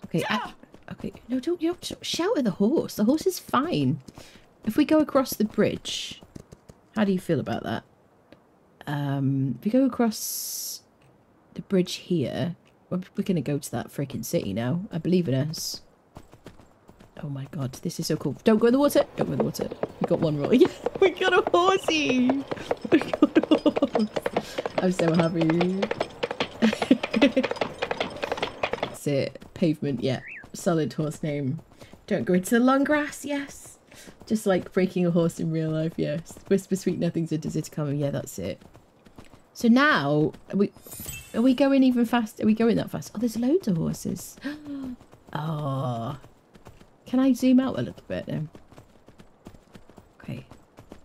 Okay, I, okay. No, don't, you don't shout at the horse. The horse is fine. If we go across the bridge, how do you feel about that? Um, if we go across the bridge here, we're, we're going to go to that freaking city now. I believe in us. Oh my god, this is so cool. Don't go in the water. Don't go in the water. We got one roll. Yeah, we got a horsey. We got a horse. I'm so happy. That's it. Pavement, yeah. Solid horse name. Don't go into the long grass, yes. Just like breaking a horse in real life, yes. Whisper sweet nothings into it coming, yeah, that's it. So now, are we, are we going even fast? Are we going that fast? Oh, there's loads of horses. Oh. Can I zoom out a little bit now? Okay.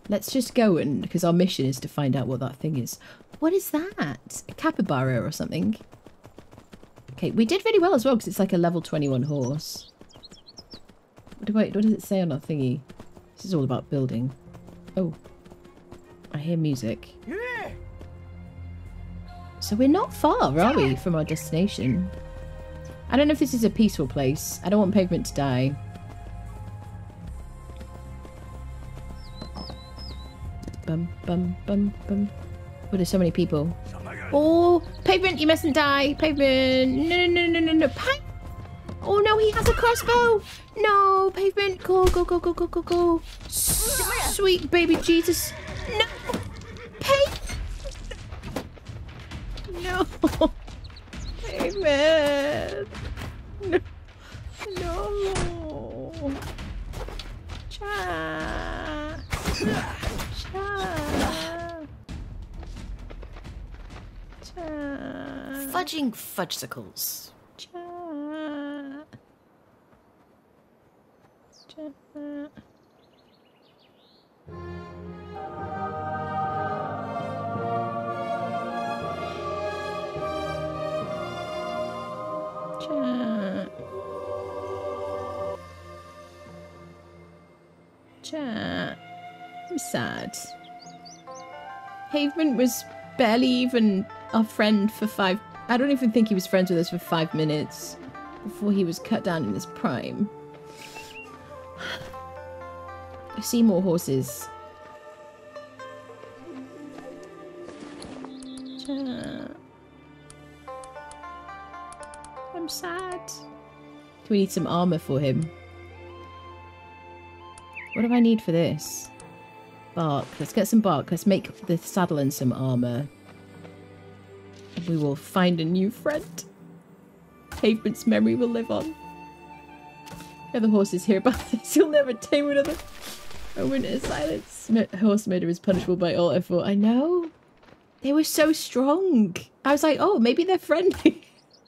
Let's just go and, because our mission is to find out what that thing is. What is that? A capybara or something? Okay, we did really well as well because it's like a level 21 horse. What, do I, what does it say on our thingy? This is all about building. Oh. I hear music. So we're not far, are we, from our destination? I don't know if this is a peaceful place. I don't want pavement to die. Bum, bum, bum, bum. Oh, there's so many people. Oh, pavement, you mustn't die. Pavement. No, no, no, no, no, no. Oh, no, he has a crossbow. No, pavement. Go, go, go, go, go, go, go. Sweet baby Jesus. No. Pavement. No. Pavement. No. No. Cha. Cha. Fudging fudgesicles. Cha. Cha. Chat. Chat. I'm sad. Pavement was barely even our friend for five. I don't even think he was friends with us for five minutes before he was cut down in his prime. I see more horses. I'm sad. Do we need some armor for him. What do I need for this? Bark. Let's get some bark. Let's make the saddle and some armor. We will find a new friend. Pavement's memory will live on. The other horses hear about this. You'll never tame another. Moment of silence. Horse murder is punishable by all effort. I know. They were so strong. I was like, oh, maybe they're friendly.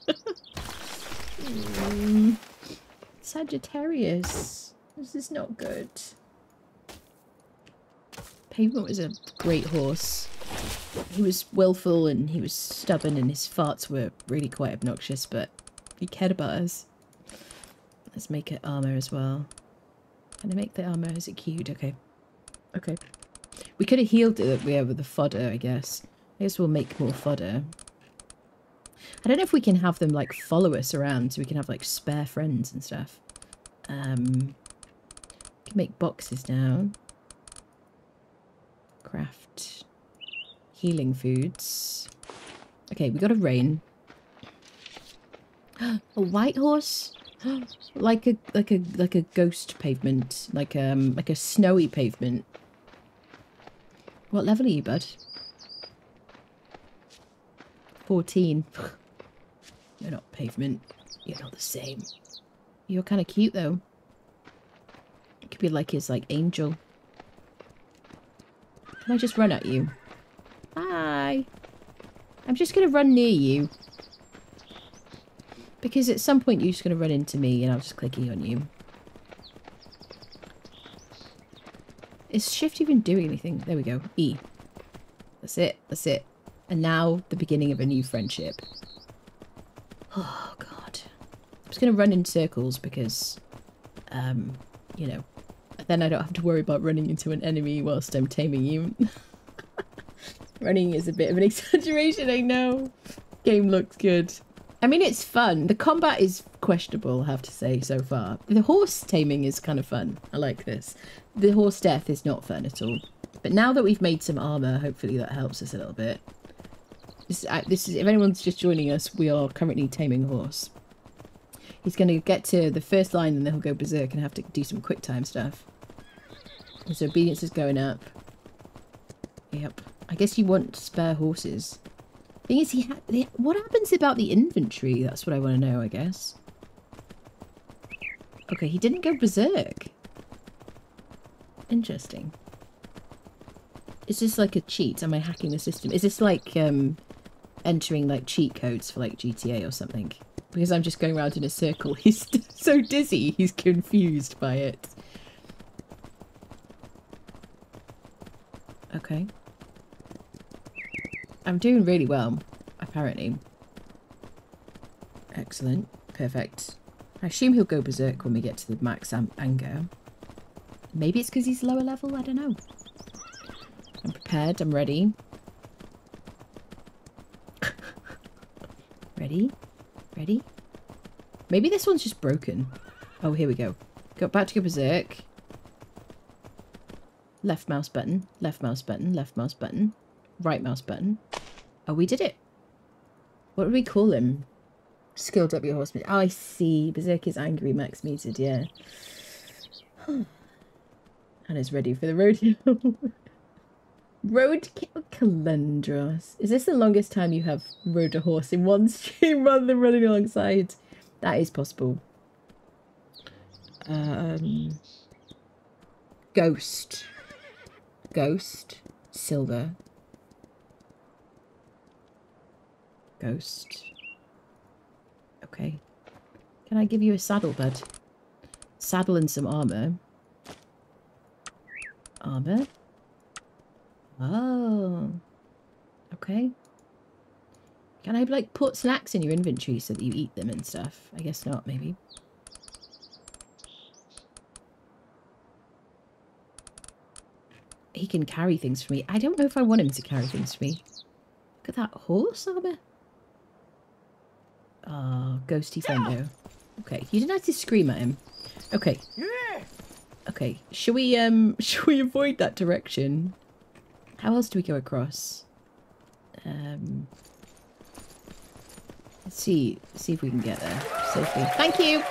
Hmm. Sagittarius. This is not good. Pavement was a great horse. He was willful and he was stubborn and his farts were really quite obnoxious, but he cared about us. Let's make it armor as well. Can I make the armor? Is it cute? Okay. Okay. We could have healed it yeah, with the fodder, I guess. I guess we'll make more fodder. I don't know if we can have them like follow us around so we can have like spare friends and stuff. Um, can make boxes now. Craft healing foods. Okay, we got a rein. a white horse, like a like a like a ghost pavement, like um like a snowy pavement. What level are you, bud? Fourteen. You're not pavement. You're not the same. You're kind of cute though. It could be like his like angel. Can I just run at you? Hi. I'm just gonna run near you. Because at some point you're just gonna run into me and I'll just click E on you. Is shift even doing anything? There we go. E. That's it. That's it. And now the beginning of a new friendship. Oh god. I'm just gonna run in circles because um, you know, then I don't have to worry about running into an enemy whilst I'm taming you. running is a bit of an exaggeration, I know. Game looks good. I mean, it's fun. The combat is questionable, I have to say, so far. The horse taming is kind of fun. I like this. The horse death is not fun at all. But now that we've made some armor, hopefully that helps us a little bit. This, uh, this is if anyone's just joining us, we are currently taming a horse. He's going to get to the first line and then he'll go berserk and have to do some quick time stuff. His obedience is going up. Yep. I guess you want spare horses. Thing is, he ha what happens about the inventory? That's what I want to know, I guess. Okay, he didn't go berserk. Interesting. Is this like a cheat? Am I hacking the system? Is this like um, entering like cheat codes for like GTA or something? Because I'm just going around in a circle. He's so dizzy, he's confused by it. Okay. I'm doing really well, apparently. Excellent. Perfect. I assume he'll go berserk when we get to the max anger. Maybe it's because he's lower level, I don't know. I'm prepared, I'm ready. ready? Ready? Maybe this one's just broken. Oh, here we go. Got back to go berserk. Left mouse button, left mouse button, left mouse button, right mouse button. Oh, we did it. What do we call him? Skilled up your horseman. Oh, I see. Berserk is angry, max muted, yeah. and is ready for the rodeo. Road Calandros. Is this the longest time you have rode a horse in one stream rather than running alongside? That is possible. Um, Ghost. Ghost. Silver. Ghost. Okay. Can I give you a saddle, bud? Saddle and some armor. Armor. Oh. Okay. Can I, like, put snacks in your inventory so that you eat them and stuff? I guess not, maybe. He can carry things for me. I don't know if I want him to carry things for me. Look at that horse armor. Oh, ghosty friendo. Okay, you didn't have to scream at him. Okay. Okay, should we, um, should we avoid that direction? How else do we go across? Um, Let's see, see if we can get there safely. Thank you.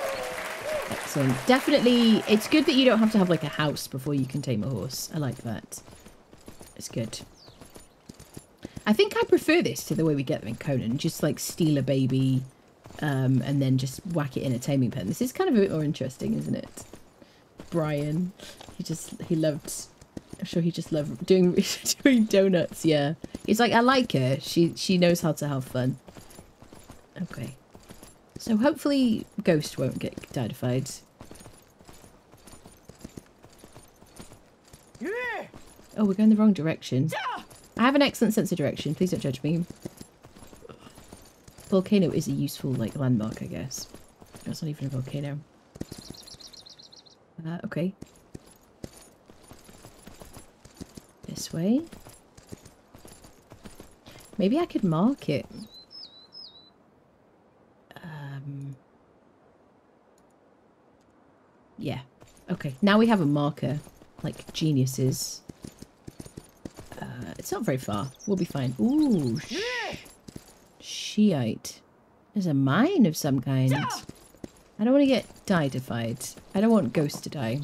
Excellent. Definitely, it's good that you don't have to have like a house before you can tame a horse. I like that. It's good. I think I prefer this to the way we get them in Conan. Just like steal a baby um, and then just whack it in a taming pen. This is kind of a bit more interesting, isn't it? Brian, he just, he loved, I'm sure he just loved doing, doing donuts, yeah. He's like, I like her. She, she knows how to have fun. Okay. So hopefully Ghost won't get diedified. Oh, we're going the wrong direction. I have an excellent sense of direction. Please don't judge me. Volcano is a useful, like, landmark, I guess. That's not even a volcano. Uh, okay. This way. Maybe I could mark it. Yeah. Okay. Now we have a marker. Like geniuses. Uh, it's not very far. We'll be fine. Ooh. Sh Shiite. There's a mine of some kind. I don't want to get diedified. I don't want Ghost to die.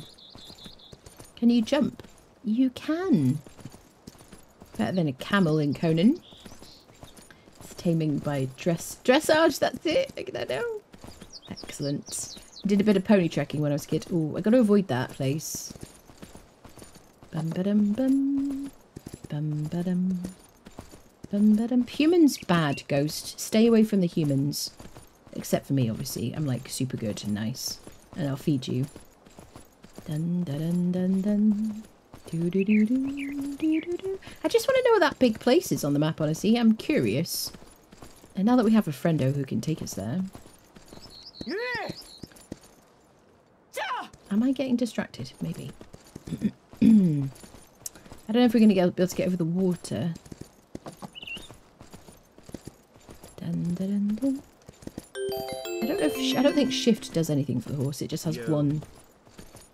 Can you jump? You can. Better than a camel in Conan. It's taming by dress dressage. That's it. I know. Excellent. Did a bit of pony trekking when I was a kid. Oh, I got to avoid that place. Bum ba dum bum. Bum ba dum. Bum ba dum. Humans bad, Ghost. Stay away from the humans. Except for me, obviously. I'm like super good and nice. And I'll feed you. Dun dun dun dun dun. Do, do, do, do, do, do, do. I just want to know where that big place is on the map, honestly. I'm curious. And now that we have a friendo who can take us there. Am I getting distracted? Maybe. I don't know if we're going to be able to get over the water. Dun, dun, dun, dun. I don't know if sh I don't think shift does anything for the horse. It just has Yeah. one.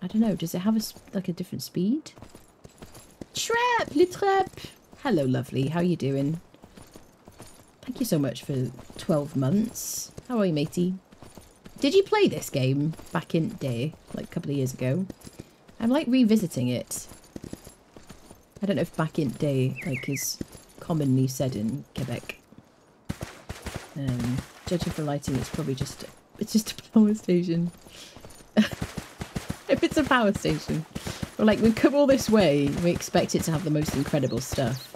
I don't know. Does it have a like a different speed? Trap, le trap. Hello, lovely. How are you doing? Thank you so much for twelve months. How are you, matey? Did you play this game back in day, like a couple of years ago? I'm like revisiting it. I don't know if back in day like is commonly said in Quebec. Um, judging for lighting, it's probably just it's just a power station. if it's a power station, or like we come all this way, we expect it to have the most incredible stuff.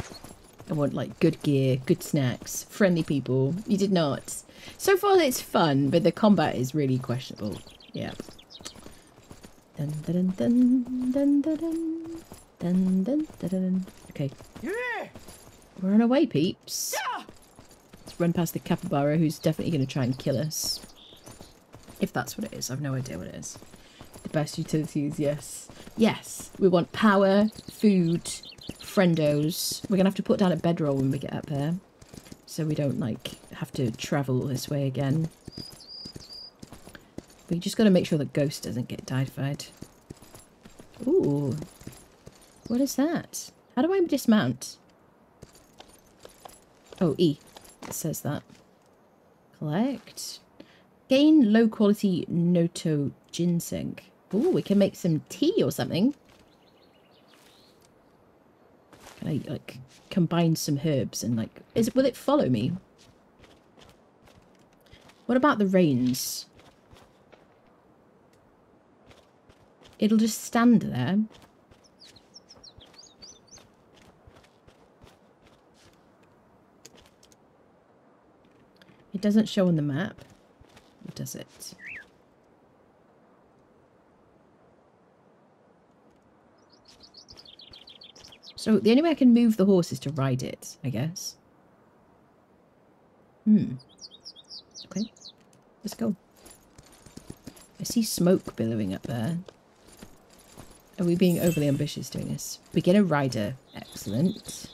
I want like good gear, good snacks, friendly people. You did not. So far, it's fun, but the combat is really questionable. Yeah. Dun dun dun dun dun dun dun dun dun dun. dun. Okay. We're on our way, peeps. Let's run past the capybara, who's definitely going to try and kill us. If that's what it is, I've no idea what it is. The best utilities, yes. Yes, we want power, food, friendos. We're going to have to put down a bedroll when we get up there. So we don't, like, have to travel this way again. We just got to make sure that Ghost doesn't get diedified. Ooh. What is that? How do I dismount? Oh, E. It says that. Collect. Gain low quality Noto ginseng. Ooh, we can make some tea or something. Can I like combine some herbs and like is it will it follow me? What about the reins? It'll just stand there. It doesn't show on the map. Does it? So the only way I can move the horse is to ride it, I guess. Hmm. Okay. Let's go. I see smoke billowing up there. Are we being overly ambitious doing this? Beginner rider. Excellent.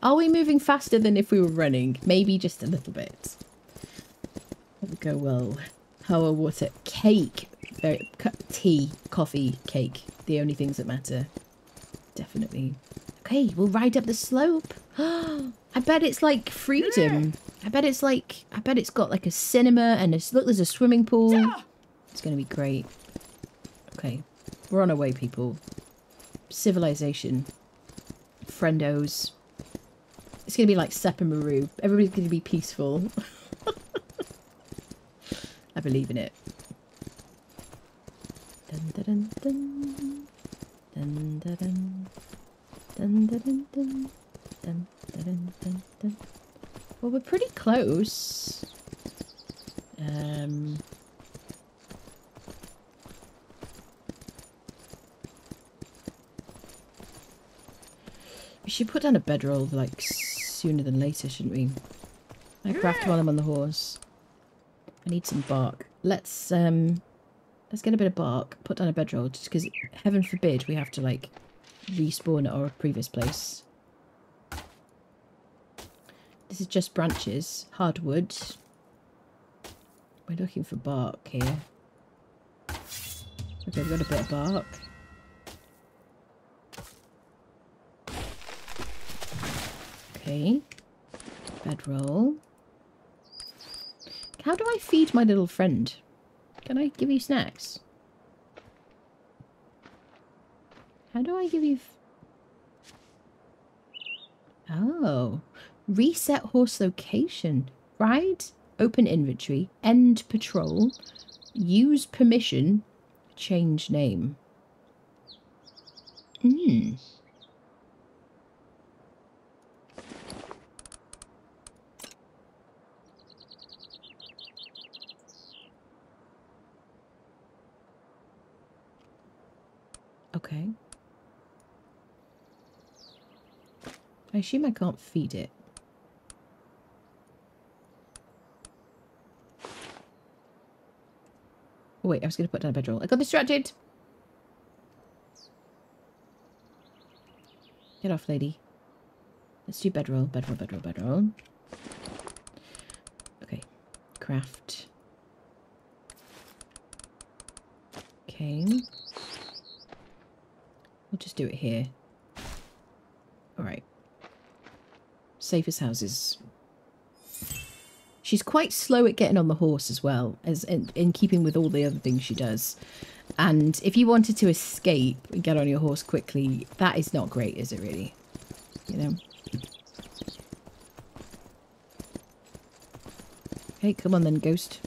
Are we moving faster than if we were running? Maybe just a little bit. That would go well. Power, water, cake. Very, tea, coffee, cake. The only things that matter. Definitely. Okay, we'll ride up the slope. I bet it's like freedom. I bet it's like, I bet it's got like a cinema and a, look, there's a swimming pool. It's going to be great. Okay, we're on our way, people. Civilization. Friendos. It's going to be like Sepamaru. Everybody's going to be peaceful. I believe in it. Dun, dun, dun, dun. Dun, dun, dun. Dun, dun, dun, dun. Dun, dun, dun, dun, dun. Well, we're pretty close. Um, we should put down a bedroll like sooner than later, shouldn't we? I craft while I'm on the horse. I need some bark. Let's um, let's get a bit of bark. Put down a bedroll, just because heaven forbid we have to like respawn at our previous place. This is just branches, hardwood. We're looking for bark here. Okay, we've got a bit of bark. Okay. Bedroll. How do I feed my little friend? Can I give you snacks? How do I give you... Oh. Reset horse location. Ride. Open inventory. End patrol. Use permission. Change name. Hmm. Okay. I assume I can't feed it. Oh, wait, I was going to put down a bedroll. I got distracted. Get off, lady. Let's do bedroll, bedroll, bedroll, bedroll. Okay. Craft. Okay. We'll just do it here. Alright. Safest houses. She's quite slow at getting on the horse as well, as in, in keeping with all the other things she does. And if you wanted to escape and get on your horse quickly, that is not great, is it really? You know? Okay, come on then, ghost.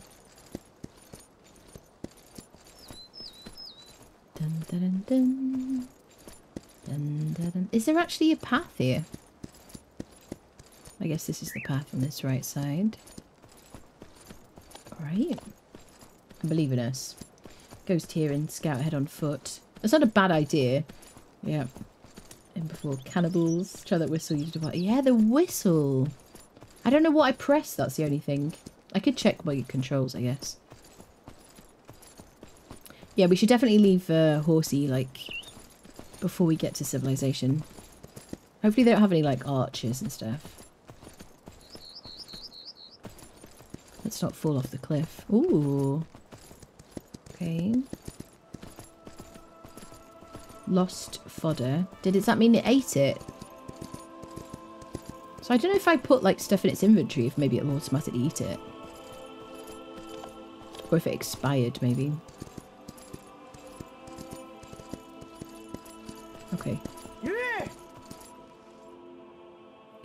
Dun, dun, dun, dun. Dun, dun, dun. Is there actually a path here? I guess this is the path on this right side. Alright. Believe in us. Ghost here and scout ahead on foot. That's not a bad idea. Yeah. And before cannibals. Try that whistle you did. Yeah, the whistle. I don't know what I pressed, that's the only thing. I could check my controls, I guess. Yeah, we should definitely leave uh, Horsey, like, before we get to civilization. Hopefully they don't have any, like, arches and stuff. Let's not fall off the cliff. Ooh. Okay. Lost fodder. Did does that mean it ate it? So I don't know if I put like stuff in its inventory if maybe it'll automatically eat it. Or if it expired maybe.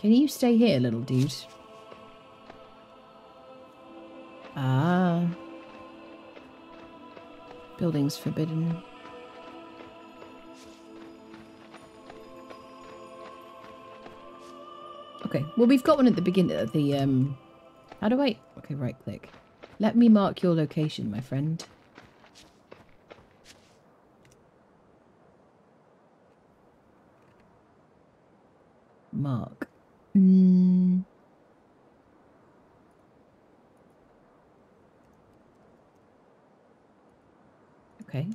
Can you stay here, little dude? Ah. Buildings forbidden. Okay, well we've got one at the beginning of the, um... How do I... Okay, right click. Let me mark your location, my friend. Mark. Mm. Okay.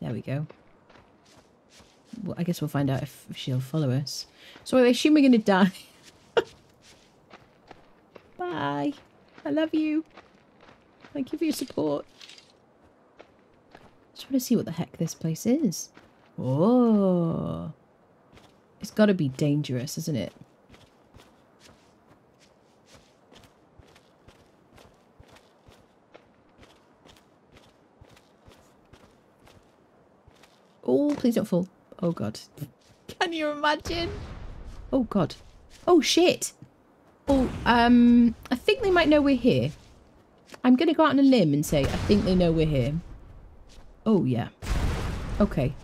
There we go. Well, I guess we'll find out if, she'll follow us. So I assume we're going to die. Bye. I love you. Thank you for your support. Just want to see what the heck this place is. Oh. It's got to be dangerous, isn't it? Oh, please don't fall. Oh, God. Can you imagine? Oh, God. Oh, shit. Oh, um, I think they might know we're here. I'm going to go out on a limb and say I think they know we're here. Oh, yeah. Okay.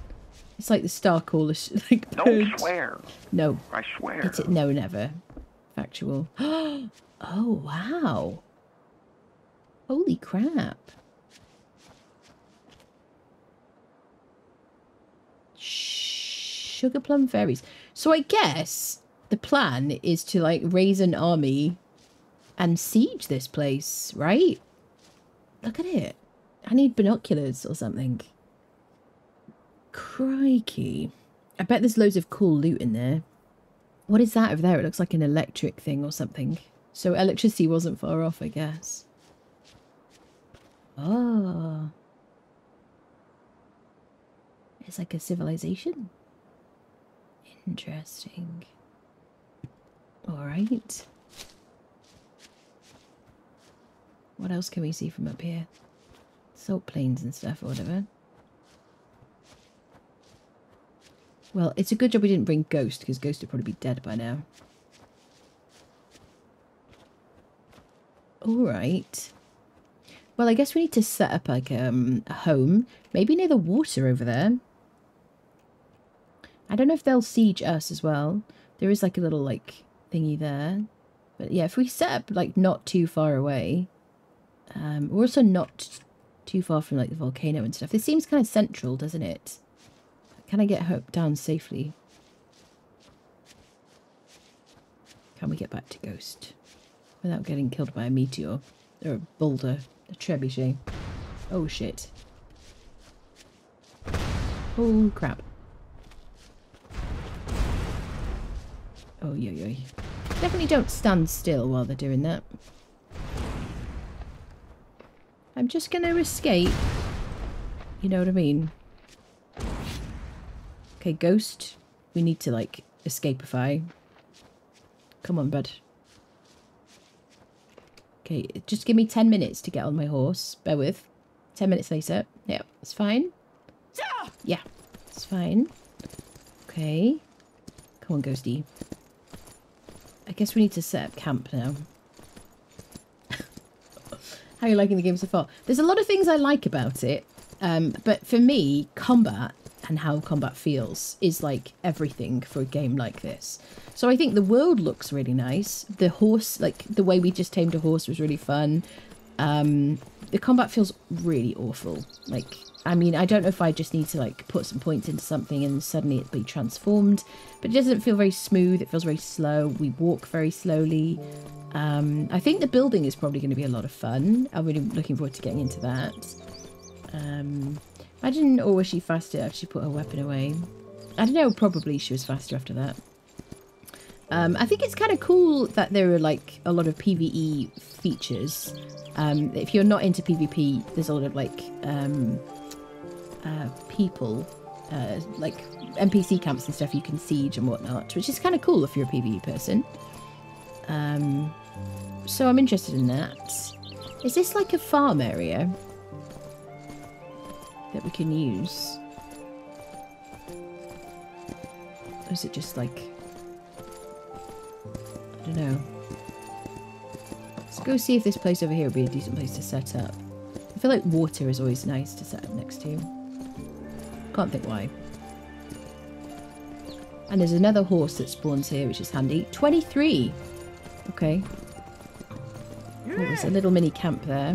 It's like the star caller, like Don't birds. swear. No, I swear. it's no, never. Factual. oh wow. Holy crap. Sugar plum fairies. So I guess the plan is to like raise an army and siege this place, right? Look at it. I need binoculars or something. Crikey. I bet there's loads of cool loot in there. What is that over there? It looks like an electric thing or something. So electricity wasn't far off, I guess. Oh. It's like a civilization. Interesting. Alright. What else can we see from up here? Salt plains and stuff or whatever. Well, it's a good job we didn't bring Ghost, because Ghost would probably be dead by now. Alright. Well, I guess we need to set up like um, a home. Maybe near the water over there. I don't know if they'll siege us as well. There is like a little like thingy there. But yeah, if we set up like not too far away. Um, we're also not too far from like the volcano and stuff. It seems kind of central, doesn't it? Can I get her down safely? Can we get back to Ghost? Without getting killed by a meteor. Or a boulder. A trebuchet. Oh shit. Oh crap. Oh yo yo. Definitely don't stand still while they're doing that. I'm just gonna escape. You know what I mean? Okay, Ghost. We need to, like, escapeify. Come on, bud. Okay, just give me 10 minutes to get on my horse. Bear with. 10 minutes later. Yeah, it's fine. Yeah, it's fine. Okay. Come on, Ghosty. I guess we need to set up camp now. How are you liking the game so far? There's a lot of things I like about it. Um, but for me, combat and how combat feels is like everything for a game like this. So I think the world looks really nice. The horse, like the way we just tamed a horse was really fun. Um, the combat feels really awful. Like, I mean, I don't know if I just need to like put some points into something and suddenly it be transformed, but it doesn't feel very smooth. It feels very slow. We walk very slowly. Um, I think the building is probably going to be a lot of fun. I'm really looking forward to getting into that. Um, imagine, or was she faster after she put her weapon away? I don't know, probably she was faster after that. Um, I think it's kind of cool that there are like a lot of PvE features. Um, if you're not into PvP, there's a lot of like um, uh, people, uh, like NPC camps and stuff you can siege and whatnot, which is kind of cool if you're a PvE person. Um, so I'm interested in that. Is this like a farm area that we can use? Or is it just like... I don't know. Let's go see if this place over here would be a decent place to set up. I feel like water is always nice to set up next to. Can't think why. And there's another horse that spawns here, which is handy. 23! Okay. Oh, there's a little mini camp there.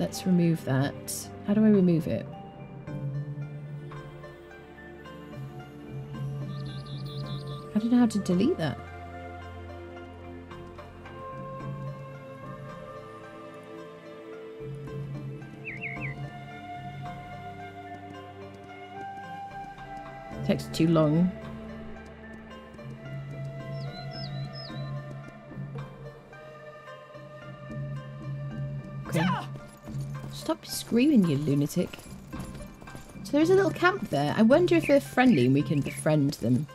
Let's remove that. How do I remove it? I don't know how to delete that. Takes too long. Screaming, you lunatic. So there's a little camp there. I wonder if they're friendly and we can befriend them.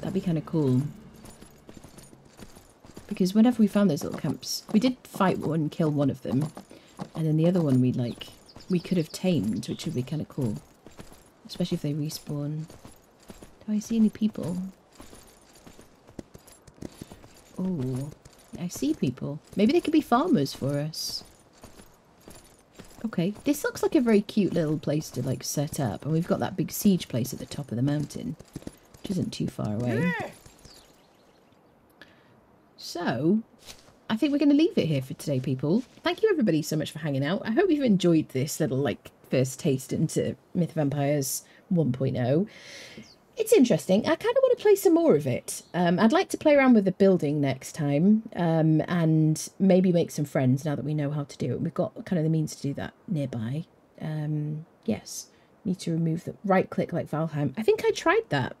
That'd be kind of cool. Because whenever we found those little camps, we did fight one, kill one of them. And then the other one we like we could have tamed, which would be kind of cool. Especially if they respawn. Do I see any people? Oh, I see people. Maybe they could be farmers for us. Okay, this looks like a very cute little place to like set up. And we've got that big siege place at the top of the mountain, which isn't too far away. So, I think we're going to leave it here for today, people. Thank you everybody so much for hanging out. I hope you've enjoyed this little like first taste into Myth of Empires 1.0. It's interesting. I kind of want to play some more of it. Um, I'd like to play around with the building next time um, and maybe make some friends now that we know how to do it. We've got kind of the means to do that nearby. Um, yes, need to remove the right click like Valheim. I think I tried that.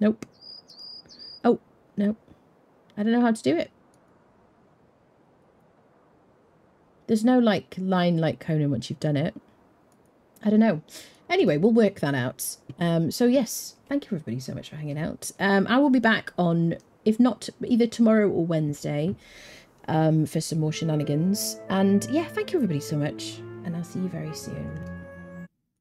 Nope. Oh, no. I don't know how to do it. There's no like line like Conan once you've done it. I don't know. Anyway, we'll work that out. Um, so yes, thank you everybody so much for hanging out. Um, I will be back on, if not either tomorrow or Wednesday, um, for some more shenanigans. And yeah, thank you everybody so much, and I'll see you very soon.